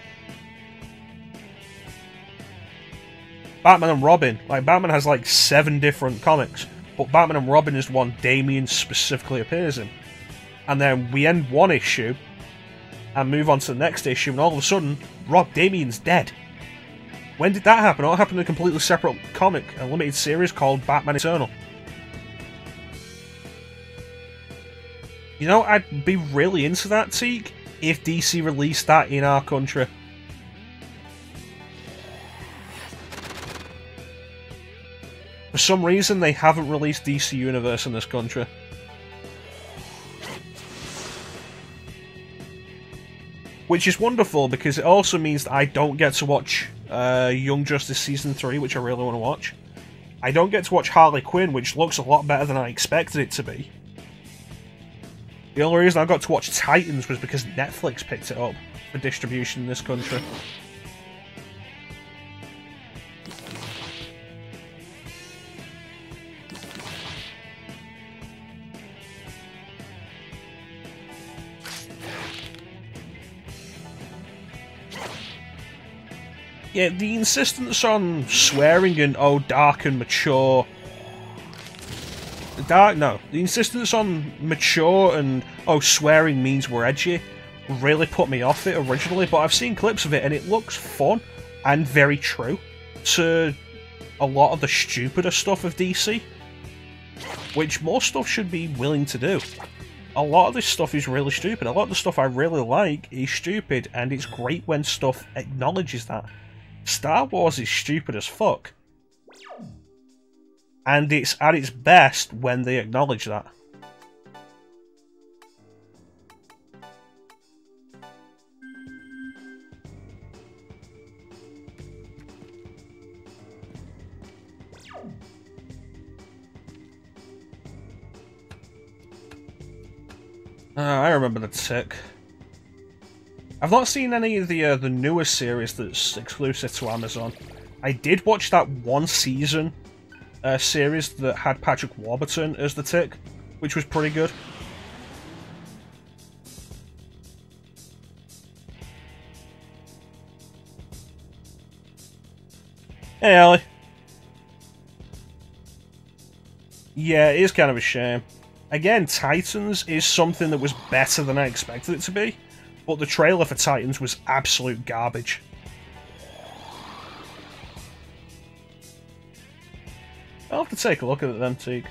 Batman and Robin. Like, Batman has, like, seven different comics. But Batman and Robin is one Damian specifically appears in. And then we end one issue, and move on to the next issue, and all of a sudden, Rob Damian's dead. When did that happen? It happened in a completely separate comic, a limited series called Batman Eternal. You know, I'd be really into that, Teak, if DC released that in our country. For some reason, they haven't released DC Universe in this country. Which is wonderful, because it also means that I don't get to watch uh, Young Justice Season 3, which I really want to watch. I don't get to watch Harley Quinn, which looks a lot better than I expected it to be. The only reason I got to watch Titans was because Netflix picked it up for distribution in this country. Yeah, the insistence on swearing and oh dark and mature. Dark no. The insistence on mature and oh swearing means we're edgy really put me off it originally, but I've seen clips of it and it looks fun and very true to a lot of the stupider stuff of DC. Which more stuff should be willing to do. A lot of this stuff is really stupid. A lot of the stuff I really like is stupid, and it's great when stuff acknowledges that. Star Wars is stupid as fuck. And it's at its best when they acknowledge that. Uh, I remember the tick. I've not seen any of the uh, the newer series that's exclusive to Amazon. I did watch that one season uh, series that had Patrick Warburton as the tick, which was pretty good. Hey, Ellie. Yeah, it is kind of a shame. Again, Titans is something that was better than I expected it to be, but the trailer for Titans was absolute garbage. I'll have to take a look at it then, Teague.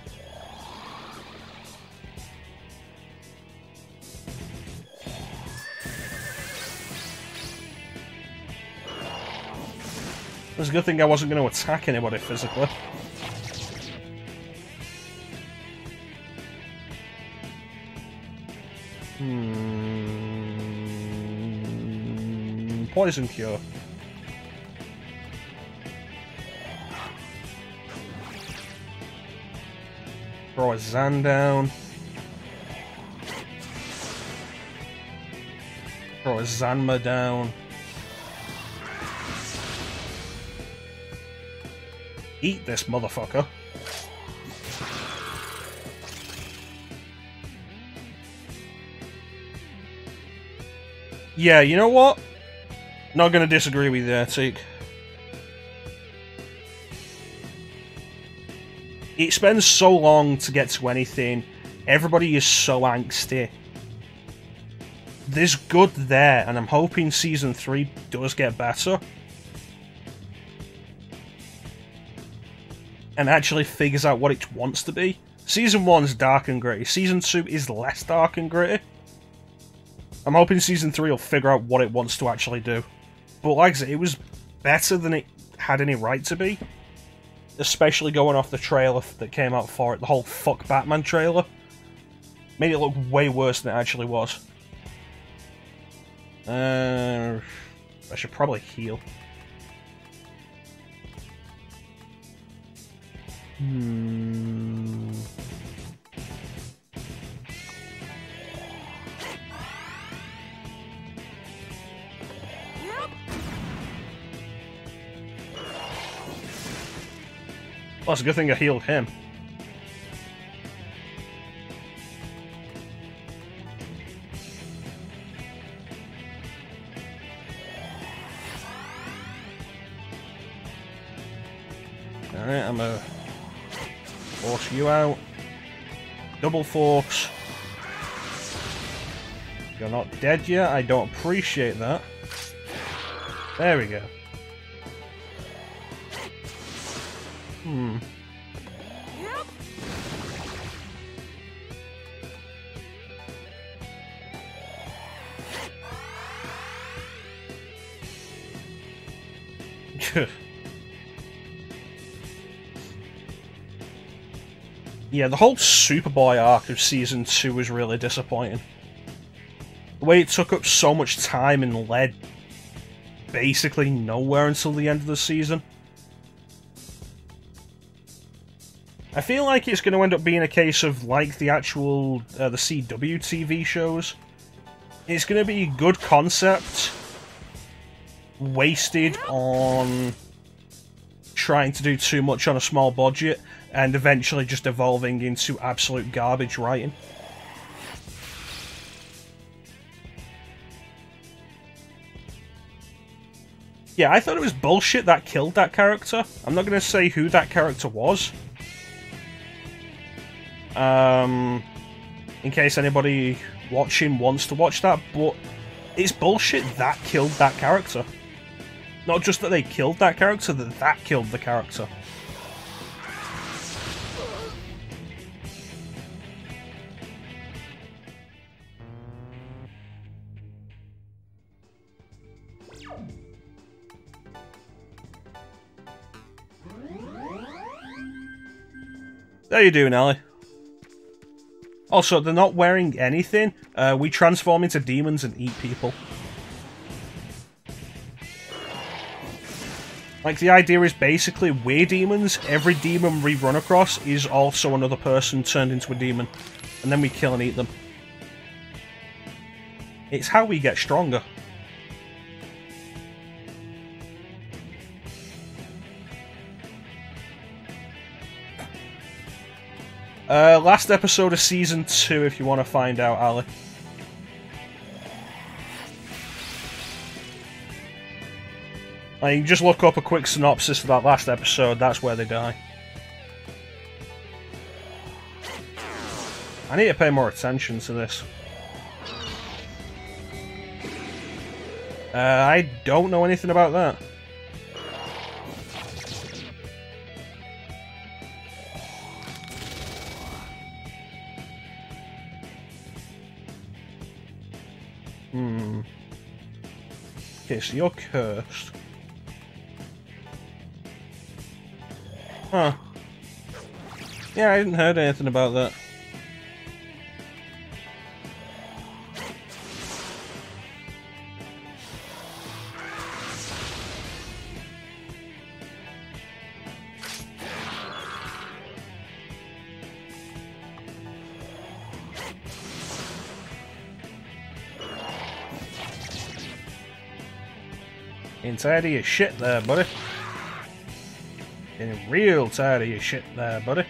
It's a good thing I wasn't going to attack anybody physically. Hmm. Poison cure. Throw a Zan down. Throw a Zanma down. Eat this motherfucker. Yeah, you know what? Not gonna disagree with you there. It spends so long to get to anything. Everybody is so angsty. There's good there, and I'm hoping Season 3 does get better. And actually figures out what it wants to be. Season 1's dark and gritty. Season 2 is less dark and gritty. I'm hoping Season 3 will figure out what it wants to actually do. But like I said, it was better than it had any right to be. Especially going off the trailer that came out for it, the whole Fuck Batman trailer. Made it look way worse than it actually was. Uh, I should probably heal. Hmm. Well, it's a good thing I healed him. Alright, I'm gonna force you out. Double force. You're not dead yet, I don't appreciate that. There we go. Hmm. yeah, the whole Superboy arc of Season 2 was really disappointing. The way it took up so much time and led basically nowhere until the end of the season. I feel like it's going to end up being a case of like the actual uh, the CW TV shows. It's going to be good concept wasted on trying to do too much on a small budget and eventually just evolving into absolute garbage writing. Yeah, I thought it was bullshit that killed that character. I'm not going to say who that character was. Um, in case anybody watching wants to watch that, but it's bullshit that killed that character. Not just that they killed that character, that that killed the character. How you doing, Ellie? Also, they're not wearing anything. Uh, we transform into demons and eat people. Like, the idea is basically we're demons. Every demon we run across is also another person turned into a demon. And then we kill and eat them. It's how we get stronger. Uh, last episode of season two, if you want to find out, Ali. Uh, you just look up a quick synopsis of that last episode, that's where they die. I need to pay more attention to this. Uh, I don't know anything about that. You're cursed. Huh. Yeah, I hadn't heard anything about that. Tired of your shit there, buddy. Getting real tired of your shit there, buddy.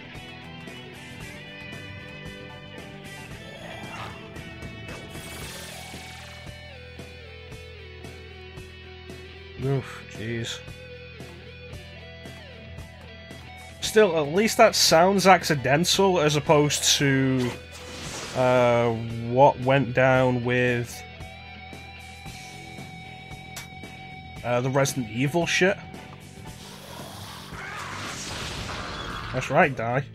Oof, jeez. Still, at least that sounds accidental as opposed to uh, what went down with uh, the Resident Evil shit. That's right, die.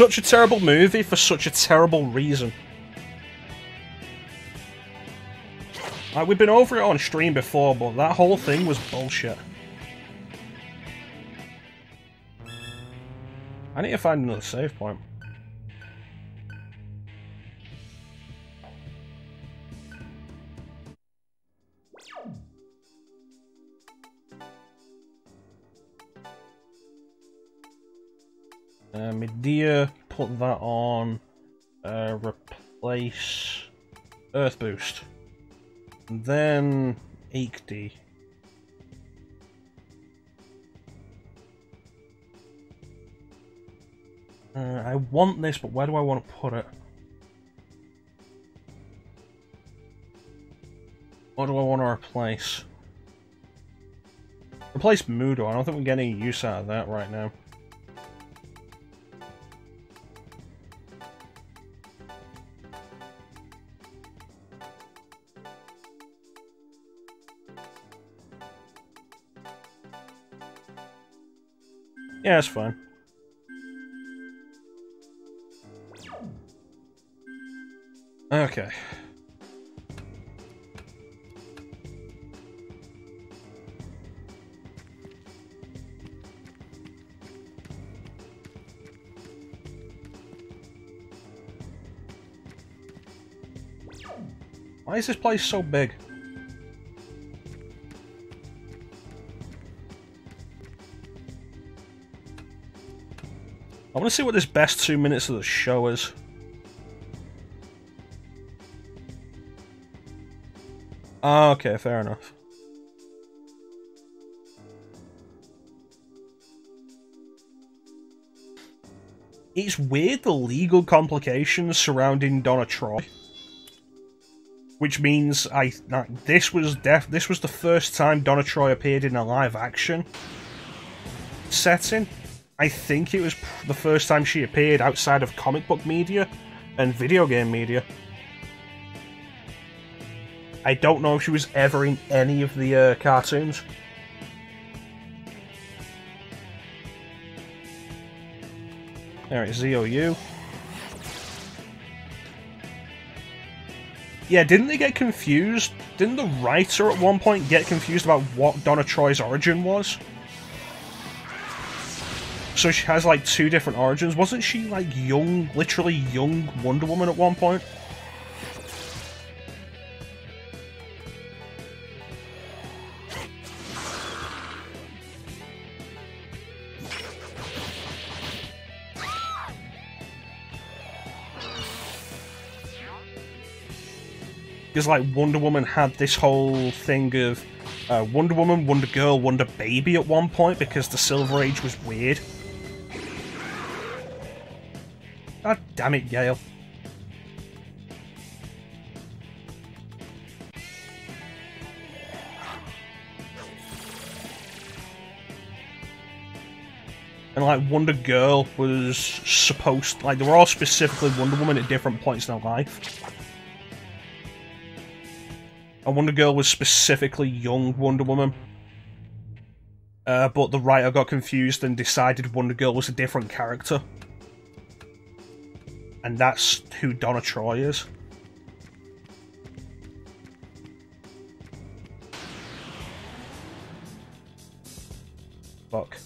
Such a terrible movie for such a terrible reason. Like, we've been over it on stream before, but that whole thing was bullshit. I need to find another save point. Uh, put that on. Uh, replace Earth Boost. And then Aikdi. Uh, I want this, but where do I want to put it? What do I want to replace? Replace Mudo. I don't think we get any use out of that right now. Yeah, it's fine. Okay. Why is this place so big? I want to see what this best two minutes of the show is. Ah, okay, fair enough. It's weird the legal complications surrounding Donna Troy. Which means I like, this was def this was the first time Donna Troy appeared in a live action setting. I think it was the first time she appeared outside of comic book media and video game media. I don't know if she was ever in any of the uh, cartoons. Alright, ZOU. Yeah, didn't they get confused? Didn't the writer at one point get confused about what Donna Troy's origin was? So she has like two different origins. Wasn't she like young, literally young Wonder Woman at one point? Because like Wonder Woman had this whole thing of uh, Wonder Woman, Wonder Girl, Wonder Baby at one point because the Silver Age was weird. God damn it, Gale. And like Wonder Girl was supposed like they were all specifically Wonder Woman at different points in their life. And Wonder Girl was specifically young Wonder Woman. Uh, but the writer got confused and decided Wonder Girl was a different character. And that's who Donna Troy is. Fuck.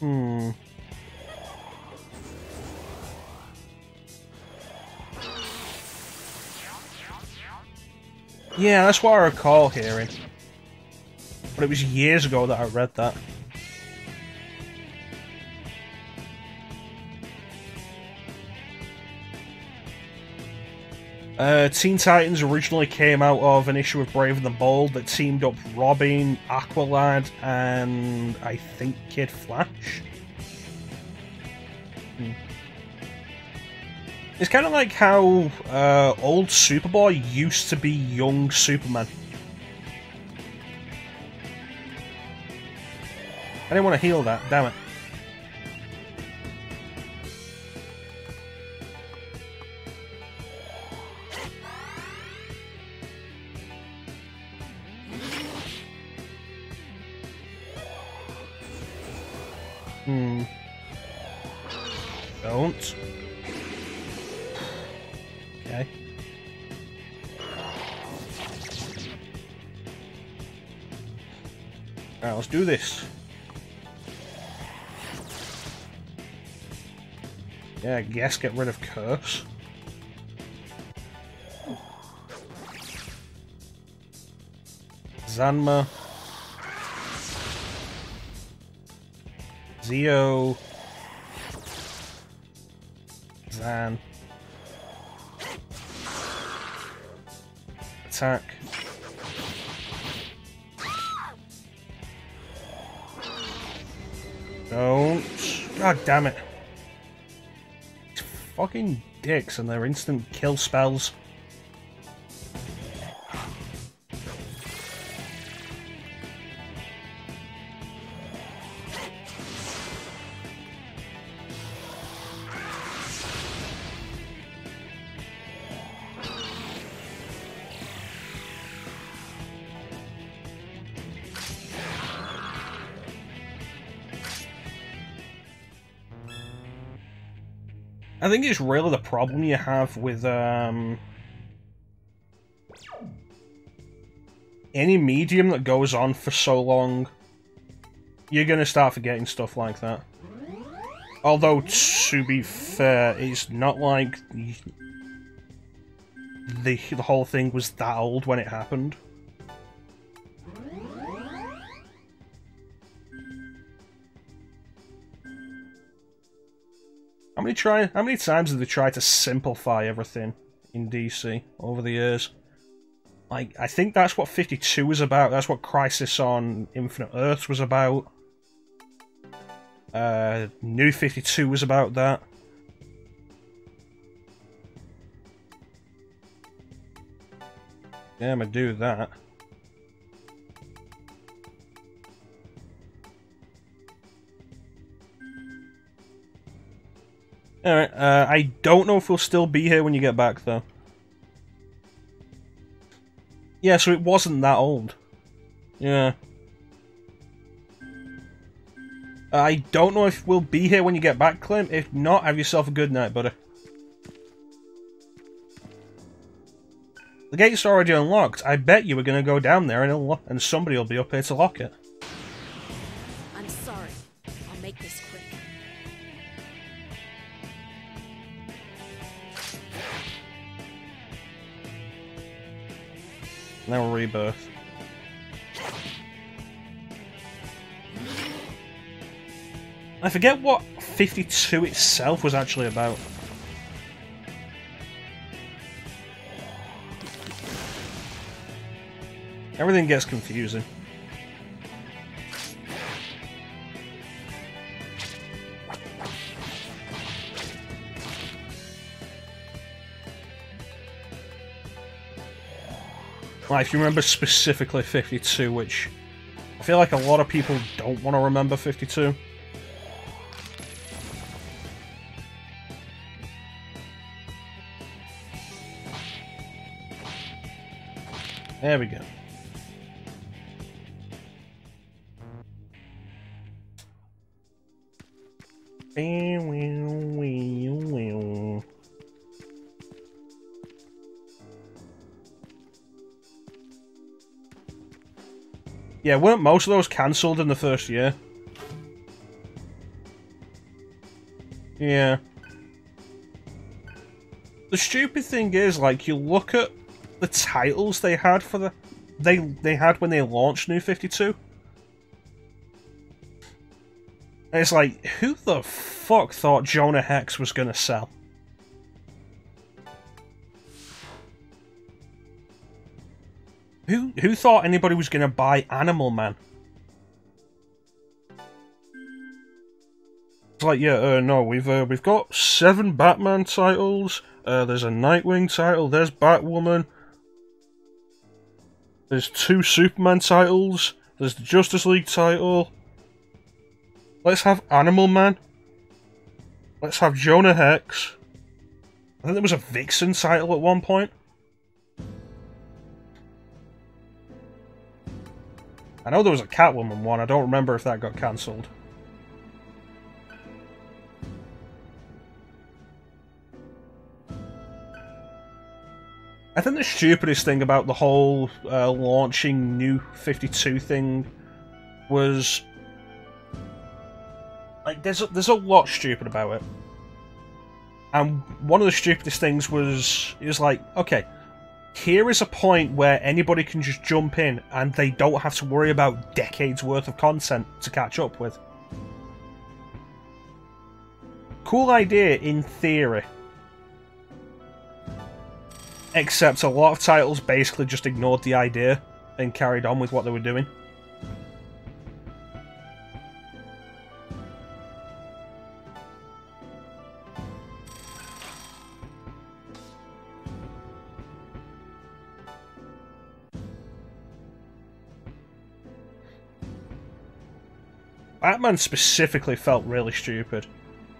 Hmm. Yeah, that's what I recall hearing. But it was years ago that I read that. Uh, Teen Titans originally came out of an issue of Brave and the Bold that teamed up Robin, Aqualad, and I think Kid Flash. Hmm. It's kind of like how uh, old Superboy used to be young Superman. I didn't want to heal that, damn it. This. Yeah, I guess get rid of Curse. Zanma. Zio. Zan. Attack. Don't. God damn it. Fucking dicks and their instant kill spells. I think it's really the problem you have with um, any medium that goes on for so long. You're gonna start forgetting stuff like that. Although, to be fair, it's not like the, the whole thing was that old when it happened. Many try? How many times have they tried to simplify everything in DC over the years? Like, I think that's what 52 was about. That's what Crisis on Infinite Earths was about. Uh, New 52 was about that. Yeah, I'm gonna do that. Alright, uh, I don't know if we'll still be here when you get back, though. Yeah, so it wasn't that old. Yeah. I don't know if we'll be here when you get back, Clint. If not, have yourself a good night, buddy. The gate's already unlocked. I bet you were going to go down there and, and somebody will be up here to lock it. Now rebirth. I forget what 52 itself was actually about. Everything gets confusing. Right, if you remember specifically 52, which I feel like a lot of people don't want to remember 52. There we go. Yeah, weren't most of those cancelled in the first year? Yeah. The stupid thing is, like, you look at the titles they had for the they they had when they launched New 52. And it's like, who the fuck thought Jonah Hex was gonna sell? Who thought anybody was gonna buy Animal Man? It's like, yeah, uh, no, we've uh, we've got seven Batman titles. Uh, there's a Nightwing title. There's Batwoman. There's two Superman titles. There's the Justice League title. Let's have Animal Man. Let's have Jonah Hex. I think there was a Vixen title at one point. I know there was a Catwoman one. I don't remember if that got cancelled. I think the stupidest thing about the whole uh, launching New 52 thing was like there's a, there's a lot stupid about it. And one of the stupidest things was it was like, okay, here is a point where anybody can just jump in and they don't have to worry about decades worth of content to catch up with. Cool idea in theory. Except a lot of titles basically just ignored the idea and carried on with what they were doing. Batman specifically felt really stupid.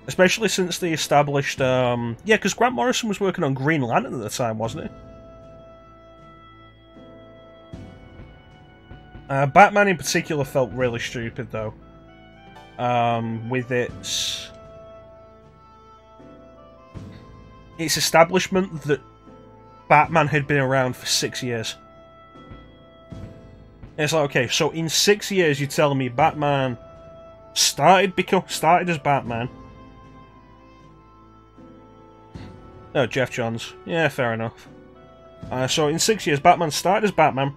Especially since they established, um... Yeah, because Grant Morrison was working on Green Lantern at the time, wasn't he? Uh, Batman in particular felt really stupid, though. Um, with its... Its establishment that Batman had been around for six years. It's like, okay, so in six years you're telling me Batman started become started as Batman, No, Geoff Johns. Yeah, fair enough. Uh, so in six years, Batman started as Batman.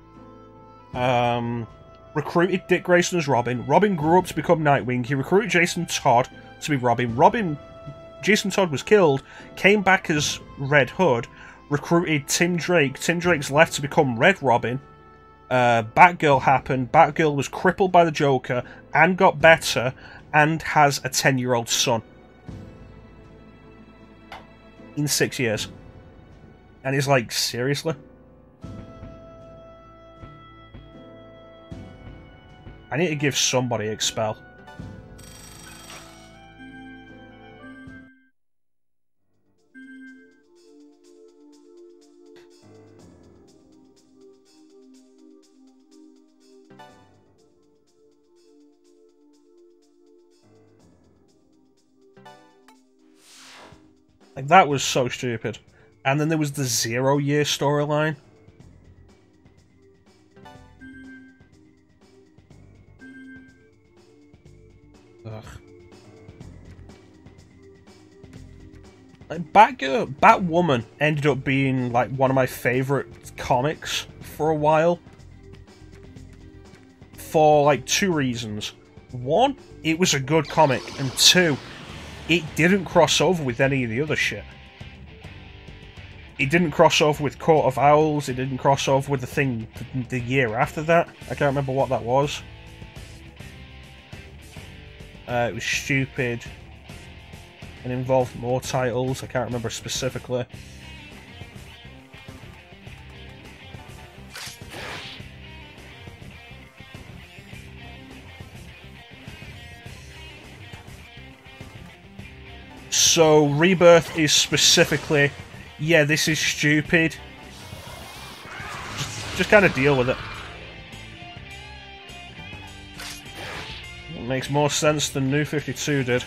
Um, recruited Dick Grayson as Robin. Robin grew up to become Nightwing. He recruited Jason Todd to be Robin. Robin, Jason Todd was killed. Came back as Red Hood. Recruited Tim Drake. Tim Drake's left to become Red Robin. Uh, Batgirl happened. Batgirl was crippled by the Joker and got better and has a 10 year old son in six years. And he's like, seriously? I need to give somebody expel. Like that was so stupid. And then there was the zero year storyline. Ugh. Like Batgirl, Batwoman ended up being like one of my favorite comics for a while. For like two reasons. One, it was a good comic, and two, it didn't cross over with any of the other shit. It didn't cross over with Court of Owls, it didn't cross over with the thing the year after that. I can't remember what that was. Uh, it was stupid and involved more titles. I can't remember specifically. So Rebirth is specifically, yeah, this is stupid. Just, just kind of deal with it. it. Makes more sense than New 52 did.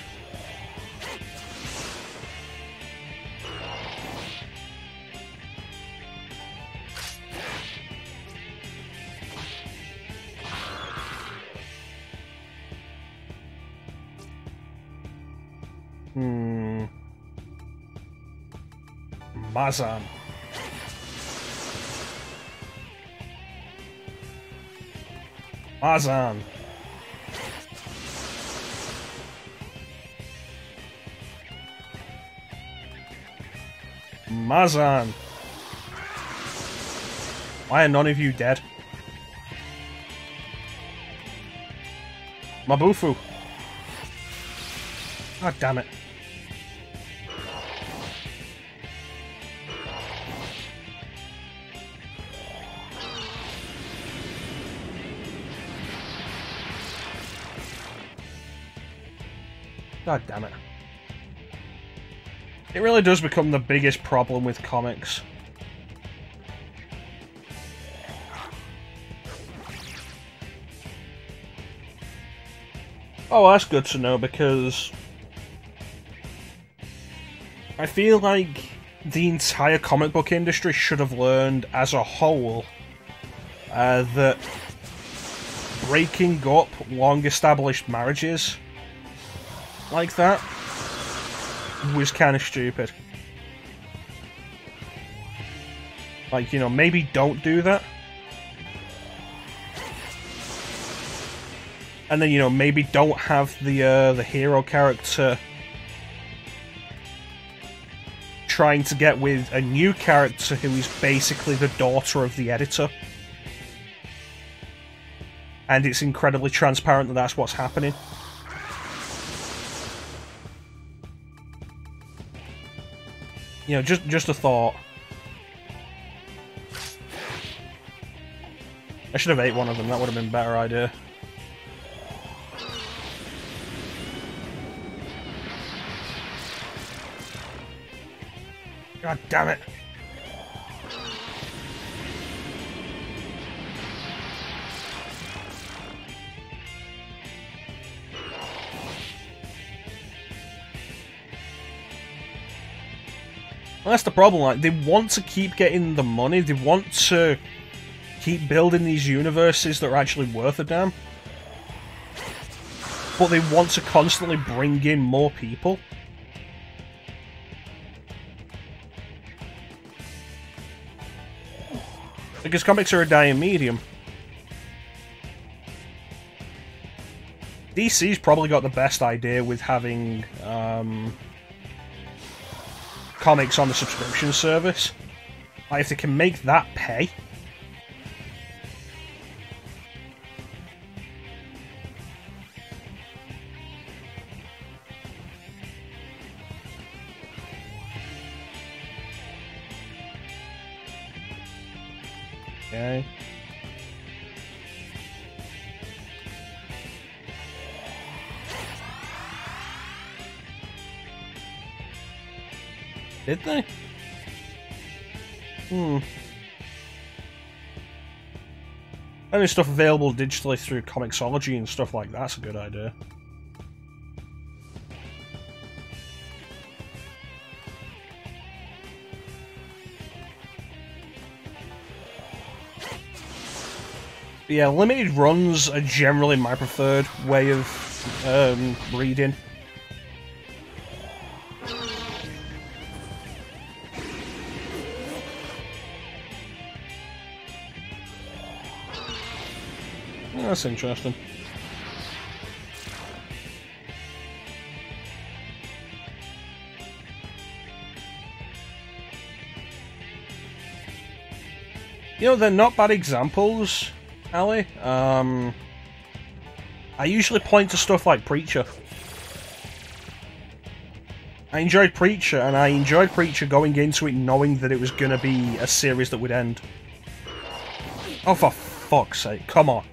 Mazan. Mazan. Mazan. Why are none of you dead? Mabufu. God damn it. God damn it. It really does become the biggest problem with comics. Oh, that's good to know because I feel like the entire comic book industry should have learned as a whole uh, that breaking up long established marriages like that was kind of stupid. Like, you know, maybe don't do that. And then, you know, maybe don't have the uh, the hero character trying to get with a new character who is basically the daughter of the editor. And it's incredibly transparent that that's what's happening. You know, just just a thought. I should have ate one of them, that would have been a better idea. God damn it. That's the problem. Like they want to keep getting the money. They want to keep building these universes that are actually worth a damn. But they want to constantly bring in more people. Because comics are a dying medium. DC's probably got the best idea with having um, comics on the subscription service. Like, if they can make that pay. finding stuff available digitally through Comixology and stuff like that's a good idea. Yeah, limited runs are generally my preferred way of um, reading. That's interesting. You know, they're not bad examples, Ali. Um, I usually point to stuff like Preacher. I enjoyed Preacher, and I enjoyed Preacher going into it knowing that it was going to be a series that would end. Oh, for fuck's sake, come on.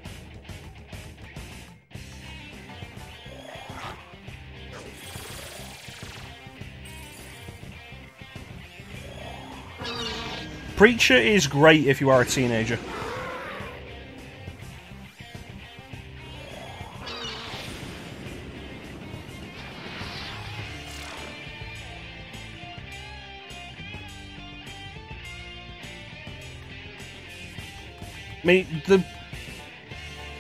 Preacher is great if you are a teenager. I mean, the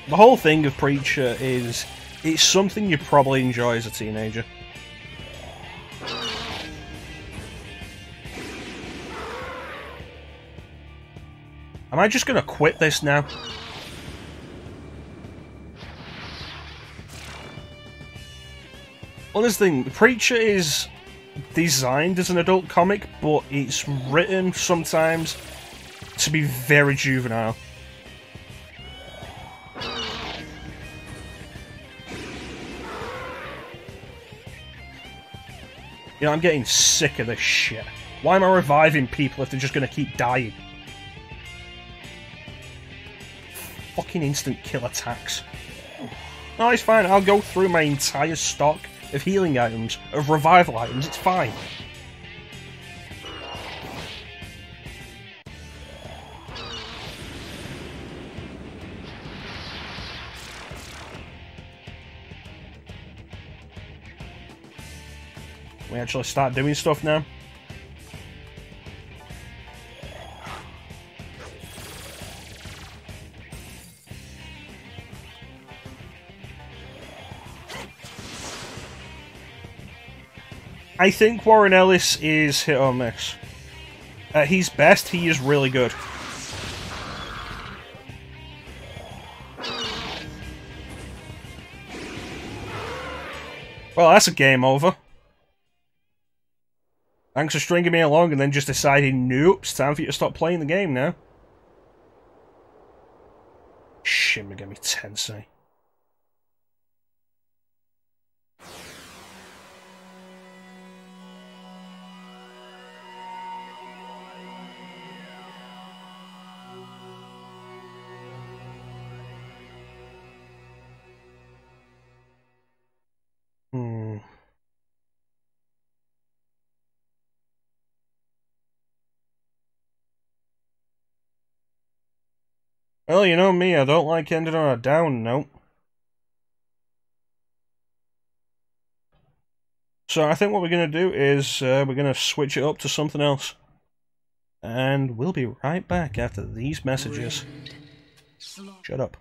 the whole thing of Preacher is it's something you probably enjoy as a teenager. Am I just gonna quit this now? Well, thing, Preacher is designed as an adult comic, but it's written sometimes to be very juvenile. You know, I'm getting sick of this shit. Why am I reviving people if they're just gonna keep dying? Fucking instant kill attacks. No, it's fine. I'll go through my entire stock of healing items, of revival items. It's fine. We actually start doing stuff now. I think Warren Ellis is hit or miss. At his best, he is really good. Well, that's a game over. Thanks for stringing me along and then just deciding, nope, it's time for you to stop playing the game now. Shin Megami Tensei. Well, you know me, I don't like ending on a down note. So I think what we're going to do is uh, we're going to switch it up to something else. And we'll be right back after these messages. Shut up.